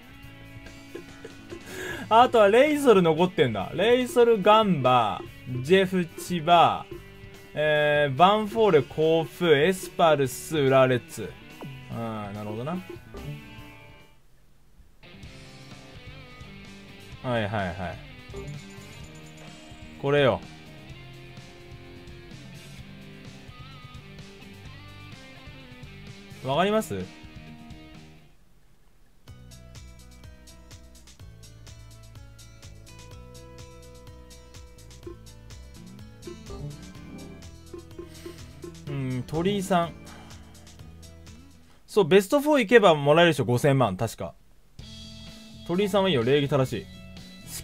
あとはレイソル残ってんだ。レイソルガンバジェフ千葉えー、バンフォーレ甲府エスパルス浦レッツああなるほどな。はいはいはい。これよ。わかります？うん鳥居さん。そうベスト4行けばもらえるでしょ？5000万確か。鳥居さんはいいよ礼儀正しい。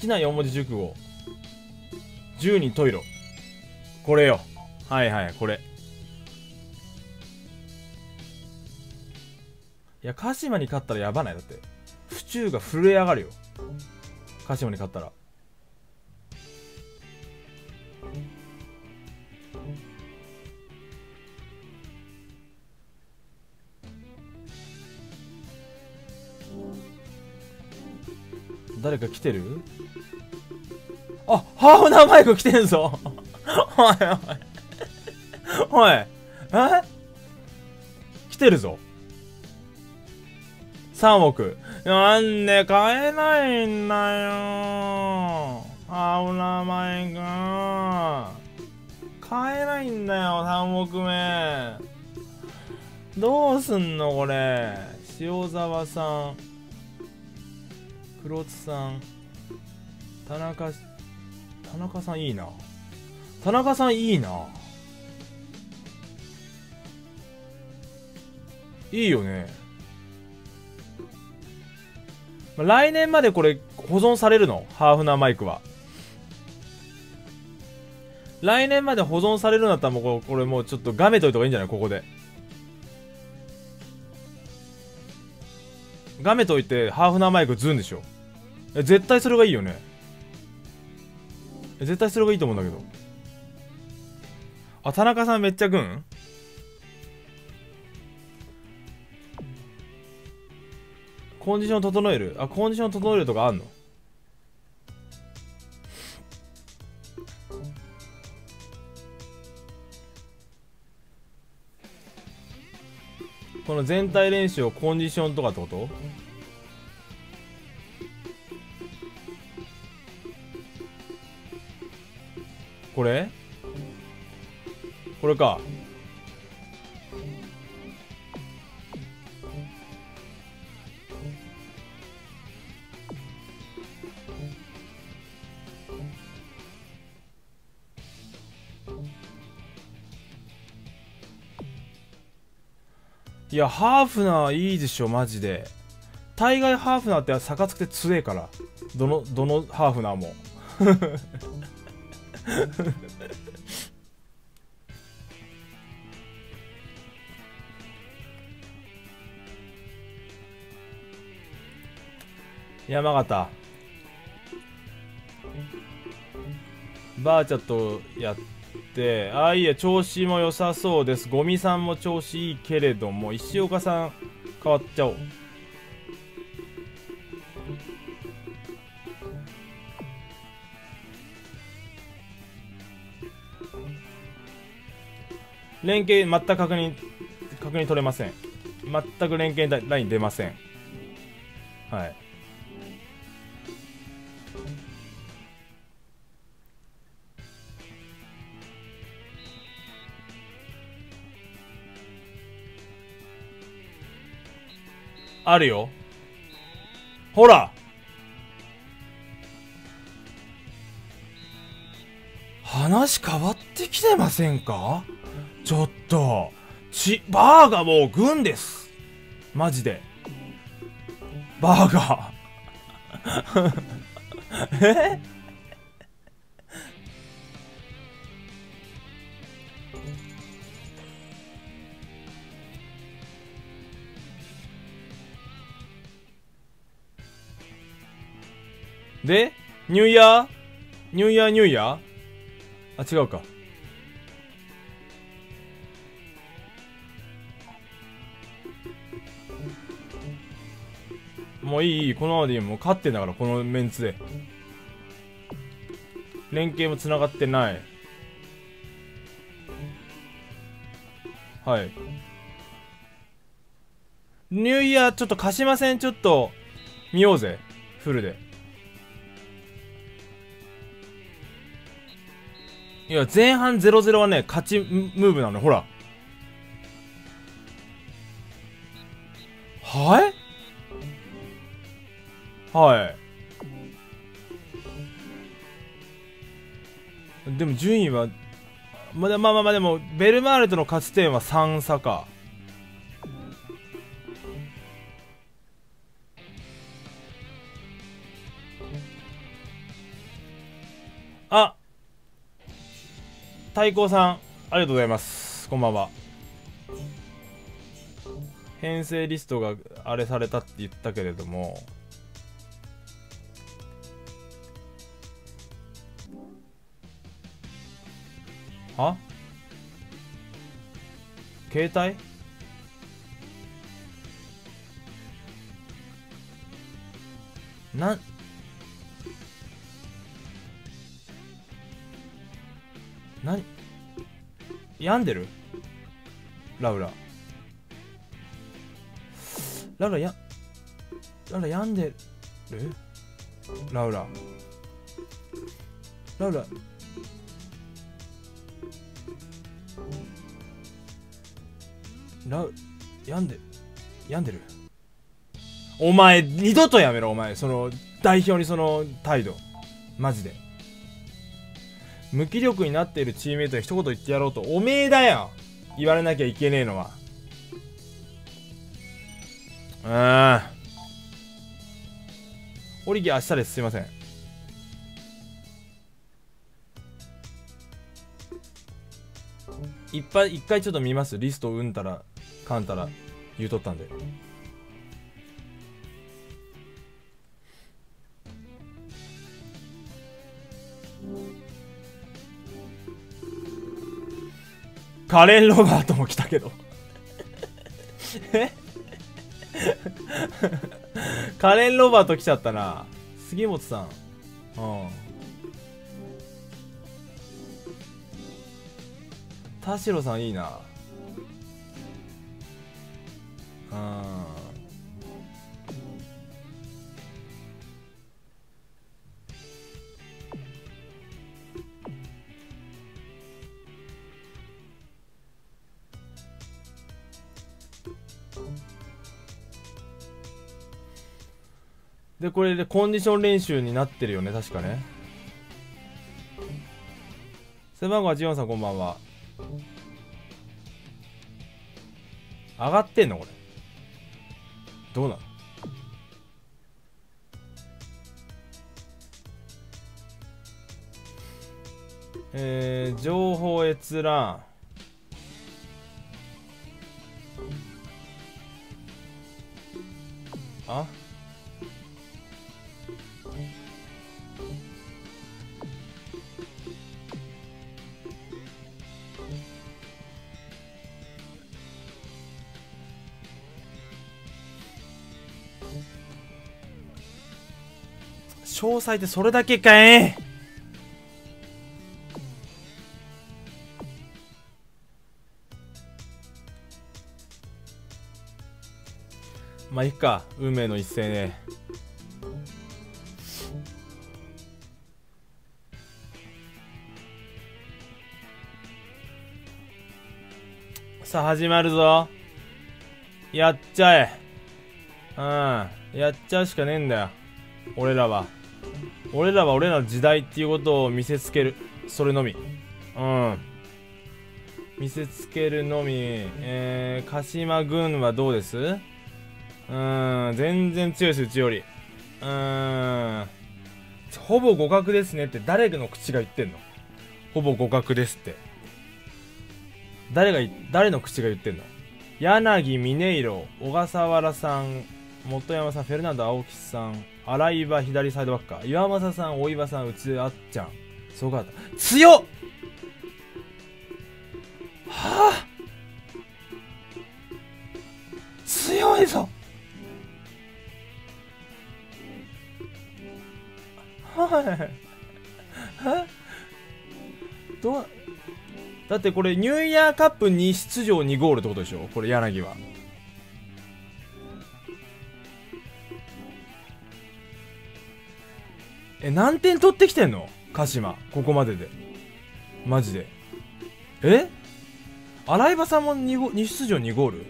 きな4文字熟語。10にトイロ。これよ。はいはいこれ。いや鹿島に勝ったらやばない？だって。府中が震え上がるよ。鹿島に勝ったら。誰か来てる？あハーフナーマイク来てんぞ。おいおい。おい。え？来てるぞ。3億。なんで買えないんだよ。ハーフナーマイク。買えないんだよ3億目。どうすんのこれ？塩沢さん。黒津さん。田中田中さんいいな。田中さんいいな。いいよね。来年までこれ保存されるの？ハーフナーマイクは。来年まで保存されるんだったらもうこれもうちょっとがめといた方がいいんじゃない？ここで。がめといてハーフナーマイクズンでしょ？絶対それがいいよね。絶対それがいいと思うんだけど。あ田中さんめっちゃ軍コンディション整える？あコンディション整えるとかあんの？この全体練習をコンディションとかってこと？これ？これか。いやハーフナーいいでしょマジで。大概ハーフナーって逆つくて強えから。どのどのハーフナーも。山形。バーチャとやって。ああいいや調子も良さそうです。ゴミさんも調子いいけれども石岡さん変わっちゃおう。連携全く確認確認取れません。全く連携ライン出ません。はい。あるよ。ほら。話変わってきてませんか？ちょっとちバーがもう軍です。マジで。バーガー。え？で？ニューイヤー？ニューイヤーニューイヤー？あ違うか。もういいこのままでいいもう勝ってんだからこのメンツで。連携もつながってない。はい。ニューイヤーちょっと貸しません？ちょっと見ようぜ。フルで。いや前半0-0はね勝ちムーブなのほら。はい？はい。でも順位はまだまあまあまあでもベルマーレとの勝ち点は3差か。あ太鼓さんありがとうございます。こんばんは。編成リストがあれされたって言ったけれども。は携帯？な？な？病んでる？ラウラ。ラウラやラウラ病んでる？ラウラ。ラウラ。ラウ病んで病んでる。お前二度とやめろお前。その代表にその態度。マジで。無気力になっているチームメイトに一言言ってやろうと。おめえだよ。言われなきゃいけねえのは。うん。オリギ明日です。すいません。いっぱい一回ちょっと見ます？リストうんたら。かんたら言うとったんで。カレン・ロバートも来たけど。カレン・ロバート来ちゃったな。杉本さん。うん。田代さんいいな。でこれでコンディション練習になってるよね確かね。背番号84さんこんばんは。上がってんのこれ。どうなの？えー、情報閲覧。あ？詳細ってそれだけかい。まあいっか。運命の一戦ねさあ始まるぞ。やっちゃえ。うん。やっちゃうしかねえんだよ。俺らは。俺らは俺らの時代っていうことを見せつける。それのみ。うん。見せつけるのみ。えー、鹿島軍はどうです？うん。全然強いですうちより。うん。ほぼ互角ですねって誰の口が言ってんの？ほぼ互角ですって。誰が誰の口が言ってんの？柳峰色小笠原さん本山さんフェルナンド青木さん。洗い場左サイドバッカー。岩政さん大岩さん内あっちゃん。すごか。った強っ！はあ。強いぞ。はい。はどう？だってこれニューイヤーカップ2出場2ゴールってことでしょ？これ柳は。え何点取ってきてんの？鹿島。ここまでで。マジで。え？洗い場さんも 2, 2出場2ゴール？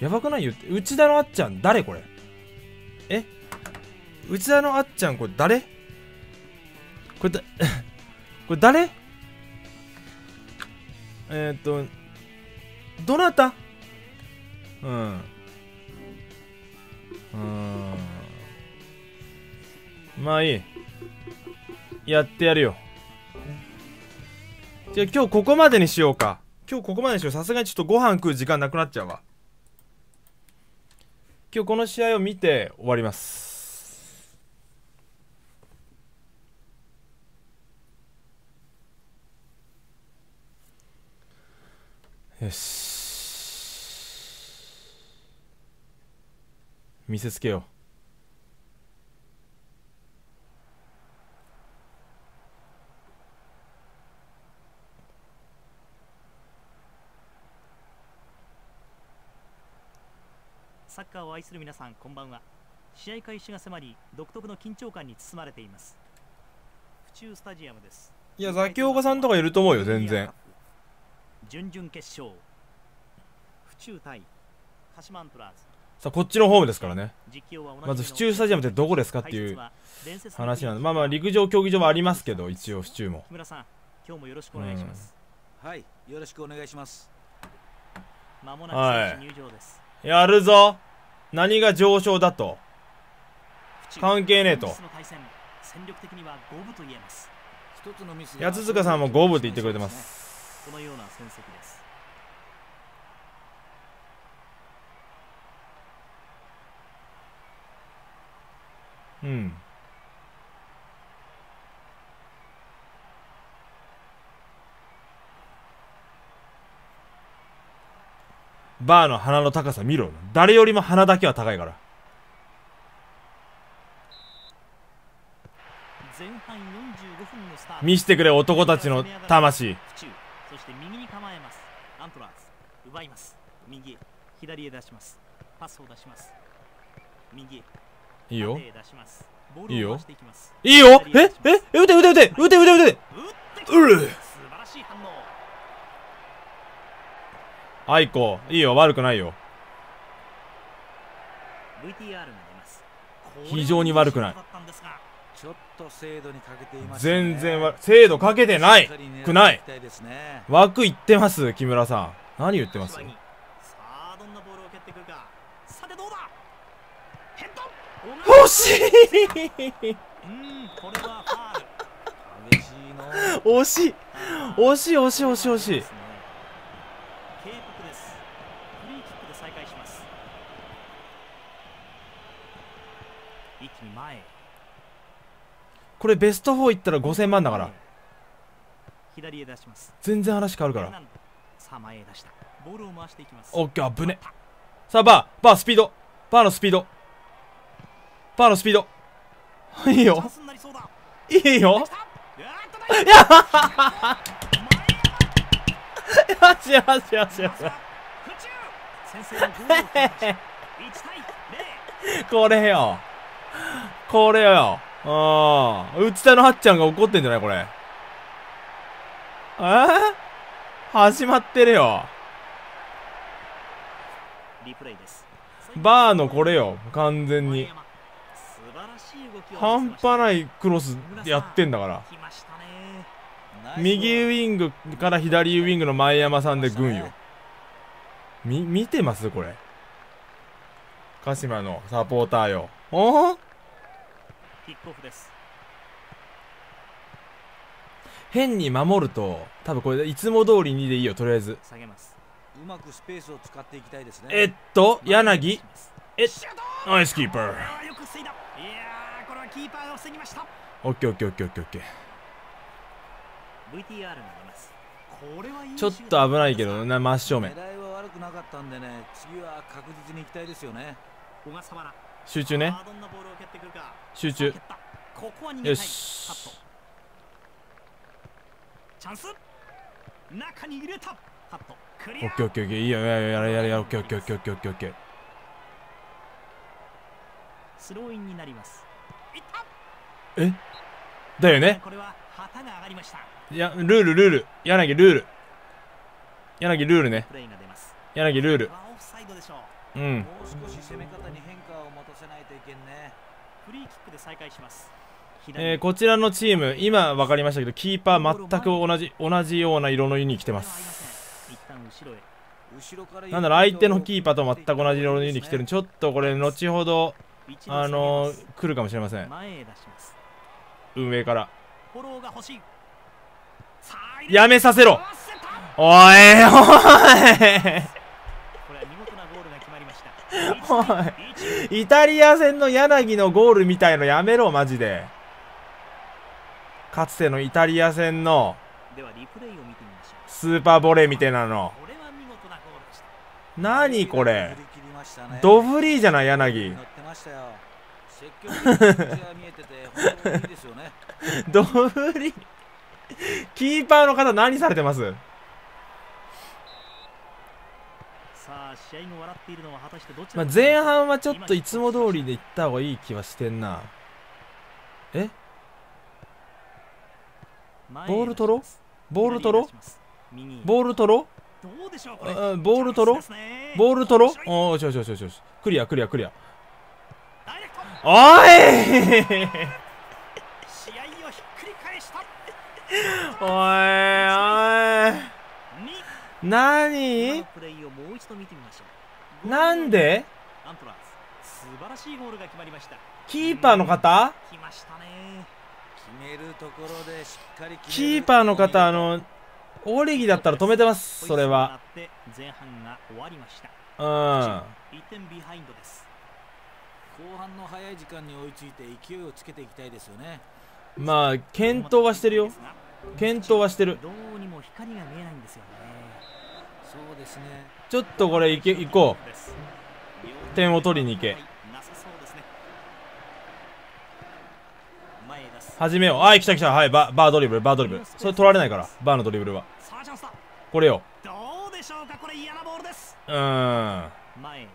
やばくない？言って。内田のあっちゃん誰これ？え？内田のあっちゃんこれ誰？これだ これ誰？えー、っとどなた？うん。うん。まあいい。やってやるよ。じゃあ今日ここまでにしようか。今日ここまでにしよう。さすがにちょっとご飯食う時間なくなっちゃうわ。今日この試合を見て終わります。よし。見せつけよう
サッカーを愛する皆さんこんばんは。試合開始が迫り独特の緊張感に包まれています。府中スタジアムです。
いやザキオカさんとかいると思うよ全然。
準々決勝。府中対鹿島アントラーズ。
さあこっちのホームですからね。まず府中スタジアムってどこですかっていう話なんでまあまあ陸上競技場はありますけど一応府中も。
木村さん今日もよろしくお願いします、
はい、よろしくお願いします。
まもなく選手入場です、
やるぞ何が上昇だと？関係ねえと。
本日の対戦戦力的には五分と言えます。
一つのミス
八塚さんも五分って言ってくれてます。
このような戦績です。
うんバーの鼻の高さ見ろ。誰よりも鼻だけは高いから。
前半45分のスタート。
見してくれ男たちの魂。
そして右に構えます。アントラーズ奪います。右へ左へ出します。パスを出します。右へ
いいよ。いいよ。
い
いよ。え？え？え？撃て撃て撃て撃て撃て撃て
打って
うる
素晴らしい反応
アイコいいよ悪くないよ。非常に悪くない。全然わ精度かけてない。くない。枠いってます木村さん。何言ってます？
さあどんなボールを蹴ってくるか。さてどうだ？ヘッド！
欲しい！惜しい。惜しい惜しい惜しい惜しい
ですね警告ですフリーキックで再開します一気に前へ
これベスト4いったら5000万だから。
左へ出します。
全然話変わるから。
へ出した。ボールを回していきます。
オッケー危ねさあバーバースピード。バーのスピード。バーのスピード。いいよ。いいよ。
来たや
よしよしよしよし。
府中先制のゴールを決めました。1対0
これよ。これよ。うん。内田のはっちゃんが怒ってんじゃないこれ。えー、始まってるよ。バーのこれよ。完全に。半端ないいクロスやってんだから。右ウィングから左ウィングの前山さんで軍よ。み、見てます？これ。鹿島のサポーターよ。おお
キックオフです。
変に守ると、多分これいつも通りにでいいよ、とりあえず。
下げます。
うまくスペースを使っていきたいですね。
えっと、柳。え
シュート
ナイスキーパー。
よく防いだいやーこれはキーパーが防ぎました。
オッケーオッケーオッケーオッケーオッケー。
VTR があります。これはいい
ちょっと危ないけどな、真正面。
狙いは悪くなかったんでね次は確実に行きたいですよね。
小笠原。
集中ね。
どんなボールを蹴ってくるか
集中よし
チャンス中に入れたカットクリア
オッケーオッケーオッケー。いいよ、やれやれやれやれ、オッケーオッケーオッケーオッケーオッケーオッケー。
スローインになりますいった
だよね？
これは旗が上がりました
いや、ルール、ルール。柳、ルール。柳、ルールね。柳、ルール。
う
うん。
もう少し攻め方に変化を持たせないといけんね
フリーキックで再開します
えー、こちらのチーム、今分かりましたけど、キーパー全く同じ、同じような色のユニ着てます。なんだろう、相手のキーパーと全く同じ色のユニ着てる。ちょっとこれ、後ほど、あのー、来るかもしれません。運営から。やめさせろおいお
こ
おい イタリア戦の柳のゴールみたいのやめろ、マジで。かつてのイタリア戦のスーパーボレーみたいなの。何これドフリーじゃない、柳。ドフリー。キーパーの方何されてます
さあ試合後笑っているのは果たしてどち
まあ、前半はちょっといつも通りで行った方がいい気はしてんな。え？ボール取ろボール取ろボール取ろボール取ろボール取ろおーしよしよしよし。クリアクリアクリア。おい！おいおい。何？
のプレーをもう一度見てみましょう。
なんで？
アントラーズ素晴らしいゴールが決まりました。
キーパーの方？
来ましたね。
決めるところでしっかり決める。
キーパーの方、あの、オリギだったら止めてます、それは。
前半が終わりました。
うん。
1点ビハインドです。
後半の早い時間に追いついて勢いをつけていきたいですよね。
まあ、検討はしてるよ。検討はしてる。
どうにも光が見えないんですよね
ちょっとこれいけ、行こ
うです
点を取りに行け
なさそうですね前へ出す
う。始めよう。はい、来た来た。はい、ババードリブル、バードリブル。それ取られないから、バーのドリブルは。これよ。
どうでしょうか？これ嫌なボールです
うーん。
前へ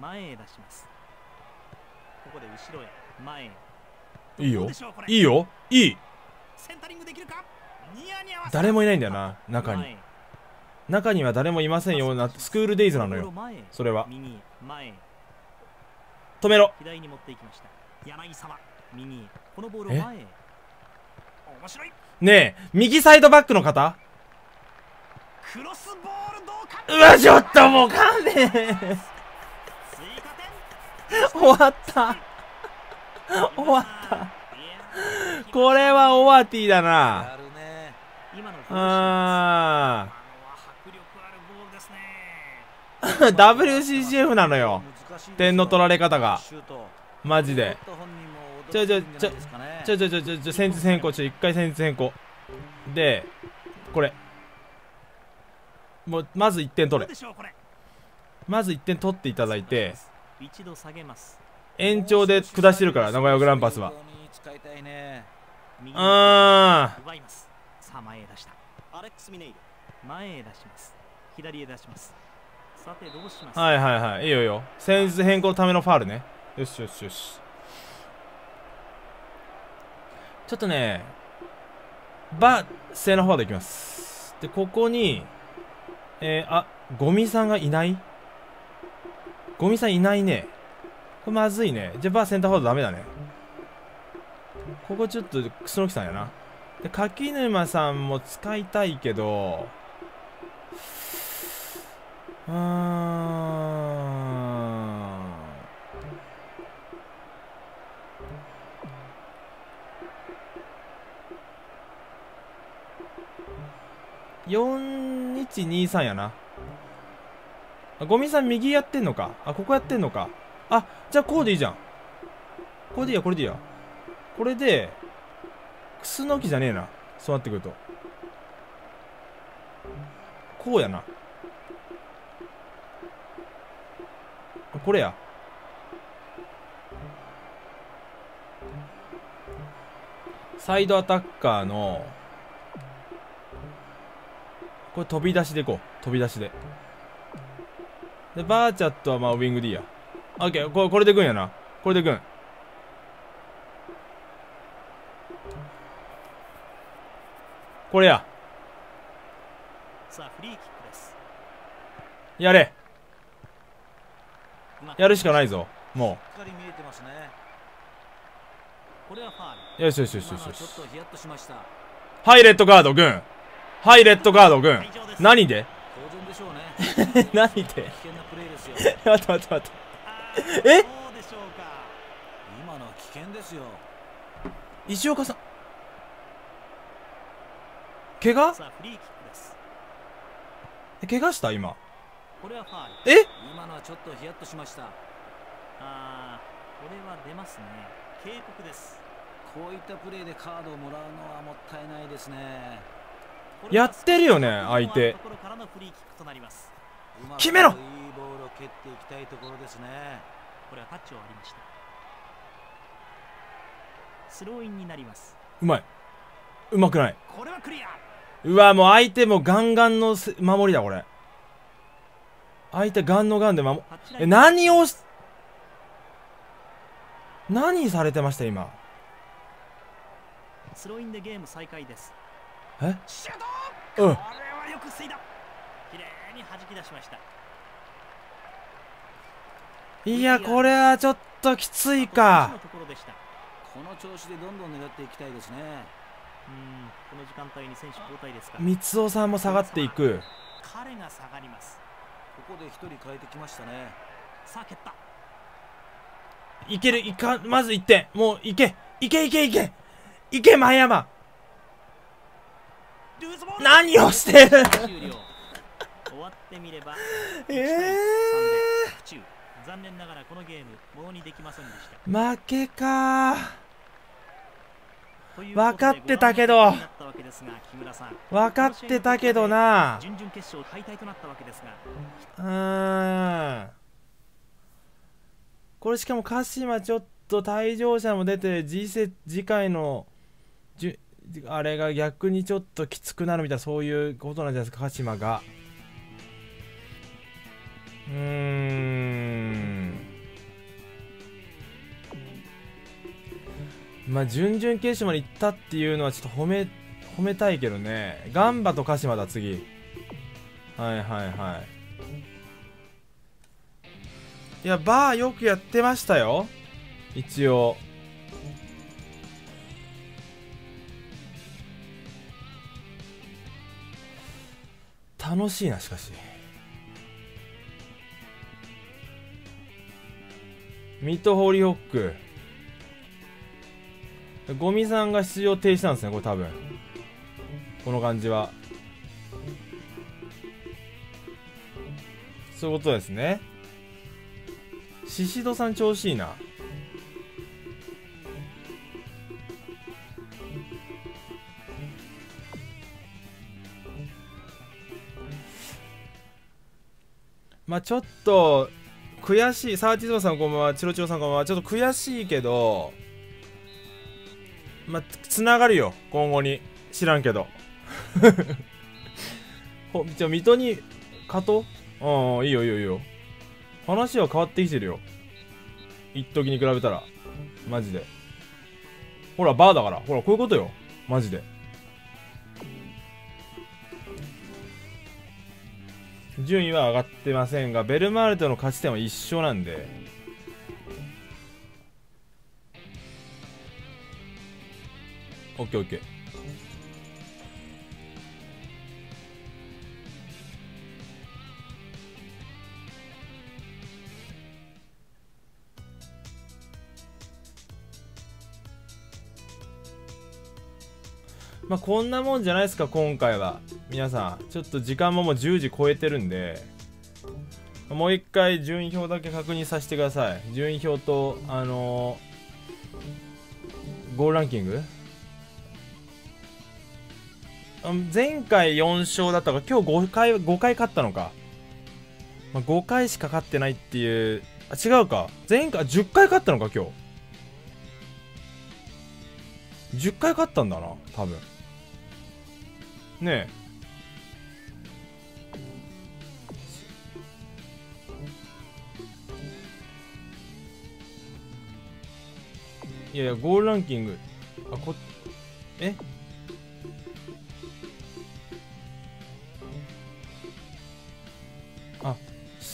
前へ出しますここで後ろへ前へ
いいよいいよ。いい。
センタリングできるか？ニヤニヤは
誰もいないんだよな、中に。中には誰もいませんよ。なスクールデイズなのよ。それは。止めろ。
左に持っていきました柳沢右へこのボールを前へ面白い
ねえ、右サイドバックの方？
クロスボールどうか
うわ、ちょっともう勘弁終わった。終わった。これはオワティだな。あ
今のは迫力あるボールですね
ー。WCCF なのよ。点の取られ方が。マジで。ちょちょちょちょちょちょちょ、戦術変更、ちょ、一回戦術変更。で、これ。もう、まず1点取れまず1点取っていただいて、延長で下してるから、名古屋グランパスは。
あ前へ出したアレックス・ミネイル前へ出します左へ出しますさてどうします？
はいはいはい。いいよいいよ。戦術変更のためのファールね。よしよしよし。ちょっとねバセーフォワードいきます。でここにえー、あゴミさんがいない？ゴミさんいないね。これまずいね。じゃあバーセンターフォワードダメだね。ここちょっとクスノキさんやな。で柿沼さんも使いたいけどうーん。4123やな。ゴミさん右やってんのか？あここやってんのか？あじゃあこうでいいじゃん。これでいいやこれでいいや。これでクスノキじゃねえな。そうなってくると。こうやな。これや。サイドアタッカーのこれ飛び出しでいこう。飛び出しで。でバーチャットはまあウィングでいいや。オッケー。これこれでいくんやな。これでいくん。これや。
さあフリーキックです。
やれ やるしかないぞ。も
しっかり見えてますね。
これはファール。
うよしよしよしよしよし。はいレッドカード軍。はいレッドカード軍。何で？
当然でしょうね。
何で？
危険なプレーですよ。
待って待って待って。え？
どうでしょうか。
今のは危険ですよ。
石岡さん。怪我？怪我した？今
これはファール。
え？
今のはちょっとヒヤッとしました。
あーこれは出ますね。警告です。
こういったプレーでカードをもらうのはもったいないですね。
やってるよね相手。
ところからのフリーキックとなります。
決めろ！
いいボールを蹴っていきたいところですね。
これはタッチを割りました。スローインになります。
うまい。うまくない。
これはクリア。
うわもう相手もガンガンのせ守りだこれ相手ガンのガンで守え何をし何されてました今？
スローインでゲーム再開です。
え？うん。
これはよく防いだ。綺麗に弾き出しました。
いやこれはちょっときついか。
のところでした。
この調子でどんどん狙っていきたいですね。
うんこの時間帯に選手交代ですか
三尾さんも下がっていく。
彼が下がります
ここで一人変えてきましたね。
さあ蹴った。
いけるいかまず1点。もういけ。いけいけいけ。いけ前山。何をしてる？
終了終わってみれば。
え
1対3で
え
不中残念ながらこのゲームものにできませんでした。
ー、負けか分かってたけど。分かってたけどな。うーん。これしかも鹿島ちょっと退場者も出て次世次回のじゅあれが逆にちょっときつくなるみたいなそういうことなんじゃないですか鹿島が。うーんまあ準々決勝まで行ったっていうのはちょっと褒め褒めたいけどね。ガンバと鹿島だ次。はいはいはい。いやバーよくやってましたよ。一応。楽しいなしかし。ミッドホーリーホック。ゴミさんが出場停止なんですねこれ多分。この感じは。そういうことですね。シシドさん調子いいな。まあちょっと悔しいサーティズマさんこんばんはチロチロさんこんばんは。ちょっと悔しいけどまあつながるよ今後に。知らんけど。ほじゃあ水戸に勝とう？うんうんいいよいいよいいよ。話は変わってきてるよ。一時に比べたら。マジで。ほらバーだから。ほらこういうことよ。マジで。順位は上がってませんがベルマーレとの勝ち点は一緒なんでオッケーオッケーまあこんなもんじゃないですか今回は。皆さんちょっと時間ももう10時超えてるんで。もう一回順位表だけ確認させてください。順位表とあのー、ゴールランキング。前回4勝だったか今日5回 ,5 回勝ったのか、まあ、5回しか勝ってないっていうあ違うか。前回10回勝ったのか今日。10回勝ったんだな多分。ねえ。いやいやゴールランキング。あこえ？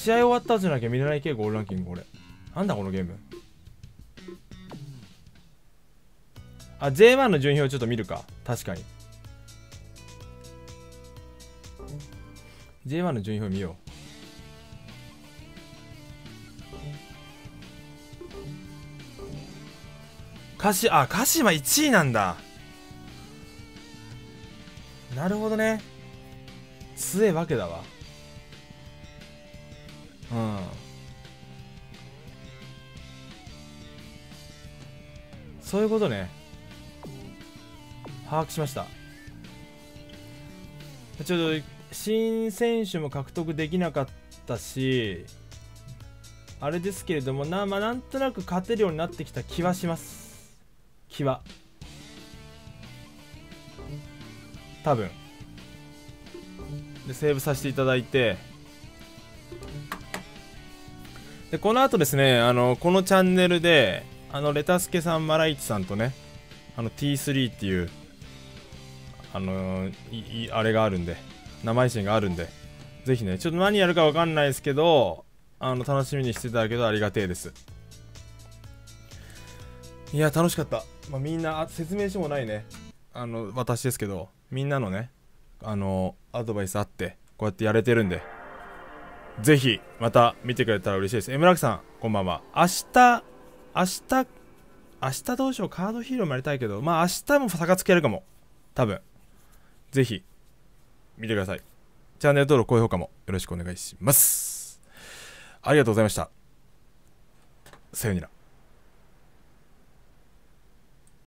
試合終わったじゃなきゃ見れない系ゴールランキングこれなんだこのゲーム。あ J1 の順位表ちょっと見るか。確かに。J1 の順位表見よう。鹿島あ鹿島1位なんだ。なるほどね。強えわけだわ。うん。そういうことね。把握しました。ちょっと新選手も獲得できなかったしあれですけれどもな,、まあ、なんとなく勝てるようになってきた気はします。気は。多分。でセーブさせていただいて。でこの後ですねあのこのチャンネルであのレタスケさんマライチさんとねあの T3 っていうあのいいあれがあるんで生配信があるんでぜひねちょっと何やるか分かんないですけどあの楽しみにしていただけるとありがてえです。いや楽しかった、まあ、みんな説明書もないね。あの私ですけどみんなのねあのアドバイスあってこうやってやれてるんでぜひまた見てくれたら嬉しいです。エムラクさん、こんばんは。明日、明日、明日どうしよう、カードヒーローもやりたいけど、まあ明日も差がつけるかも。多分。ぜひ、見てください。チャンネル登録、高評価もよろしくお願いします。ありがとうございました。さようなら。